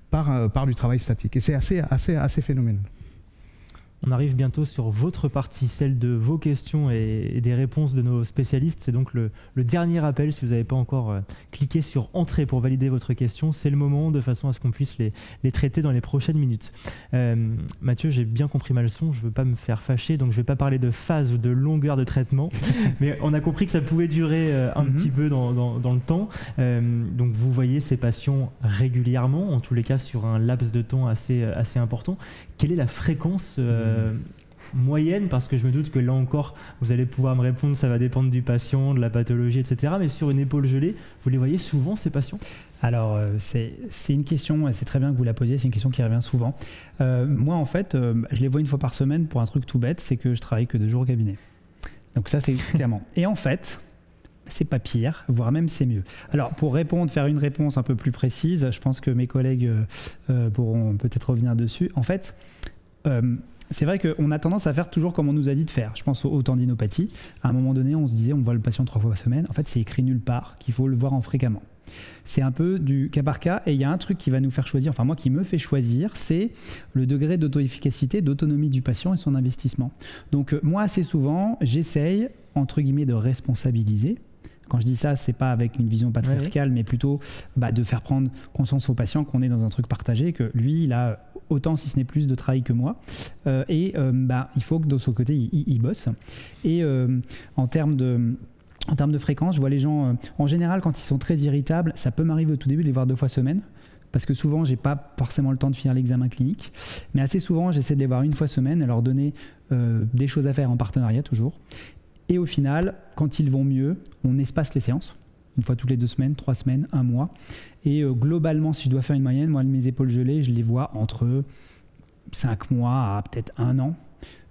par, euh, par du travail statique. Et c'est assez, assez, assez phénoménal. On arrive bientôt sur votre partie, celle de vos questions et, des réponses de nos spécialistes. C'est donc le, dernier appel. Si vous n'avez pas encore euh, cliqué sur Entrée pour valider votre question, c'est le moment de façon à ce qu'on puisse les, traiter dans les prochaines minutes. Euh, Mathieu, j'ai bien compris ma leçon. Je ne veux pas me faire fâcher, donc je ne vais pas parler de phase ou de longueur de traitement. mais on a compris que ça pouvait durer euh, un mhm. petit peu dans, le temps. donc vous voyez ces patients régulièrement, en tous les cas sur un laps de temps assez, assez important quelle est la fréquence euh, moyenne Parce que je me doute que là encore, vous allez pouvoir me répondre, ça va dépendre du patient, de la pathologie, etc. Mais sur une épaule gelée, vous les voyez souvent, ces patients? Alors, euh, c'est une question, c'est très bien que vous la posiez, c'est une question qui revient souvent. Euh, moi, en fait, je les vois une fois par semaine pour un truc tout bête, c'est que je travaille que deux jours au cabinet. Donc ça, c'est clairement. Et en fait, c'est pas pire, voire même c'est mieux. Alors pour répondre, faire une réponse un peu plus précise, je pense que mes collègues euh, euh, pourront peut-être revenir dessus. En fait, euh, c'est vrai qu'on a tendance à faire toujours comme on nous a dit de faire. Je pense aux, tendinopathies. À un moment donné, on se disait on voit le patient trois fois par semaine. En fait, c'est écrit nulle part qu'il faut le voir en fréquemment. C'est un peu du cas par cas et il y a un truc qui va nous faire choisir, enfin moi qui me fait choisir, c'est le degré d'auto-efficacité, d'autonomie du patient et son investissement. Donc moi assez souvent, j'essaye entre guillemets de responsabiliser quand je dis ça, c'est pas avec une vision patriarcale, mais plutôt bah, de faire prendre conscience au patient qu'on est dans un truc partagé, que lui, il a autant, si ce n'est plus, de travail que moi. Euh, et euh, bah, il faut que de son côté, il, bosse. Et euh, en termes de. En termes de fréquence, je vois les gens, en général, quand ils sont très irritables, ça peut m'arriver au tout début de les voir deux fois semaine parce que souvent, j'ai pas forcément le temps de finir l'examen clinique. Mais assez souvent, j'essaie de les voir une fois semaine et leur donner des choses à faire en partenariat toujours. Et au final, quand ils vont mieux, on espace les séances, une fois toutes les deux semaines, trois semaines, un mois. Et euh, globalement, si je dois faire une moyenne, moi, mes épaules gelées, je les vois entre cinq mois à peut-être un an.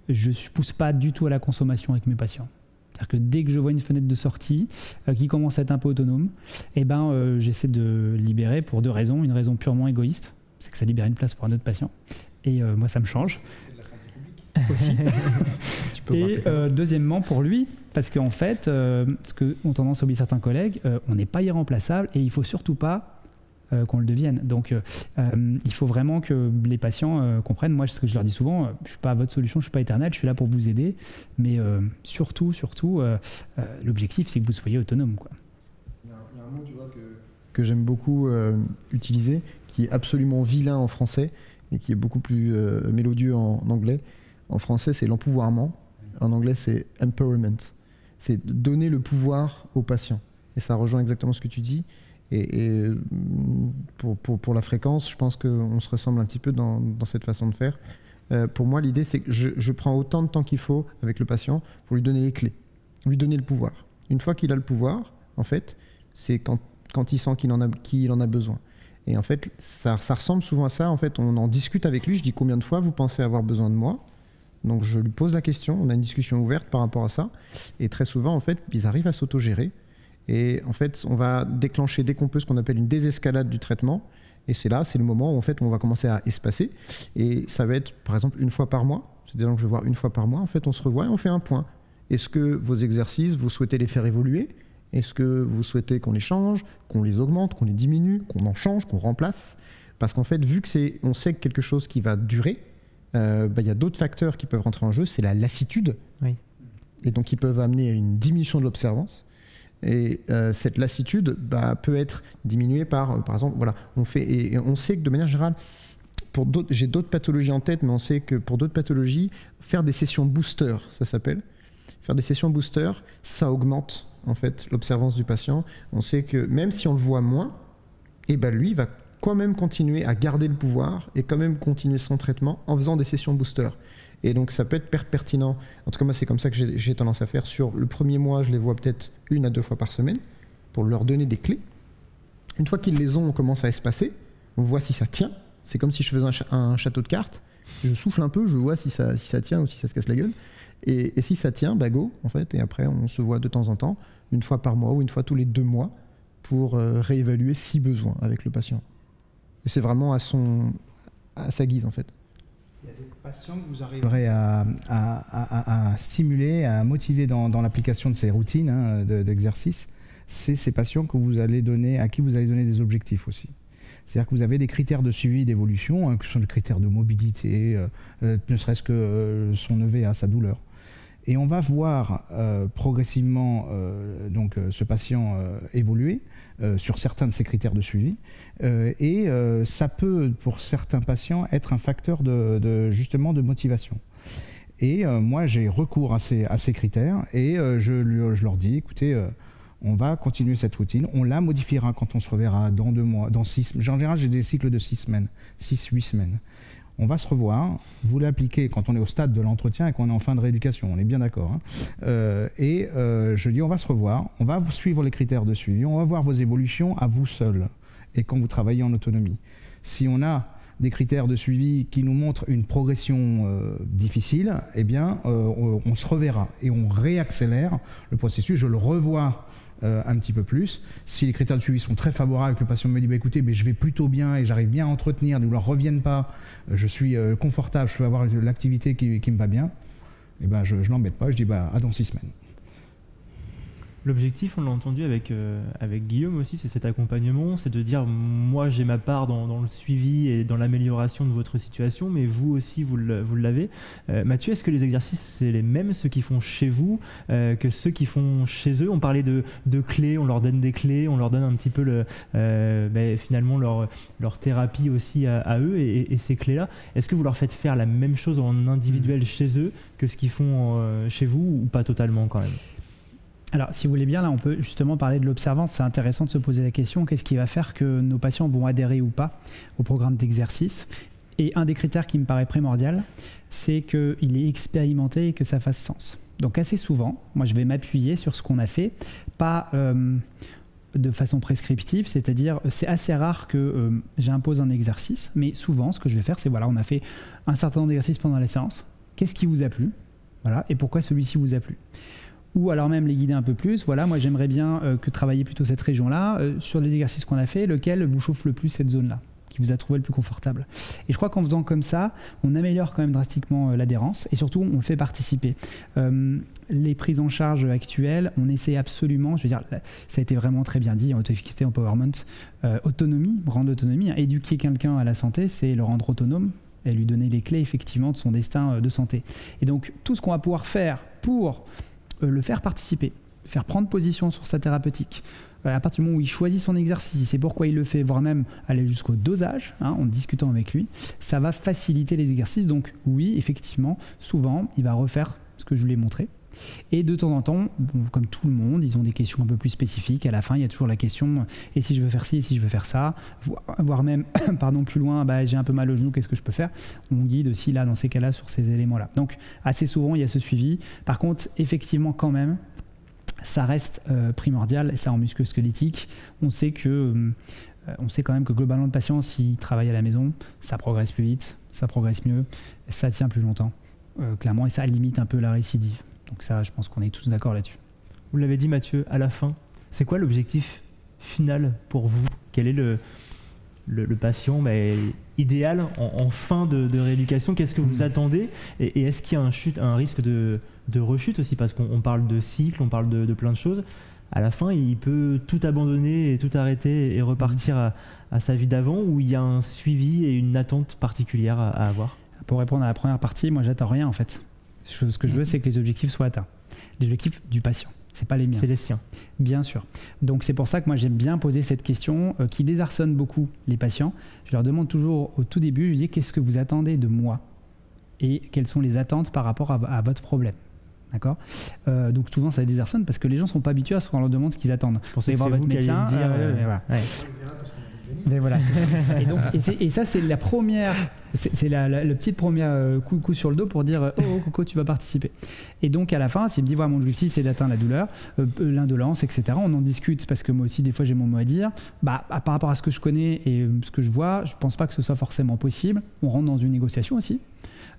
Je ne pousse pas du tout à la consommation avec mes patients. C'est-à-dire que dès que je vois une fenêtre de sortie euh, qui commence à être un peu autonome, eh ben, euh, j'essaie de libérer pour deux raisons. Une raison purement égoïste, c'est que ça libère une place pour un autre patient. Et moi, ça me change aussi. et deuxièmement, pour lui, parce qu'en fait, ce que ont tendance à oublier certains collègues, on n'est pas irremplaçable et il faut surtout pas qu'on le devienne. Donc, il faut vraiment que les patients comprennent. Moi, ce que je leur dis souvent, je suis pas votre solution, je suis pas éternel, je suis là pour vous aider, mais surtout, surtout, l'objectif, c'est que vous soyez autonome. Il, y a, un mot, que j'aime beaucoup utiliser, qui est absolument vilain en français et qui est beaucoup plus mélodieux en anglais. En français, c'est l'empouvoirment. En anglais, c'est empowerment. C'est donner le pouvoir au patient. Et ça rejoint exactement ce que tu dis. Et, pour, pour, la fréquence, je pense qu'on se ressemble un petit peu dans, cette façon de faire. Euh, pour moi, l'idée, c'est que je, prends autant de temps qu'il faut avec le patient pour lui donner les clés, lui donner le pouvoir. Une fois qu'il a le pouvoir, en fait, c'est quand, il sent qu'il en, a, besoin. Et en fait, ça, ça ressemble souvent à ça. En fait, on en discute avec lui. Je dis combien de fois vous pensez avoir besoin de moi? Donc je lui pose la question, on a une discussion ouverte par rapport à ça. Et très souvent, en fait, ils arrivent à s'autogérer. Et en fait, on va déclencher dès qu'on peut ce qu'on appelle une désescalade du traitement. Et c'est là, c'est le moment où en fait on va commencer à espacer. Et ça va être par exemple une fois par mois. C'est des gens que je vais voir une fois par mois. En fait, on se revoit et on fait un point. Est-ce que vos exercices, vous souhaitez les faire évoluer? Est-ce que vous souhaitez qu'on les change, qu'on les augmente, qu'on les diminue, qu'on en change, qu'on remplace? Parce qu'en fait, vu que c'est, on sait que quelque chose qui va durer, euh, bah, il y a d'autres facteurs qui peuvent rentrer en jeu, c'est la lassitude. Et donc, ils peuvent amener à une diminution de l'observance. Et euh, cette lassitude bah, peut être diminuée par, euh, par exemple, voilà, on fait, et, on sait que de manière générale, pour j'ai d'autres pathologies en tête, mais on sait que pour d'autres pathologies, faire des sessions booster, ça s'appelle, faire des sessions booster, ça augmente en fait l'observance du patient. On sait que même si on le voit moins, et eh ben lui va quand même continuer à garder le pouvoir et quand même continuer son traitement en faisant des sessions booster. Et donc ça peut être pertinent. En tout cas, moi, c'est comme ça que j'ai tendance à faire. Sur le premier mois, je les vois peut-être une à deux fois par semaine pour leur donner des clés. Une fois qu'ils les ont, on commence à espacer. On voit si ça tient. C'est comme si je faisais un, château de cartes. Je souffle un peu, je vois si ça, si ça tient ou si ça se casse la gueule. Et, si ça tient, bah go, en fait. Et après, on se voit de temps en temps, une fois par mois ou une fois tous les deux mois, pour euh, réévaluer si besoin avec le patient. Et c'est vraiment à, son, à sa guise, en fait. Il y a des patients que vous arriverez à, stimuler, à motiver dans, l'application de ces routines hein, d'exercice. c'est ces patients que vous allez donner, à qui vous allez donner des objectifs aussi. C'est-à-dire que vous avez des critères de suivi d'évolution, hein, que sont les critères de mobilité, euh, euh, ne serait-ce que son EVA, sa douleur. Et on va voir euh, progressivement euh, donc, euh, ce patient évoluer sur certains de ces critères de suivi. et ça peut, pour certains patients, être un facteur de, justement de motivation. Et moi, j'ai recours à ces, à ces, critères et je, je, leur dis, écoutez, on va continuer cette routine, on la modifiera quand on se reverra dans deux mois, dans six. En général, j'ai des cycles de six semaines, six, huit semaines on va se revoir, vous l'appliquez quand on est au stade de l'entretien et qu'on est en fin de rééducation, on est bien d'accord. Hein. Euh, et euh, je dis, on va se revoir, on va suivre les critères de suivi, on va voir vos évolutions à vous seul et quand vous travaillez en autonomie. Si on a des critères de suivi qui nous montrent une progression euh, difficile, eh bien, on, on, se reverra et on réaccélère le processus. Je le revois euh, un petit peu plus. Si les critères de suivi sont très favorables, que le patient me dit bah, écoutez, mais je vais plutôt bien et j'arrive bien à entretenir, ne leur reviennent pas, euh, je suis euh, confortable, je peux avoir l'activité qui, me va bien, eh ben, je ne l'embête pas, je dis bah, à dans six semaines. L'objectif, on l'a entendu avec, euh, avec Guillaume aussi, c'est cet accompagnement, c'est de dire moi j'ai ma part dans, le suivi et dans l'amélioration de votre situation, mais vous aussi vous l'avez. Euh, Mathieu, est-ce que les exercices c'est les mêmes, ceux qui font chez vous, euh, que ceux qui font chez eux? On parlait de, de, clés, on leur donne des clés, on leur donne un petit peu le, ben, finalement leur, leur thérapie aussi à, eux et, ces clés-là. Est-ce que vous leur faites faire la même chose en individuel mmh. chez eux que ce qu'ils font chez vous ou pas totalement quand même? Alors, si vous voulez bien, là, on peut justement parler de l'observance. C'est intéressant de se poser la question qu'est-ce qui va faire que nos patients vont adhérer ou pas au programme d'exercice? Et un des critères qui me paraît primordial, c'est qu'il est expérimenté et que ça fasse sens. Donc, assez souvent, moi, je vais m'appuyer sur ce qu'on a fait, pas. Euh, de façon prescriptive, c'est-à-dire c'est assez rare que euh, j'impose un exercice, mais souvent ce que je vais faire, c'est voilà, on a fait un certain nombre d'exercices pendant la séance. Qu'est-ce qui vous a plu? Voilà, et pourquoi celui-ci vous a plu? Ou alors même les guider un peu plus. Voilà, moi j'aimerais bien euh, que travailler plutôt cette région-là, euh, sur les exercices qu'on a fait, lequel vous chauffe le plus cette zone-là qui vous a trouvé le plus confortable. Et je crois qu'en faisant comme ça, on améliore quand même drastiquement euh, l'adhérence et surtout on le fait participer. les prises en charge actuelles, on essaie absolument, je veux dire, ça a été vraiment très bien dit en auto-efficacité, empowerment, autonomie, rendre autonomie, hein. éduquer quelqu'un à la santé, c'est le rendre autonome et lui donner les clés effectivement de son destin de santé. Et donc tout ce qu'on va pouvoir faire pour le faire participer, faire prendre position sur sa thérapeutique. Euh, à partir du moment où il choisit son exercice, c'est pourquoi il le fait, voire même aller jusqu'au dosage, hein, en discutant avec lui, ça va faciliter les exercices. Donc oui, effectivement, souvent, il va refaire ce que je lui ai montré, et de temps en temps, comme tout le monde, ils ont des questions un peu plus spécifiques. À la fin, il y a toujours la question et si je veux faire ci, et si je veux faire ça, voire même, pardon, plus loin, bah, j'ai un peu mal au genou, qu'est-ce que je peux faire? On guide aussi là, dans ces cas-là, sur ces éléments-là. Donc, assez souvent, il y a ce suivi. Par contre, effectivement, quand même, ça reste euh, primordial, et ça en musculo-squelettique, on sait que. Euh, quand même que globalement, le patient, s'il travaille à la maison, ça progresse plus vite, ça progresse mieux, ça tient plus longtemps, euh, clairement, et ça limite un peu la récidive. Donc ça, je pense qu'on est tous d'accord là-dessus. Vous l'avez dit Mathieu, à la fin, c'est quoi l'objectif final pour vous? Quel est le, le, patient mais, idéal en, fin de, rééducation? Qu'est-ce que vous hmm. attendez? Et, est-ce qu'il y a un, chute, un risque de, de rechute aussi? Parce qu'on parle de cycle, on parle de, plein de choses. À la fin, il peut tout abandonner et tout arrêter et repartir à, à sa vie d'avant ou il y a un suivi et une attente particulière à, à avoir? Pour répondre à la première partie, moi j'attends rien en fait. Ce que je veux, c'est que les objectifs soient atteints. Les objectifs du patient. C'est pas les miens. C'est les siens. Bien sûr. Donc c'est pour ça que moi j'aime bien poser cette question euh, qui désarçonne beaucoup les patients. Je leur demande toujours au tout début, je dis qu'est-ce que vous attendez de moi? Et quelles sont les attentes par rapport à, votre problème? D'accord? Euh, Donc souvent ça désarçonne parce que les gens sont pas habitués à ce qu'on leur demande ce qu'ils attendent. Pour voir votre médecin. Dire, euh, voilà. et, donc, et, ça, c'est la première, c'est le petit premier euh, coup, sur le dos pour dire euh, Oh, Coco, tu vas participer. Et donc, à la fin, s'il me dit voilà, Mon objectif, c'est d'atteindre la douleur, euh, l'indolence, etc., on en discute parce que moi aussi, des fois, j'ai mon mot à dire. Bah, par rapport à ce que je connais et ce que je vois, je pense pas que ce soit forcément possible. On rentre dans une négociation aussi.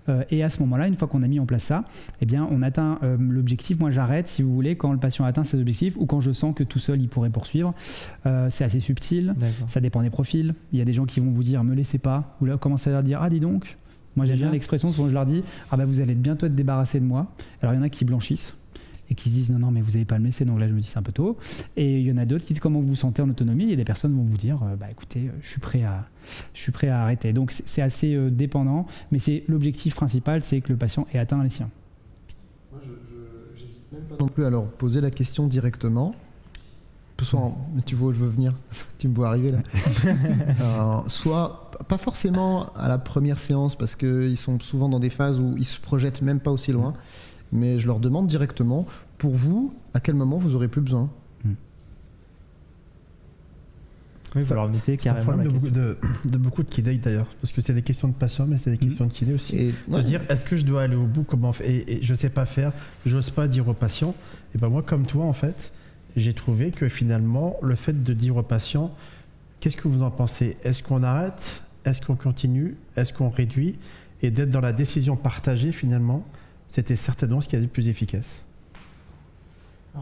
Euh, et à ce moment-là, une fois qu'on a mis en place ça, eh bien, on atteint euh, l'objectif. Moi, j'arrête, si vous voulez, quand le patient atteint ses objectifs ou quand je sens que tout seul, il pourrait poursuivre. Euh, c'est assez subtil. Ça dépend des profils. Il y a des gens qui vont vous dire me laissez pas, ou là commencez à leur dire? Ah dis donc. Moi j'aime bien l'expression souvent je leur dis ah bah vous allez bientôt être débarrassé de moi. Alors il y en a qui blanchissent et qui se disent non non mais vous n'allez pas me laisser donc là je me dis c'est un peu tôt. Et il y en a d'autres qui disent comment vous vous sentez en autonomie? Et des personnes vont vous dire euh, bah écoutez euh, je suis prêt à je suis prêt à arrêter. Donc c'est assez euh, dépendant mais c'est l'objectif principal c'est que le patient ait atteint les siens. Moi, je, j'hésite même pas non plus à leur poser la question directement. Soit, en- tu vois où je veux venir, tu me vois arriver là. Euh, soit, pas forcément à la première séance parce qu'ils sont souvent dans des phases où ils se projettent même pas aussi loin, mais je leur demande directement pour vous, à quel moment vous aurez plus besoin. Oui, vous leur mettez C'est un carrément la problème de de, de beaucoup de kinés d'ailleurs, parce que c'est des questions de patients, mais c'est des questions de kiné aussi. Et, De ouais, se dire, est-ce que je dois aller au bout? Comment et, et je sais pas faire, j'ose pas dire aux patients. Et ben moi, comme toi, en fait, j'ai trouvé que finalement, le fait de dire aux patients, qu'est-ce que vous en pensez? Est-ce qu'on arrête? Est-ce qu'on continue? Est-ce qu'on réduit? Et d'être dans la décision partagée, finalement, c'était certainement ce qui a été le plus efficace.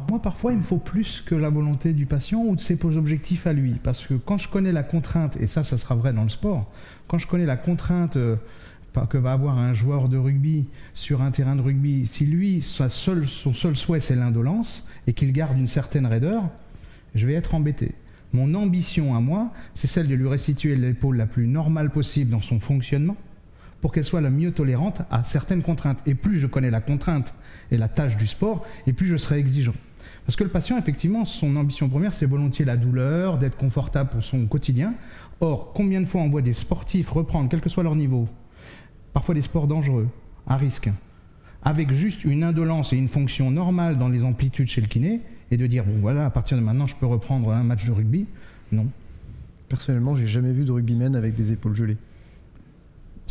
Moi, parfois, il me faut plus que la volonté du patient ou de ses objectifs à lui. Parce que quand je connais la contrainte, et ça, ça sera vrai dans le sport, quand je connais la contrainte euh, que va avoir un joueur de rugby sur un terrain de rugby, si lui, son seul souhait, c'est l'indolence, et qu'il garde une certaine raideur, je vais être embêté. Mon ambition à moi, c'est celle de lui restituer l'épaule la plus normale possible dans son fonctionnement, pour qu'elle soit la mieux tolérante à certaines contraintes. Et plus je connais la contrainte et la tâche du sport, et plus je serai exigeant. Parce que le patient, effectivement, son ambition première, c'est volontiers la douleur, d'être confortable pour son quotidien. Or, combien de fois on voit des sportifs reprendre, quel que soit leur niveau, parfois des sports dangereux, à risque, avec juste une indolence et une fonction normale dans les amplitudes chez le kiné, et de dire, bon voilà, à partir de maintenant, je peux reprendre un match de rugby? Non, personnellement, j'ai jamais vu de rugbyman avec des épaules gelées.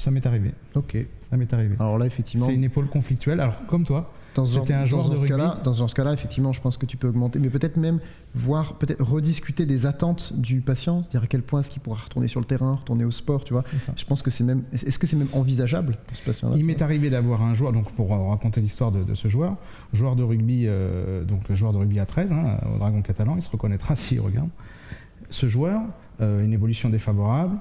Ça m'est arrivé. Ok. Ça m'est arrivé. Alors là, effectivement, C'est une épaule conflictuelle. Alors, comme toi, dans ce genre, c'était un joueur dans de rugby. cas-là, dans ce cas-là, effectivement, je pense que tu peux augmenter, mais peut-être même voir, peut-être rediscuter des attentes du patient, c'est-à-dire à quel point est-ce qu'il pourra retourner sur le terrain, retourner au sport, tu vois. Je pense que c'est même, est-ce que c'est même envisageable pour ce patient-là Il m'est arrivé d'avoir un joueur, donc pour raconter l'histoire de, de ce joueur, joueur de rugby, euh, donc joueur de rugby à 13, hein, au Dragon catalan, il se reconnaîtra s'il regarde. Ce joueur, euh, une évolution défavorable,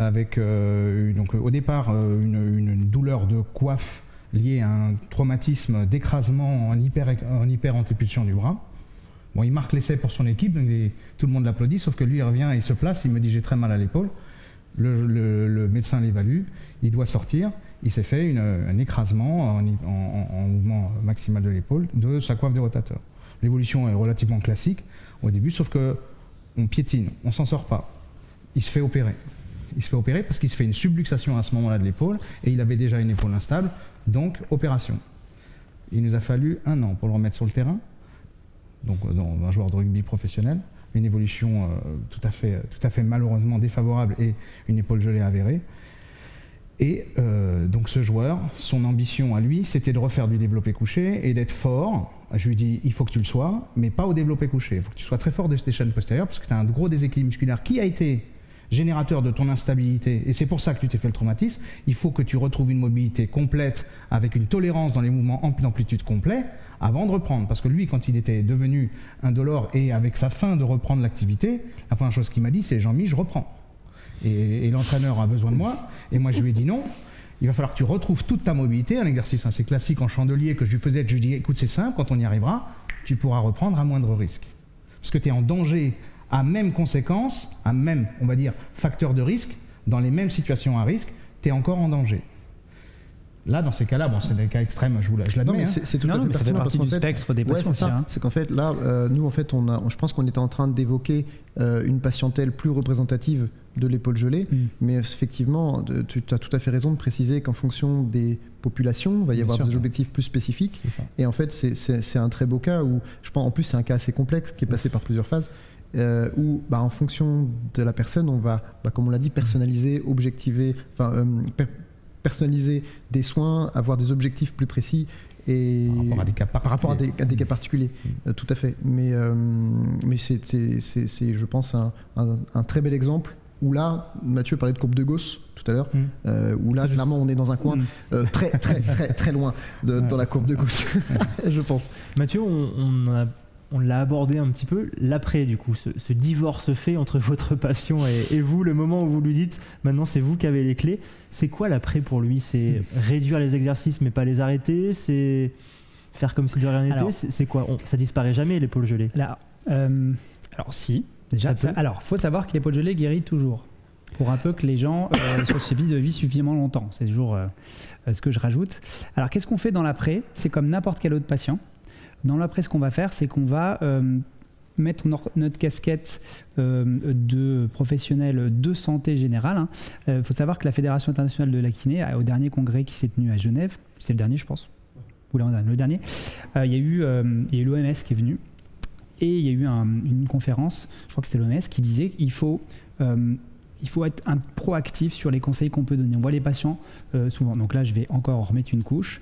avec euh, donc, au départ euh, une, douleur de coiffe liée à un traumatisme d'écrasement en hyper, en hyper antépulsion du bras. Bon, il marque l'essai pour son équipe, tout le monde l'applaudit, sauf que lui il revient, il se place, il me dit j'ai très mal à l'épaule. Le, médecin l'évalue, il doit sortir. Il s'est fait un écrasement en, en- en mouvement maximal de l'épaule de sa coiffe de rotateur. L'évolution est relativement classique au début, sauf que on piétine, on s'en sort pas. Il se fait opérer. Il se fait opérer parce qu'il se fait une subluxation à ce moment-là de l'épaule et il avait déjà une épaule instable, donc opération. Il nous a fallu un an pour le remettre sur le terrain, donc euh, dans un joueur de rugby professionnel, une évolution euh, tout, à fait, tout à fait malheureusement défavorable et une épaule gelée avérée. Et euh, donc ce joueur, son ambition à lui, c'était de refaire du développé couché et d'être fort. Je lui dis, il faut que tu le sois, mais pas au développé couché. Il faut que tu sois très fort de tes chaînes postérieures parce que tu as un gros déséquilibre musculaire qui a été générateur de ton instabilité, et c'est pour ça que tu t'es fait le traumatisme, il faut que tu retrouves une mobilité complète avec une tolérance dans les mouvements en d'amplitude complet avant de reprendre. Parce que lui, quand il était devenu indolore et avec sa fin de reprendre l'activité, la première chose qu'il m'a dit, c'est Jean-Mi, je reprends. Et, et l'entraîneur a besoin de moi, et moi je lui ai dit non. Il va falloir que tu retrouves toute ta mobilité, un exercice assez classique en chandelier que je lui faisais, je lui dis écoute c'est simple, quand on y arrivera, tu pourras reprendre à moindre risque. Parce que tu es en danger à même conséquence, à même, on va dire, facteur de risque, dans les mêmes situations à risque, tu es encore en danger. Là, dans ces cas-là, bon, c'est des cas extrêmes, je, vous la- je Non, l'admets. mais hein. c'est tout Non, à non, fait mais ça fait pertinent parce partie qu'en du fait, spectre des Ouais, patients c'est aussi. ça. hein. C'est qu'en fait, là, euh, nous, en fait, on a, je pense qu'on était en train d'évoquer euh, une patientèle plus représentative de l'épaule gelée. Mm. Mais effectivement, de- tu as tout à fait raison de préciser qu'en fonction des populations, il va y Bien avoir sûr. des objectifs plus spécifiques. Et en fait, c'est un très beau cas où, je pense, en plus, c'est un cas assez complexe qui est passé par plusieurs phases. Euh, où, bah, en fonction de la personne, on va, bah, comme on l'a dit, personnaliser, objectiver, enfin, euh, per- personnaliser des soins, avoir des objectifs plus précis. Et Par rapport à des cas par rapport à des, particuliers. à des cas particuliers, Euh, tout à fait. Mais, euh, mais c'est, je pense, un, un- un très bel exemple où là, Mathieu parlait de courbe de Gauss tout à l'heure, Mm. où là, clairement, on est dans un coin Mm. très, très, très, très loin de- Ouais. dans la courbe de Gauss, je pense. Mathieu, on, a- on l'a abordé un petit peu, l'après du coup, ce, ce divorce fait entre votre passion et, et vous, le moment où vous lui dites maintenant c'est vous qui avez les clés, c'est quoi l'après pour lui? C'est réduire les exercices mais pas les arrêter? C'est faire comme si de rien n'était? C'est quoi? On- Ça disparaît jamais l'épaule gelée Là, euh, alors si, déjà. Ça alors, faut savoir que l'épaule gelée guérit toujours. Pour un peu que les gens euh, soient de vivre suffisamment longtemps. C'est toujours euh, euh, ce que je rajoute. Alors, qu'est-ce qu'on fait dans l'après? C'est comme n'importe quel autre patient. Dans l'après, ce qu'on va faire, c'est qu'on va euh, mettre notre casquette euh, de professionnel de santé générale. Il faut savoir que la Fédération internationale de la kiné, au dernier congrès qui s'est tenu à Genève, c'est le dernier, je pense, ou le dernier, euh, il y a eu euh, l'OMS qui est venu et il y a eu un- une conférence, je crois que c'était l'OMS, qui disait qu'il faut, euh, il faut être proactif sur les conseils qu'on peut donner. On voit les patients euh, souvent. Donc là, je vais encore remettre une couche.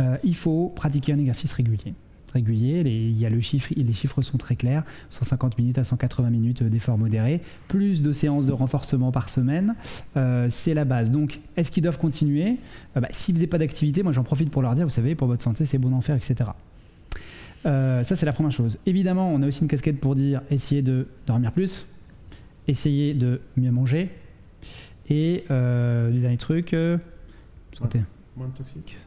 Euh, il faut pratiquer un exercice régulier. Régulier, les, il y a le chiffre, les chiffres sont très clairs 150 minutes à 180 minutes d'effort modéré, plus de séances de renforcement par semaine, euh, c'est la base. Donc, est-ce qu'ils doivent continuer? Euh, bah, S'ils ne faisaient pas d'activité, moi j'en profite pour leur dire vous savez, pour votre santé, c'est bon d'en faire, etc. Euh, ça, c'est la première chose. Évidemment, on a aussi une casquette pour dire essayez de dormir plus, essayez de mieux manger. Et euh, le dernier truc, santé. Moins de toxiques.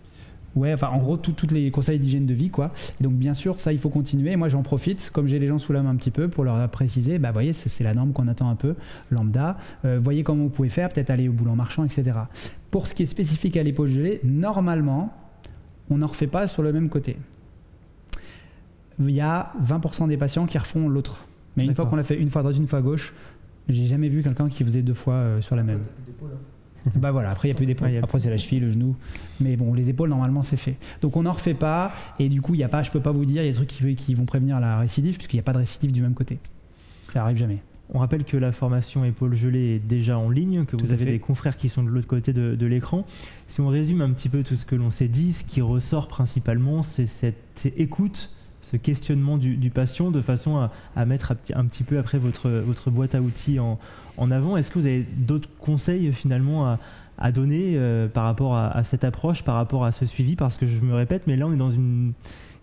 Ouais, enfin, en gros, tous les conseils d'hygiène de vie, quoi. Et donc, bien sûr, ça, il faut continuer. Et moi, j'en profite, comme j'ai les gens sous la main un petit peu, pour leur préciser, bah, voyez, c'est la norme qu'on attend un peu, lambda. Euh, voyez comment vous pouvez faire, peut-être aller au boulot en marchant, etc. Pour ce qui est spécifique à l'épaule gelée, normalement, on n'en refait pas sur le même côté. Il y a 20% des patients qui refont l'autre. Mais une fois qu'on l'a fait une fois à droite, une fois à gauche, j'ai jamais vu quelqu'un qui faisait deux fois euh, sur la même. Bah voilà, après il n'y a plus d'épaule. Après c'est la cheville, le genou. Mais bon, les épaules normalement c'est fait. Donc on n'en refait pas. Et du coup, il y a pas, je peux pas vous dire, il y a des trucs qui, qui vont prévenir la récidive, puisqu'il n'y a pas de récidive du même côté. Ça arrive jamais. On rappelle que la formation épaule gelée est déjà en ligne, que Tout vous avez fait. des confrères qui sont de l'autre côté de, de l'écran. Si on résume un petit peu tout ce que l'on s'est dit, ce qui ressort principalement, c'est cette écoute, ce questionnement du, du patient de façon à, à mettre un petit, peu après votre, votre boîte à outils en, en avant. Est-ce que vous avez d'autres conseils finalement à, à donner euh, par rapport à, à cette approche, par rapport à ce suivi? Parce que je me répète, mais là on est dans une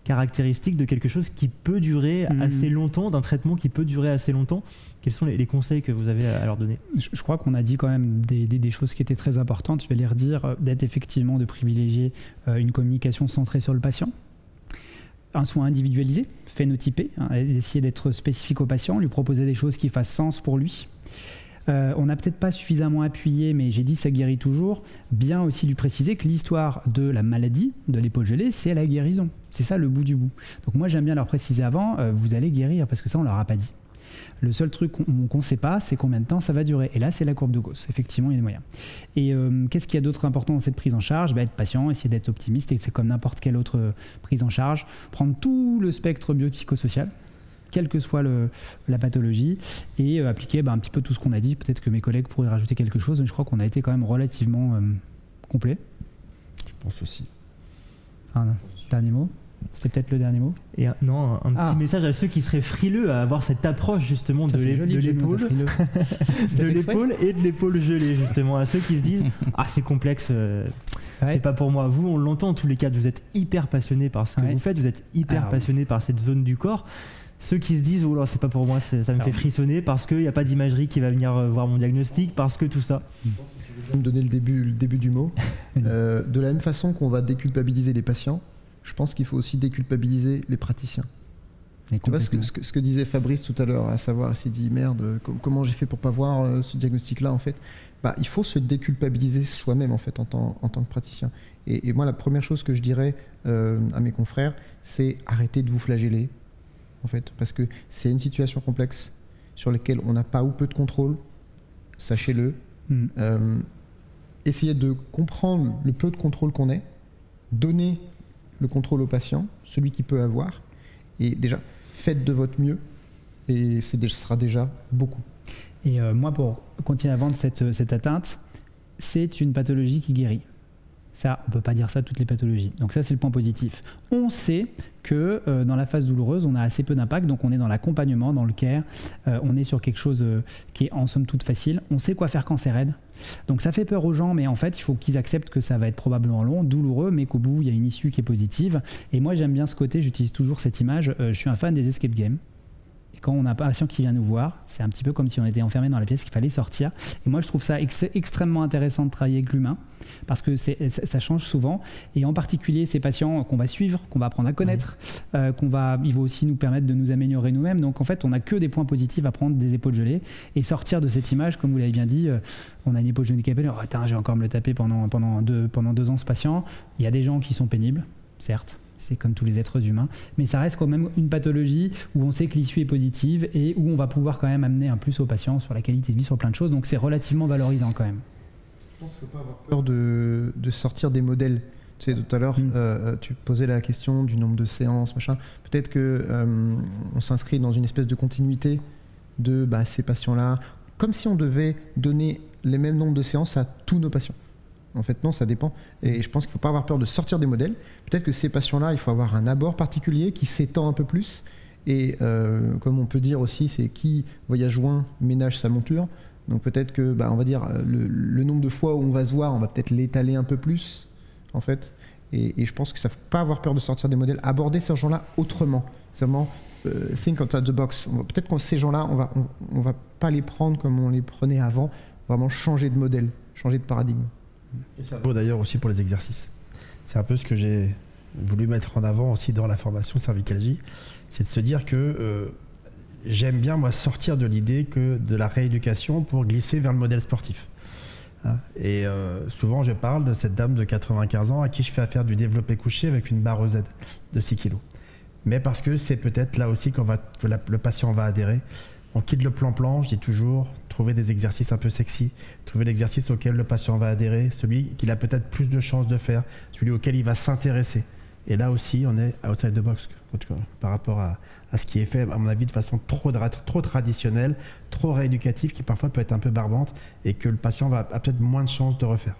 caractéristique de quelque chose qui peut durer Mhm. assez longtemps, d'un traitement qui peut durer assez longtemps. Quels sont les, les conseils que vous avez à, à leur donner? Je, je crois qu'on a dit quand même des, des- des choses qui étaient très importantes. Je vais les redire, euh, d'être effectivement de privilégier euh, une communication centrée sur le patient, un soin individualisé, phénotypé, hein, et d'essayer d'être spécifique au patient, lui proposer des choses qui fassent sens pour lui. Euh, on n'a peut-être pas suffisamment appuyé, mais j'ai dit ça guérit toujours. Bien aussi lui préciser que l'histoire de la maladie de l'épaule gelée, c'est la guérison. C'est ça le bout du bout. Donc moi j'aime bien leur préciser avant, euh, vous allez guérir, parce que ça on leur a pas dit. Le seul truc qu'on ne sait pas, c'est combien de temps ça va durer. Et là, c'est la courbe de Gauss. Effectivement, il y a des moyens. Et euh, qu'est-ce qu'il y a d'autre important dans cette prise en charge? Bah, Être patient, essayer d'être optimiste, et c'est comme n'importe quelle autre euh, prise en charge. Prendre tout le spectre biopsychosocial, quelle que soit le- la pathologie, et euh, appliquer bah, un petit peu tout ce qu'on a dit. Peut-être que mes collègues pourraient rajouter quelque chose, mais je crois qu'on a été quand même relativement euh, complet. Je pense aussi. Un dernier mot? C'était peut-être le dernier mot Et un, non, un, un petit Ah. message à ceux qui seraient frileux à avoir cette approche justement de Ça, l'épaule, de l'épaule et de l'épaule gelée justement à ceux qui se disent ah c'est complexe, euh, Ouais. c'est pas pour moi. Vous on l'entend en tous les cas, vous êtes hyper passionné par ce que Ouais. vous faites, vous êtes hyper Alors, passionné par cette zone du corps. Ceux qui se disent oh là c'est pas pour moi, c'est- ça me Alors. fait frissonner parce qu'il n'y a pas d'imagerie qui va venir euh, voir mon diagnostic, parce que tout ça. Je vais me donner le début, le début du mot. Euh, de la même façon qu'on va déculpabiliser les patients, je pense qu'il faut aussi déculpabiliser les praticiens. Tu vois ce que, complètement. ce que- ce que disait Fabrice tout à l'heure, à savoir, il s'est dit merde, com- comment j'ai fait pour pas voir euh, ce diagnostic-là en fait? Bah, Il faut se déculpabiliser soi-même en fait en tant, en tant que praticien. Et, et moi, la première chose que je dirais euh, à mes confrères, c'est arrêtez de vous flageller en fait, parce que c'est une situation complexe sur laquelle on n'a pas ou peu de contrôle, sachez-le. Hmm. Euh, essayez de comprendre le peu de contrôle qu'on ait, donner le contrôle au patient, celui qui peut avoir, et déjà, faites de votre mieux, et ce sera déjà beaucoup. Et euh, moi, pour continuer à vendre cette, cette atteinte, c'est une pathologie qui guérit. Ça, on ne peut pas dire ça toutes les pathologies. Donc ça, c'est le point positif. On sait que euh, dans la phase douloureuse, on a assez peu d'impact, donc on est dans l'accompagnement, dans le care, euh, on est sur quelque chose euh, qui est en somme toute facile. On sait quoi faire quand c'est raide. Donc ça fait peur aux gens, mais en fait, il faut qu'ils acceptent que ça va être probablement long, douloureux, mais qu'au bout, il y a une issue qui est positive. Et moi, j'aime bien ce côté, j'utilise toujours cette image. je suis un fan des escape games. Et quand on a un patient qui vient nous voir, c'est un petit peu comme si on était enfermé dans la pièce qu'il fallait sortir. Et moi, je trouve ça extrêmement intéressant de travailler avec l'humain parce que ça change souvent. Et en particulier, ces patients qu'on va suivre, qu'on va apprendre à connaître, euh, qu'on va, il va aussi nous permettre de nous améliorer nous-mêmes. Donc en fait, on n'a que des points positifs à prendre des épaules gelées et sortir de cette image, comme vous l'avez bien dit. Euh, on a une épaule gelée handicapée, oh, j'ai encore me le taper pendant, pendant, deux, pendant deux ans ce patient. Il y a des gens qui sont pénibles, certes c'est comme tous les êtres humains, mais ça reste quand même une pathologie où on sait que l'issue est positive et où on va pouvoir quand même amener un plus au patient sur la qualité de vie, sur plein de choses, donc c'est relativement valorisant quand même. Je pense qu'il ne faut pas avoir peur de, sortir des modèles. Tu sais, tout à l'heure, mm. euh, tu posais la question du nombre de séances, machin. Peut-être que euh, on s'inscrit dans une espèce de continuité de bah, ces patients-là, comme si on devait donner les mêmes nombres de séances à tous nos patients. En fait, non, ça dépend. Et je pense qu'il ne faut pas avoir peur de sortir des modèles. Peut-être que ces patients-là, il faut avoir un abord particulier qui s'étend un peu plus. Et euh, comme on peut dire aussi, c'est qui voyage loin ménage sa monture. Donc peut-être que, bah, on va dire, le, nombre de fois où on va se voir, on va peut-être l'étaler un peu plus, en fait. Et, je pense que ça ne faut pas avoir peur de sortir des modèles. Aborder ces gens-là autrement. Vraiment, euh, think outside the box. Peut-être que ces gens-là, on va, on va pas les prendre comme on les prenait avant. Vraiment changer de modèle, changer de paradigme. Et ça vaut d'ailleurs aussi pour les exercices. C'est un peu ce que j'ai voulu mettre en avant aussi dans la formation cervicalgie, c'est de se dire que euh, j'aime bien moi sortir de l'idée que de la rééducation pour glisser vers le modèle sportif. Hein. et euh, souvent je parle de cette dame de 95 ans à qui je fais faire du développé couché avec une barre Z de 6 kg. Mais parce que c'est peut-être là aussi qu'on va, que le patient va adhérer. On quitte le plan-plan, je dis toujours, trouver des exercices un peu sexy, trouver l'exercice auquel le patient va adhérer, celui qu'il a peut-être plus de chances de faire, celui auquel il va s'intéresser. Et là aussi, on est outside the box par rapport à, ce qui est fait, à mon avis, de façon trop, trop traditionnelle, trop rééducative, qui parfois peut être un peu barbante et que le patient va, a peut-être moins de chances de refaire.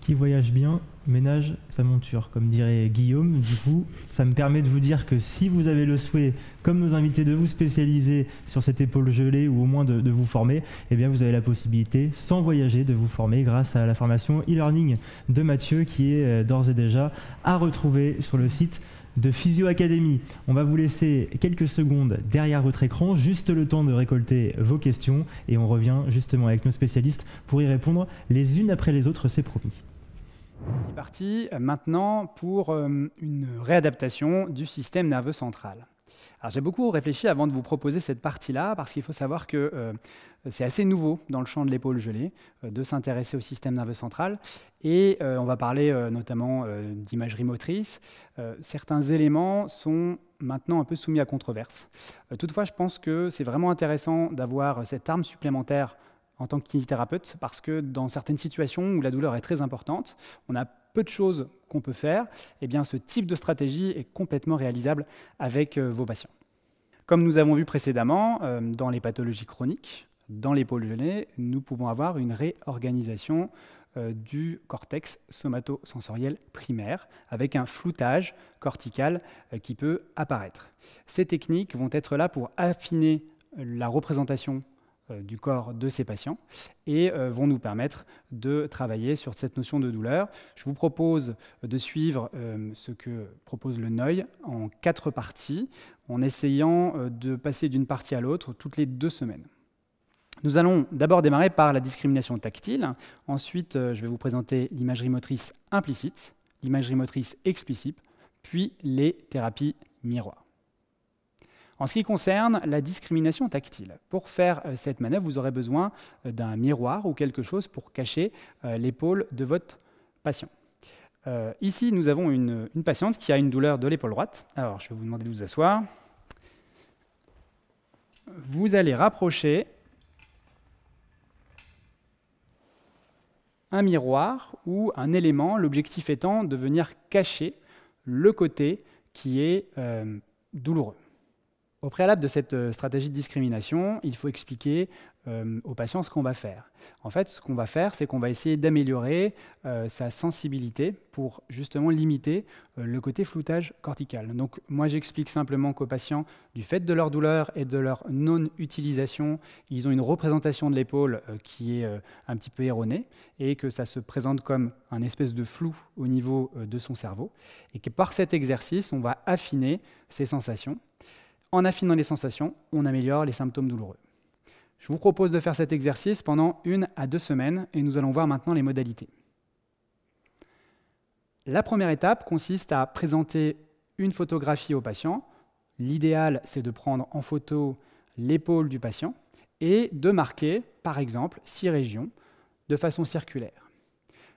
Qui voyage bien ménage sa monture, comme dirait Guillaume. Du coup, ça me permet de vous dire que si vous avez le souhait, comme nos invités, de vous spécialiser sur cette épaule gelée ou au moins de, vous former, eh bien vous avez la possibilité, sans voyager, de vous former grâce à la formation e-learning de Mathieu qui est euh, d'ores et déjà à retrouver sur le site de Physio Academy. On va vous laisser quelques secondes derrière votre écran, juste le temps de récolter vos questions et on revient justement avec nos spécialistes pour y répondre les unes après les autres, c'est promis. C'est parti maintenant pour euh, une réadaptation du système nerveux central. Alors j'ai beaucoup réfléchi avant de vous proposer cette partie-là parce qu'il faut savoir que euh, c'est assez nouveau dans le champ de l'épaule gelée euh, de s'intéresser au système nerveux central et on va parler notamment d'imagerie motrice. certains éléments sont maintenant un peu soumis à controverse. toutefois, je pense que c'est vraiment intéressant d'avoir cette arme supplémentaire en tant que kinésithérapeute parce que dans certaines situations où la douleur est très importante, on a peu de choses qu'on peut faire, eh bien ce type de stratégie est complètement réalisable avec euh, vos patients. Comme nous avons vu précédemment, euh, dans les pathologies chroniques, dans l'épaule gelée, nous pouvons avoir une réorganisation euh, du cortex somatosensoriel primaire avec un floutage cortical qui peut apparaître. Ces techniques vont être là pour affiner la représentation du corps de ces patients et euh, vont nous permettre de travailler sur cette notion de douleur. Je vous propose de suivre euh, ce que propose le NOI en quatre parties en essayant de passer d'une partie à l'autre toutes les deux semaines. Nous allons d'abord démarrer par la discrimination tactile. Ensuite, je vais vous présenter l'imagerie motrice implicite, l'imagerie motrice explicite, puis les thérapies miroirs. En ce qui concerne la discrimination tactile, pour faire euh, cette manœuvre, vous aurez besoin euh, d'un miroir ou quelque chose pour cacher euh, l'épaule de votre patient. ici, nous avons une, une, patiente qui a une douleur de l'épaule droite. Alors, je vais vous demander de vous asseoir. Vous allez rapprocher un miroir ou un élément, l'objectif étant de venir cacher le côté qui est douloureux. Au préalable de cette euh, stratégie de discrimination, il faut expliquer euh, aux patients ce qu'on va faire. En fait, ce qu'on va faire, c'est qu'on va essayer d'améliorer euh, sa sensibilité pour justement limiter le côté floutage cortical. Donc moi, j'explique simplement qu'aux patients, du fait de leur douleur et de leur non-utilisation, ils ont une représentation de l'épaule qui est un petit peu erronée et que ça se présente comme un espèce de flou au niveau de son cerveau et que par cet exercice, on va affiner ces sensations en affinant les sensations, on améliore les symptômes douloureux. Je vous propose de faire cet exercice pendant une à deux semaines et nous allons voir maintenant les modalités. La première étape consiste à présenter une photographie au patient. L'idéal, c'est de prendre en photo l'épaule du patient et de marquer, par exemple, six régions de façon circulaire.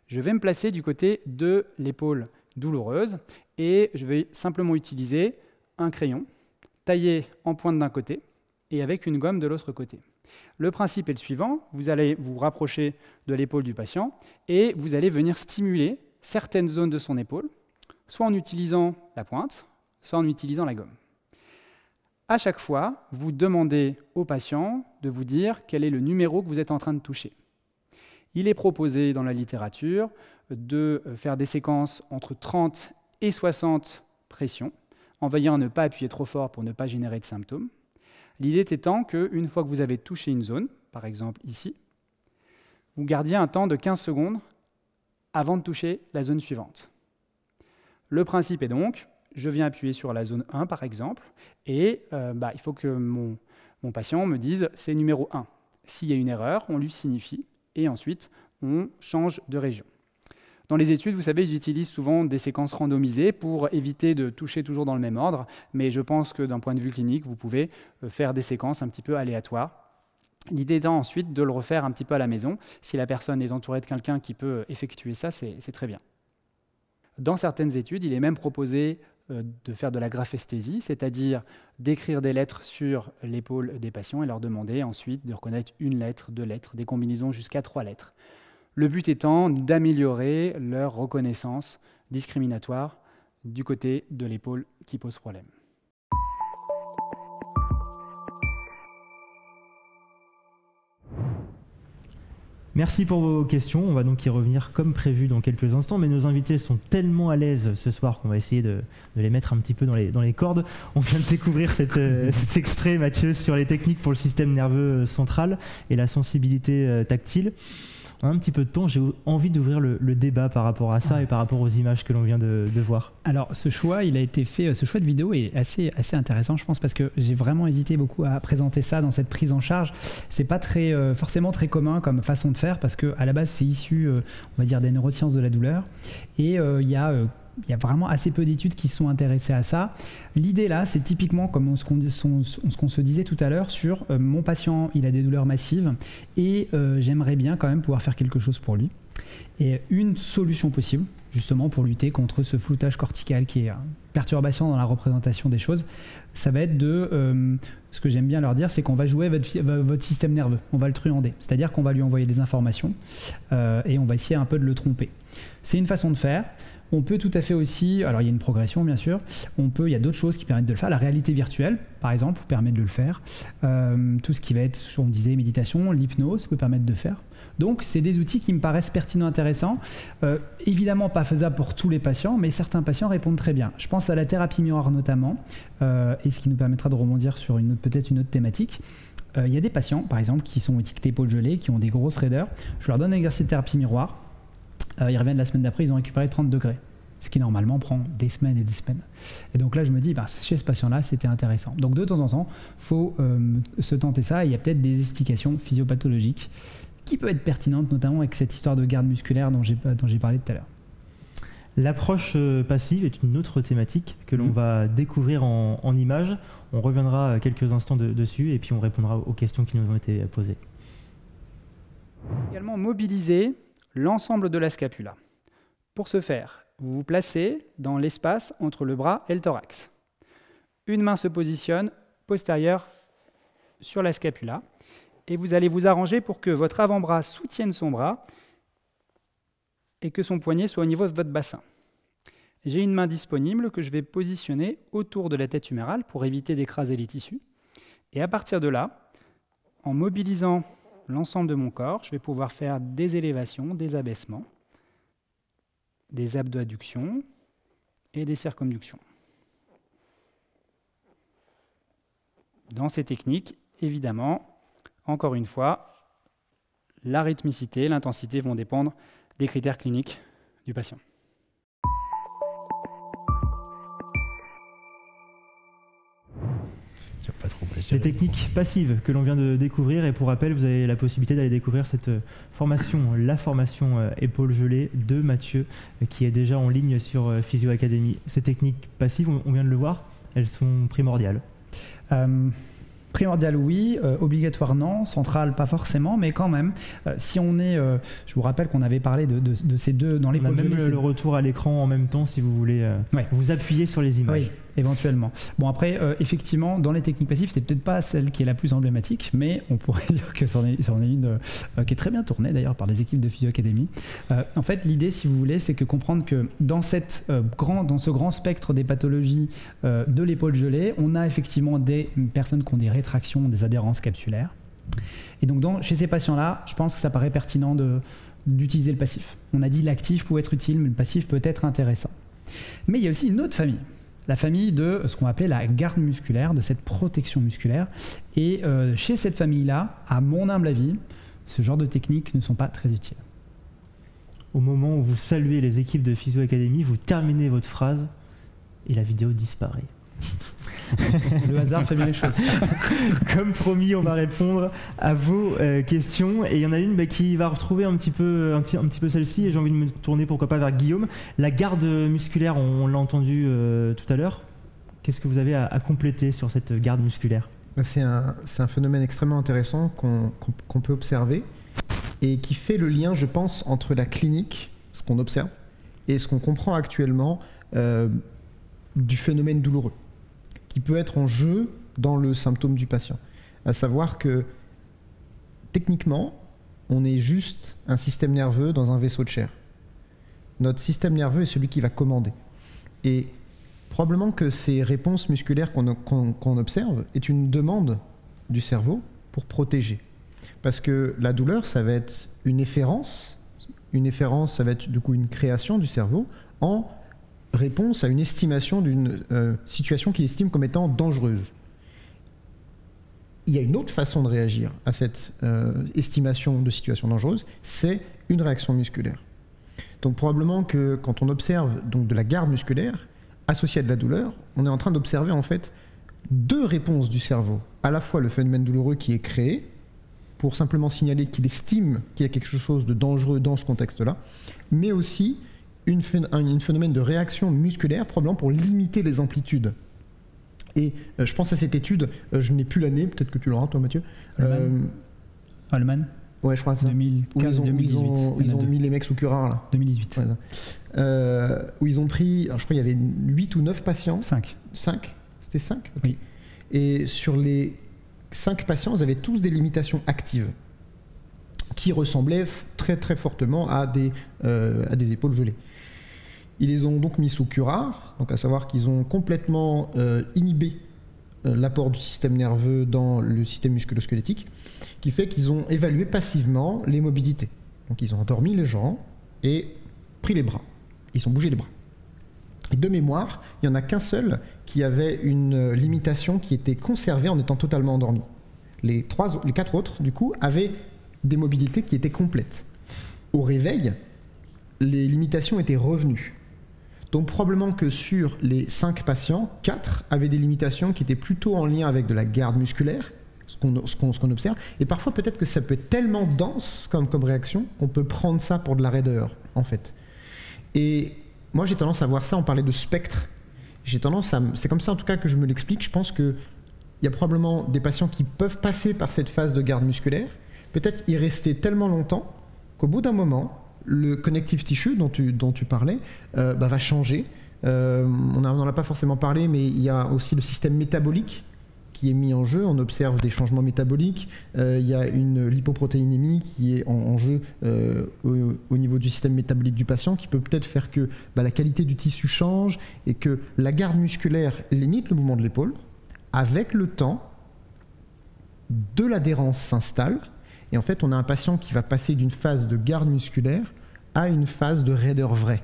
Je vais me placer du côté de l'épaule douloureuse et je vais simplement utiliser un crayon taillé en pointe d'un côté et avec une gomme de l'autre côté. Le principe est le suivant, vous allez vous rapprocher de l'épaule du patient et vous allez venir stimuler certaines zones de son épaule, soit en utilisant la pointe, soit en utilisant la gomme. À chaque fois, vous demandez au patient de vous dire quel est le numéro que vous êtes en train de toucher. Il est proposé dans la littérature de faire des séquences entre 30 et 60 pressions en veillant à ne pas appuyer trop fort pour ne pas générer de symptômes. L'idée étant qu'une fois que vous avez touché une zone, par exemple ici, vous gardiez un temps de 15 secondes avant de toucher la zone suivante. Le principe est donc, je viens appuyer sur la zone 1 par exemple, et euh, bah, il faut que mon, mon patient me dise c'est numéro 1. S'il y a une erreur, on lui signifie, et ensuite on change de région. Dans les études, vous savez, ils utilisent souvent des séquences randomisées pour éviter de toucher toujours dans le même ordre, mais je pense que d'un point de vue clinique, vous pouvez euh, faire des séquences un petit peu aléatoires. L'idée étant ensuite de le refaire un petit peu à la maison. Si la personne est entourée de quelqu'un qui peut effectuer ça, c'est très bien. Dans certaines études, il est même proposé euh, de faire de la graphesthésie, c'est-à-dire d'écrire des lettres sur l'épaule des patients et leur demander ensuite de reconnaître une lettre, deux lettres, des combinaisons jusqu'à trois lettres. Le but étant d'améliorer leur reconnaissance discriminatoire du côté de l'épaule qui pose problème. Merci pour vos questions. On va donc y revenir comme prévu dans quelques instants, mais nos invités sont tellement à l'aise ce soir qu'on va essayer de, les mettre un petit peu dans les, dans les cordes. On vient de découvrir euh, cet extrait, Mathieu, sur les techniques pour le système nerveux central et la sensibilité euh, tactile un petit peu de temps, j'ai envie d'ouvrir le, débat par rapport à ça et par rapport aux images que l'on vient de, voir. Alors, ce choix, il a été fait, euh, ce choix de vidéo est assez, assez intéressant, je pense, parce que j'ai vraiment hésité beaucoup à présenter ça dans cette prise en charge. C'est pas très, euh, forcément très commun comme façon de faire, parce que à la base, c'est issu, euh, on va dire, des neurosciences de la douleur. Et il y a il y a vraiment assez peu d'études qui sont intéressées à ça. L'idée là, c'est typiquement comme ce qu'on se disait tout à l'heure sur euh, mon patient, il a des douleurs massives et euh, j'aimerais bien quand même pouvoir faire quelque chose pour lui. Et une solution possible, justement pour lutter contre ce floutage cortical qui est une perturbation dans la représentation des choses, ça va être de... Euh, ce que j'aime bien leur dire, c'est qu'on va jouer votre, système nerveux, on va le truander. C'est-à-dire qu'on va lui envoyer des informations et on va essayer un peu de le tromper. C'est une façon de faire. On peut tout à fait aussi, alors il y a une progression bien sûr, on peut, il y a d'autres choses qui permettent de le faire. La réalité virtuelle, par exemple, permet de le faire. Euh, tout ce qui va être, on disait, méditation, l'hypnose peut permettre de faire. Donc, c'est des outils qui me paraissent pertinents, intéressants. Euh, évidemment, pas faisables pour tous les patients, mais certains patients répondent très bien. Je pense à la thérapie miroir notamment, euh, et ce qui nous permettra de rebondir sur une peut-être une autre thématique. Il y a des patients, par exemple, qui sont étiquetés épaules gelées, qui ont des grosses raideurs. Je leur donne un exercice de thérapie miroir. Euh, ils reviennent la semaine d'après, ils ont récupéré 30 degrés ce qui normalement prend des semaines et des semaines. Et donc là, je me dis, bah, chez ce patient-là, c'était intéressant. Donc de temps en temps, il faut euh, se tenter ça. il y a peut-être des explications physiopathologiques qui peuvent être pertinentes, notamment avec cette histoire de garde musculaire dont j'ai, parlé tout à l'heure. L'approche euh, passive est une autre thématique que l'on mmh. va découvrir en, en images. On reviendra quelques instants dessus et puis on répondra aux questions qui nous ont été posées. Également mobiliser l'ensemble de la scapula. Pour ce faire, vous vous placez dans l'espace entre le bras et le thorax. Une main se positionne postérieure sur la scapula et vous allez vous arranger pour que votre avant-bras soutienne son bras et que son poignet soit au niveau de votre bassin. j'ai une main disponible que je vais positionner autour de la tête humérale pour éviter d'écraser les tissus. Et à partir de là, en mobilisant l'ensemble de mon corps, je vais pouvoir faire des élévations, des abaissements, des abductions et des circumductions. Dans ces techniques, évidemment, encore une fois, la rythmicité, l'intensité vont dépendre des critères cliniques du patient. Les techniques passives que l'on vient de découvrir. Et pour rappel, vous avez la possibilité d'aller découvrir cette euh, formation, la formation euh, épaule gelée de Mathieu, euh, qui est déjà en ligne sur Physio Academy. Ces techniques passives, on vient de le voir, elles sont primordiales. Primordial, oui. obligatoire, non. Central, pas forcément, mais quand même. si on est. je vous rappelle qu'on avait parlé de, ces deux dans les On a même le, retour à l'écran en même temps si vous voulez vous appuyer sur les images. Oui éventuellement. Bon, après, euh, effectivement, dans les techniques passives, c'est peut-être pas celle qui est la plus emblématique, mais on pourrait dire que c'en est, une euh, qui est très bien tournée d'ailleurs par les équipes de Physio Academy. Euh, en fait, l'idée, si vous voulez, c'est que comprendre que dans, cette, grand, dans ce grand spectre des pathologies de l'épaule gelée, on a effectivement des personnes qui ont des rétractions, des adhérences capsulaires. Et donc, chez ces patients-là, je pense que ça paraît pertinent d'utiliser le passif. On a dit l'actif peut être utile, mais le passif peut être intéressant. Mais il y a aussi une autre famille la famille de ce qu'on appelait la garde musculaire, de cette protection musculaire. Et euh, chez cette famille-là, à mon humble avis, ce genre de techniques ne sont pas très utiles. Au moment où vous saluez les équipes de Physio Academy, vous terminez votre phrase et la vidéo disparaît. Le hasard fait bien les choses. Comme promis, on va répondre à vos euh, questions. Et il y en a une bah, qui va retrouver un petit peu, un petit, peu celle-ci. Et j'ai envie de me tourner, pourquoi pas, vers Guillaume. La garde musculaire, on, l'a entendu euh, tout à l'heure. Qu'est-ce que vous avez à, compléter sur cette garde musculaire? Bah, C'est un, phénomène extrêmement intéressant qu'on peut observer et qui fait le lien, je pense, entre la clinique, ce qu'on observe, et ce qu'on comprend actuellement euh, du phénomène douloureux qui peut être en jeu dans le symptôme du patient. À savoir que techniquement, on est juste un système nerveux dans un vaisseau de chair. Notre système nerveux est celui qui va commander. Et probablement que ces réponses musculaires qu'on observe est une demande du cerveau pour protéger. Parce que la douleur, ça va être une efférence. Une efférence, ça va être du coup une création du cerveau en réponse à une estimation d'une euh, situation qu'il estime comme étant dangereuse. Il y a une autre façon de réagir à cette euh, estimation de situation dangereuse, c'est une réaction musculaire. Donc probablement que quand on observe donc de la garde musculaire associée à de la douleur, on est en train d'observer en fait deux réponses du cerveau. À la fois le phénomène douloureux qui est créé pour simplement signaler qu'il estime qu'il y a quelque chose de dangereux dans ce contexte-là, mais aussi une, un phénomène de réaction musculaire, probablement pour limiter les amplitudes. Et euh, je pense à cette étude, euh, je n'ai plus l'année, peut-être que tu l'auras toi Mathieu. Allemagne euh, Ouais, je crois ça. 2015, ils ont, 2018. Ils ont, mis les mecs sous curare là. 2018. où ils ont pris, alors je crois qu'il y avait 8 ou 9 patients. 5. 5 C'était 5 Oui. Et sur les 5 patients, ils avaient tous des limitations actives qui ressemblaient très très fortement à des, à des épaules gelées. Ils les ont donc mis sous curare, donc à savoir qu'ils ont complètement euh, inhibé euh, l'apport du système nerveux dans le système musculosquelettique, qui fait qu'ils ont évalué passivement les mobilités. Donc ils ont endormi les gens et pris les bras. Ils ont bougé les bras. De mémoire, il n'y en a qu'un seul qui avait une limitation qui était conservée en étant totalement endormi. Les, trois, les quatre autres, du coup, avaient des mobilités qui étaient complètes. Au réveil, les limitations étaient revenues. Donc probablement que sur les 5 patients, 4 avaient des limitations qui étaient plutôt en lien avec de la garde musculaire, ce qu'on observe. Et parfois peut-être que ça peut être tellement dense comme, comme réaction qu'on peut prendre ça pour de la raideur, en fait. Et moi j'ai tendance à voir ça, on parlait de spectre. J'ai tendance à... C'est comme ça en tout cas que je me l'explique. Je pense qu'il y a probablement des patients qui peuvent passer par cette phase de garde musculaire, peut-être y rester tellement longtemps qu'au bout d'un moment, le connective tissue dont tu, parlais euh, bah, va changer. Euh, on n'en a pas forcément parlé, mais il y a aussi le système métabolique qui est mis en jeu. On observe des changements métaboliques. Euh, il y a une lipoprotéinémie qui est en, jeu au, niveau du système métabolique du patient, qui peut peut-être faire que bah, la qualité du tissu change et que la garde musculaire limite le mouvement de l'épaule. Avec le temps, de l'adhérence s'installe. Et en fait, on a un patient qui va passer d'une phase de garde musculaire à une phase de raideur vraie.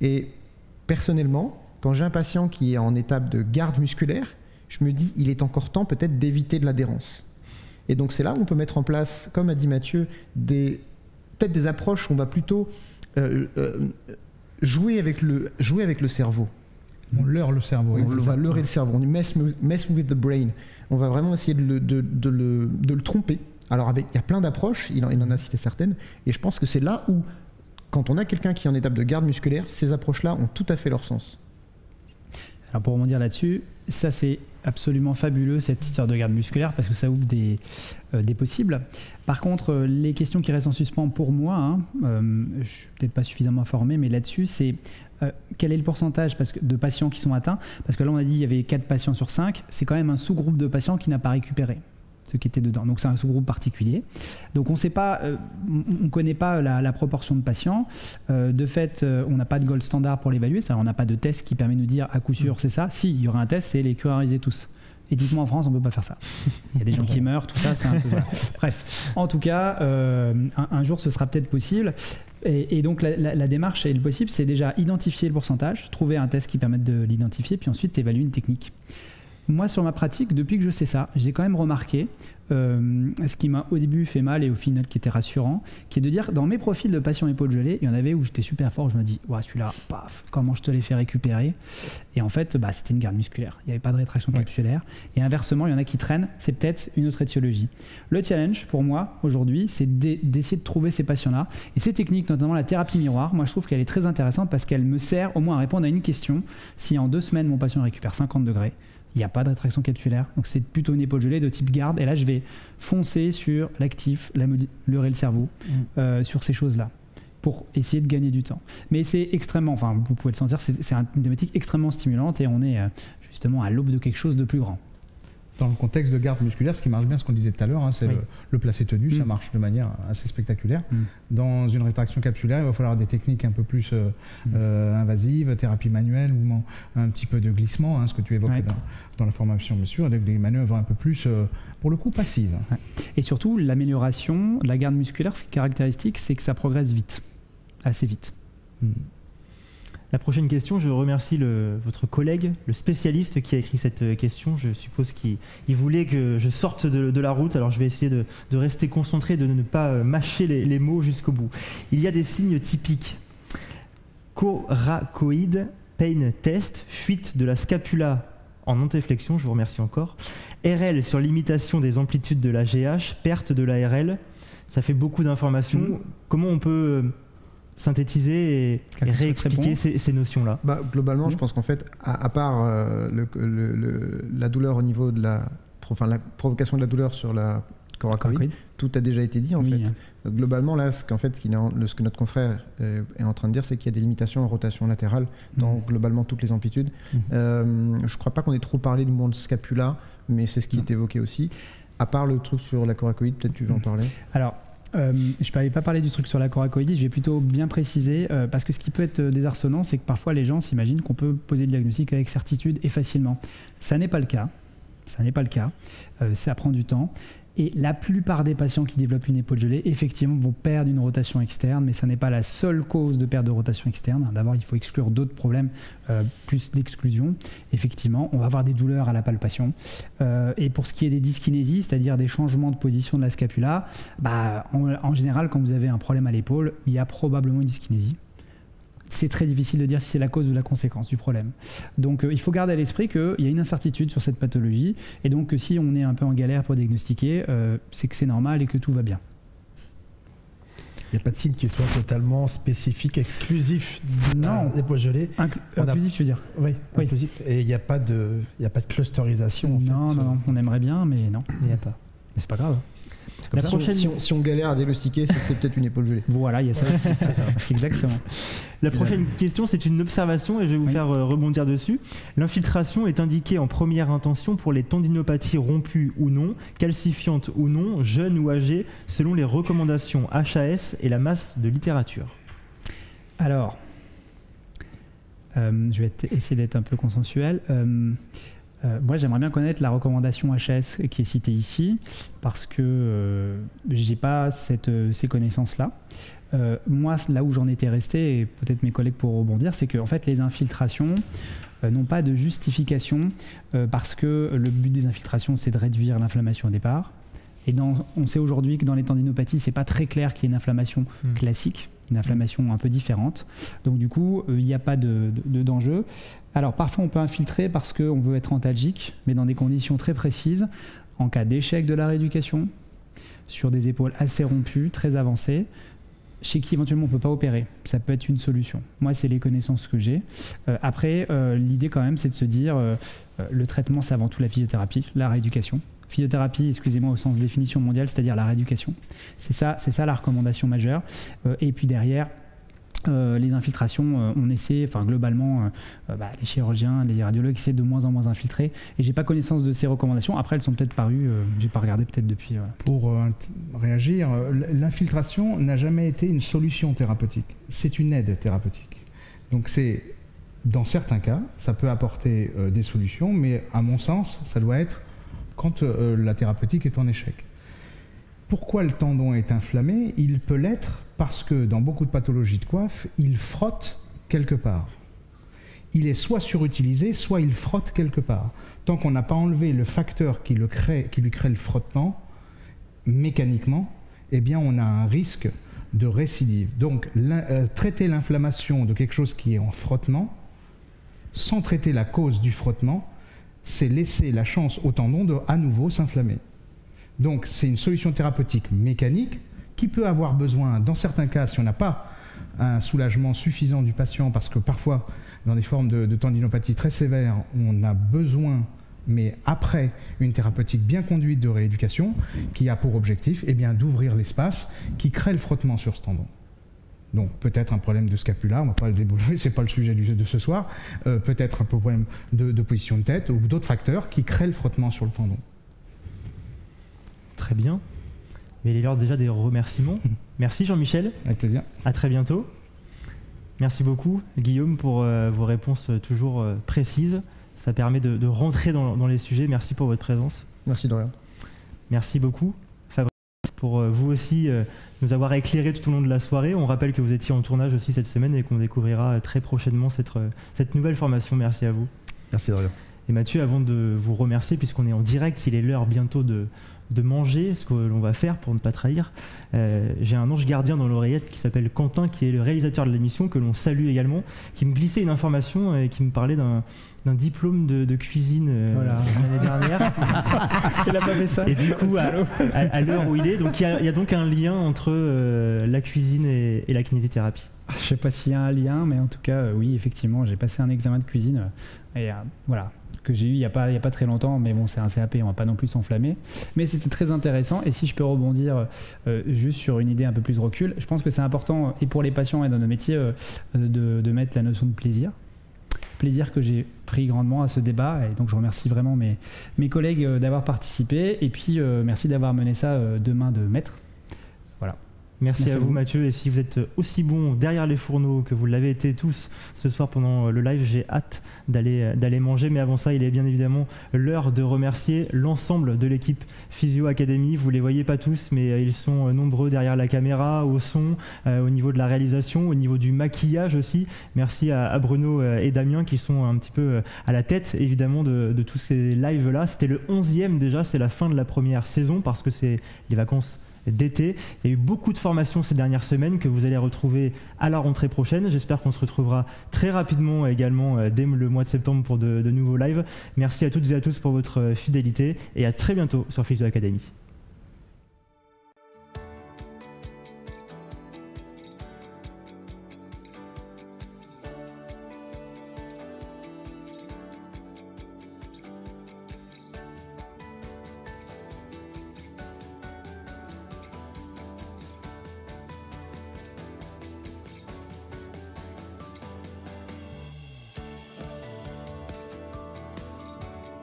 Et personnellement, quand j'ai un patient qui est en étape de garde musculaire, je me dis, il est encore temps peut-être d'éviter de l'adhérence. Et donc c'est là où on peut mettre en place, comme a dit Mathieu, peut-être des approches où on va plutôt euh, euh, jouer, avec le, jouer avec le cerveau. On leurre le cerveau. On va leurrer le cerveau. On mess, mess with the brain. On va vraiment essayer de le, de, de le, de le tromper. Alors avec, il y a plein d'approches, il, il, en a cité certaines, et je pense que c'est là où, quand on a quelqu'un qui est en étape de garde musculaire, ces approches-là ont tout à fait leur sens. Alors pour rebondir là-dessus, ça c'est absolument fabuleux cette histoire de garde musculaire parce que ça ouvre des, euh, possibles. Par contre, euh, les questions qui restent en suspens pour moi, hein, euh, je suis peut-être pas suffisamment informé, mais là-dessus, c'est quel est le pourcentage de patients qui sont atteints? Parce que là, on a dit qu'il y avait 4 patients sur 5, c'est quand même un sous-groupe de patients qui n'a pas récupéré ce qui était dedans. Donc c'est un sous-groupe particulier. Donc on sait pas, euh, on ne connaît pas la, proportion de patients. Euh, de fait, euh, on n'a pas de gold standard pour l'évaluer, c'est-à-dire on n'a pas de test qui permet de nous dire à coup sûr c'est ça. Si, il y aura un test, c'est les curariser tous. Éthiquement en France, on ne peut pas faire ça. Il y a des gens qui meurent, tout ça, c'est un peu. Bref, en tout cas, un, jour ce sera peut-être possible. Et, donc la, démarche et le possible, c'est déjà identifier le pourcentage, trouver un test qui permette de l'identifier, puis ensuite évaluer une technique. Moi, sur ma pratique, depuis que je sais ça, j'ai quand même remarqué euh, ce qui m'a au début fait mal et au final qui était rassurant, qui est de dire dans mes profils de patient épaule gelée, il y en avait où j'étais super fort, je me dis, ouais, celui-là, paf, comment je te l'ai fait récupérer? Et en fait, bah, c'était une garde musculaire, il n'y avait pas de rétraction capsulaire. Et inversement, il y en a qui traînent, c'est peut-être une autre étiologie. Le challenge pour moi aujourd'hui, c'est d'essayer de trouver ces patients-là. Et ces techniques, notamment la thérapie miroir, moi je trouve qu'elle est très intéressante parce qu'elle me sert au moins à répondre à une question. Si en deux semaines mon patient récupère 50 degrés, il n'y a pas de rétraction capsulaire. Donc c'est plutôt une épaule gelée de type garde. Et là, je vais foncer sur l'actif, leurrer le cerveau, mm. euh, sur ces choses-là pour essayer de gagner du temps. Mais c'est extrêmement, enfin vous pouvez le sentir, c'est une thématique extrêmement stimulante et on est euh, justement à l'aube de quelque chose de plus grand dans le contexte de garde musculaire, ce qui marche bien, ce qu'on disait tout à l'heure, hein, c'est le, placé tenu, ça mm. marche de manière assez spectaculaire. Mm. Dans une rétraction capsulaire, il va falloir des techniques un peu plus euh, mm. euh, invasives, thérapie manuelle, mouvement, un petit peu de glissement, hein, ce que tu évoquais dans, la formation, bien sûr, avec des manœuvres un peu plus, euh, pour le coup, passives. Et surtout, l'amélioration de la garde musculaire, ce qui est caractéristique, c'est que ça progresse vite, assez vite. La prochaine question, je remercie votre collègue, le spécialiste qui a écrit cette euh, question. Je suppose qu'il voulait que je sorte de, la route, alors je vais essayer de, rester concentré, de ne pas euh, mâcher les, mots jusqu'au bout. Il y a des signes typiques. Coracoïde, pain test, fuite de la scapula en antéflexion, je vous remercie encore. RL sur limitation des amplitudes de la GH, perte de l'ARL. Ça fait beaucoup d'informations. Mmh. Comment on peut euh, synthétiser et, réexpliquer ces, notions-là bah, Globalement, je mmh. pense qu'en fait, à, part euh, le, la douleur au niveau de la, enfin, la provocation de la douleur sur la coracoïde, tout a déjà été dit en fait. Hein. Globalement, là, ce, qu'en fait, ce, ce, que notre confrère est, en train de dire, c'est qu'il y a des limitations en rotation latérale dans mmh. globalement toutes les amplitudes. Mmh. Euh, je ne crois pas qu'on ait trop parlé du monde scapula, mais c'est ce qui est évoqué aussi. À part le truc sur la coracoïde, peut-être tu veux en parler? Alors, euh, je ne vais pas parler du truc sur la coracoïdie, je vais plutôt bien préciser, euh, parce que ce qui peut être désarçonnant, c'est que parfois les gens s'imaginent qu'on peut poser le diagnostic avec certitude et facilement. Ça n'est pas le cas. Ça n'est pas le cas. Euh, ça prend du temps. Et la plupart des patients qui développent une épaule gelée, effectivement, vont perdre une rotation externe, mais ça n'est pas la seule cause de perte de rotation externe. D'abord, il faut exclure d'autres problèmes, euh, plus d'exclusion. Effectivement, on va avoir des douleurs à la palpation. Euh, et pour ce qui est des dyskinésies, c'est-à-dire des changements de position de la scapula, bah, en général, quand vous avez un problème à l'épaule, il y a probablement une dyskinésie c'est très difficile de dire si c'est la cause ou la conséquence du problème. Donc euh, il faut garder à l'esprit qu'il y a une incertitude sur cette pathologie, et donc si on est un peu en galère pour diagnostiquer, euh, c'est que c'est normal et que tout va bien. Il n'y a pas de signe qui soit totalement spécifique, exclusif non. des poids gelés. inclusif, tu veux dire Oui, inclusif. Et il n'y a, pas de, il a pas de clusterisation. non, non, on aimerait bien, mais non, il n'y a pas. Mais c'est pas grave. Comme La ça. prochaine- Si, on, si on galère à délostiquer, c'est que c'est peut-être une épaule gelée. Voilà, il y a ça aussi. ça. Exactement. La prochaine question, c'est une observation et je vais vous Oui. faire euh, rebondir dessus. L'infiltration est indiquée en première intention pour les tendinopathies rompues ou non, calcifiantes ou non, jeunes ou âgées, selon les recommandations HAS et la masse de littérature. Alors, euh, je vais essayer d'être un peu consensuel. Euh, euh, moi, j'aimerais bien connaître la recommandation HAS qui est citée ici, parce que euh, j'ai pas cette, euh, ces connaissances-là. Euh, moi, là où j'en étais resté, et peut-être mes collègues pourront rebondir, c'est que en fait, les infiltrations n'ont pas de justification, parce que le but des infiltrations, c'est de réduire l'inflammation au départ. Et dans- on sait aujourd'hui que dans les tendinopathies, c'est pas très clair qu'il y ait une inflammation Hmm. classique, une inflammation un peu différente. Donc du coup, euh, il n'y a pas de- de- de- d'enjeu. Alors parfois, on peut infiltrer parce qu'on veut être antalgique, mais dans des conditions très précises, en cas d'échec de la rééducation, sur des épaules assez rompues, très avancées, chez qui éventuellement on ne peut pas opérer. Ça peut être une solution. Moi, c'est les connaissances que j'ai. Euh, après, euh, l'idée quand même, c'est de se dire, euh, le traitement, c'est avant tout la physiothérapie, la rééducation. Physiothérapie, excusez-moi, au sens définition mondiale, c'est-à-dire la rééducation. C'est ça, c'est ça la recommandation majeure. Et puis derrière, euh, les infiltrations, euh, on essaie, enfin globalement, euh, bah, les chirurgiens, les radiologues essaient de moins en moins infiltrer. Et j'ai pas connaissance de ces recommandations. Après, elles sont peut-être parues. j'ai pas regardé peut-être depuis. Pour réagir, l'infiltration n'a jamais été une solution thérapeutique, c'est une aide thérapeutique. Donc c'est, dans certains cas, ça peut apporter des solutions, mais à mon sens, ça doit être quand la thérapeutique est en échec. Pourquoi le tendon est inflammé Il peut l'être parce que dans beaucoup de pathologies de coiffe, il frotte quelque part. Il est soit surutilisé, soit il frotte quelque part. Tant qu'on n'a pas enlevé le facteur qui, lui crée le frottement, mécaniquement, eh bien on a un risque de récidive. Donc euh, traiter l'inflammation de quelque chose qui est en frottement, sans traiter la cause du frottement, c'est laisser la chance au tendon de à nouveau s'inflammer. Donc c'est une solution thérapeutique mécanique qui peut avoir besoin, dans certains cas, si on n'a pas un soulagement suffisant du patient, parce que parfois, dans des formes de, tendinopathie très sévères, on a besoin, mais après une thérapeutique bien conduite de rééducation, qui a pour objectif eh bien, d'ouvrir l'espace qui crée le frottement sur ce tendon. Donc peut-être un problème de scapula, on va pas le débouler, c'est pas le sujet de ce soir. Euh, peut-être un problème de, de position de tête ou d'autres facteurs qui créent le frottement sur le tendon. Très bien. Mais il est l'heure déjà des remerciements. Merci Jean-Michel. Avec plaisir. À très bientôt. Merci beaucoup, Guillaume, pour euh, vos réponses toujours euh, précises. Ça permet de, de rentrer dans, dans les sujets. Merci pour votre présence. Merci de rien. Merci beaucoup, Fabrice, pour euh, vous aussi nous avoir éclairé tout au long de la soirée. On rappelle que vous étiez en tournage aussi cette semaine et qu'on découvrira très prochainement cette, cette nouvelle formation. Merci à vous. Merci de rien. Et Mathieu, avant de vous remercier, puisqu'on est en direct, il est l'heure bientôt de, de manger, ce que l'on va faire pour ne pas trahir. Euh, J'ai un ange gardien dans l'oreillette qui s'appelle Quentin, qui est le réalisateur de l'émission, que l'on salue également, qui me glissait une information et qui me parlait d'un d'un diplôme de, de cuisine euh, Voilà. l'année dernière. Il a pas fait ça. Et du coup, à, à- à l'heure où il est, donc il y, a- il y a donc un lien entre euh, la cuisine et, et la kinésithérapie. Je sais pas s'il y a un lien, mais en tout cas, euh, oui, effectivement, j'ai passé un examen de cuisine. euh, et euh, voilà, que j'ai eu il n'y a, pas- a pas très longtemps, mais bon, c'est un CAP, on va pas non plus s'enflammer. Mais c'était très intéressant. Et si je peux rebondir euh, juste sur une idée un peu plus recul, je pense que c'est important, et pour les patients et dans nos métiers, euh, de, de mettre la notion de plaisir. Plaisir que j'ai pris grandement à ce débat. Et donc, je remercie vraiment mes, mes collègues euh, d'avoir participé. Et puis, merci d'avoir mené ça euh, de de maître. Merci, Merci à vous, vous. Mathieu. Et si vous êtes aussi bon derrière les fourneaux que vous l'avez été tous ce soir pendant le live, j'ai hâte d'aller d'aller manger. Mais avant ça, il est bien évidemment l'heure de remercier l'ensemble de l'équipe Physio Academy. Vous les voyez pas tous, mais euh, ils sont euh, nombreux derrière la caméra, au son, euh, au niveau de la réalisation, au niveau du maquillage aussi. Merci à, à Bruno euh, et Damien qui sont un petit peu euh, à la tête évidemment de, de tous ces lives là. C'était le 11e déjà, c'est la fin de la première saison parce que c'est les vacances d'été. Il y a eu beaucoup de formations ces dernières semaines que vous allez retrouver à la rentrée prochaine. J'espère qu'on se retrouvera très rapidement également euh, dès le mois de septembre pour de, de nouveaux lives. Merci à toutes et à tous pour votre euh, fidélité et à très bientôt sur Physio Academy.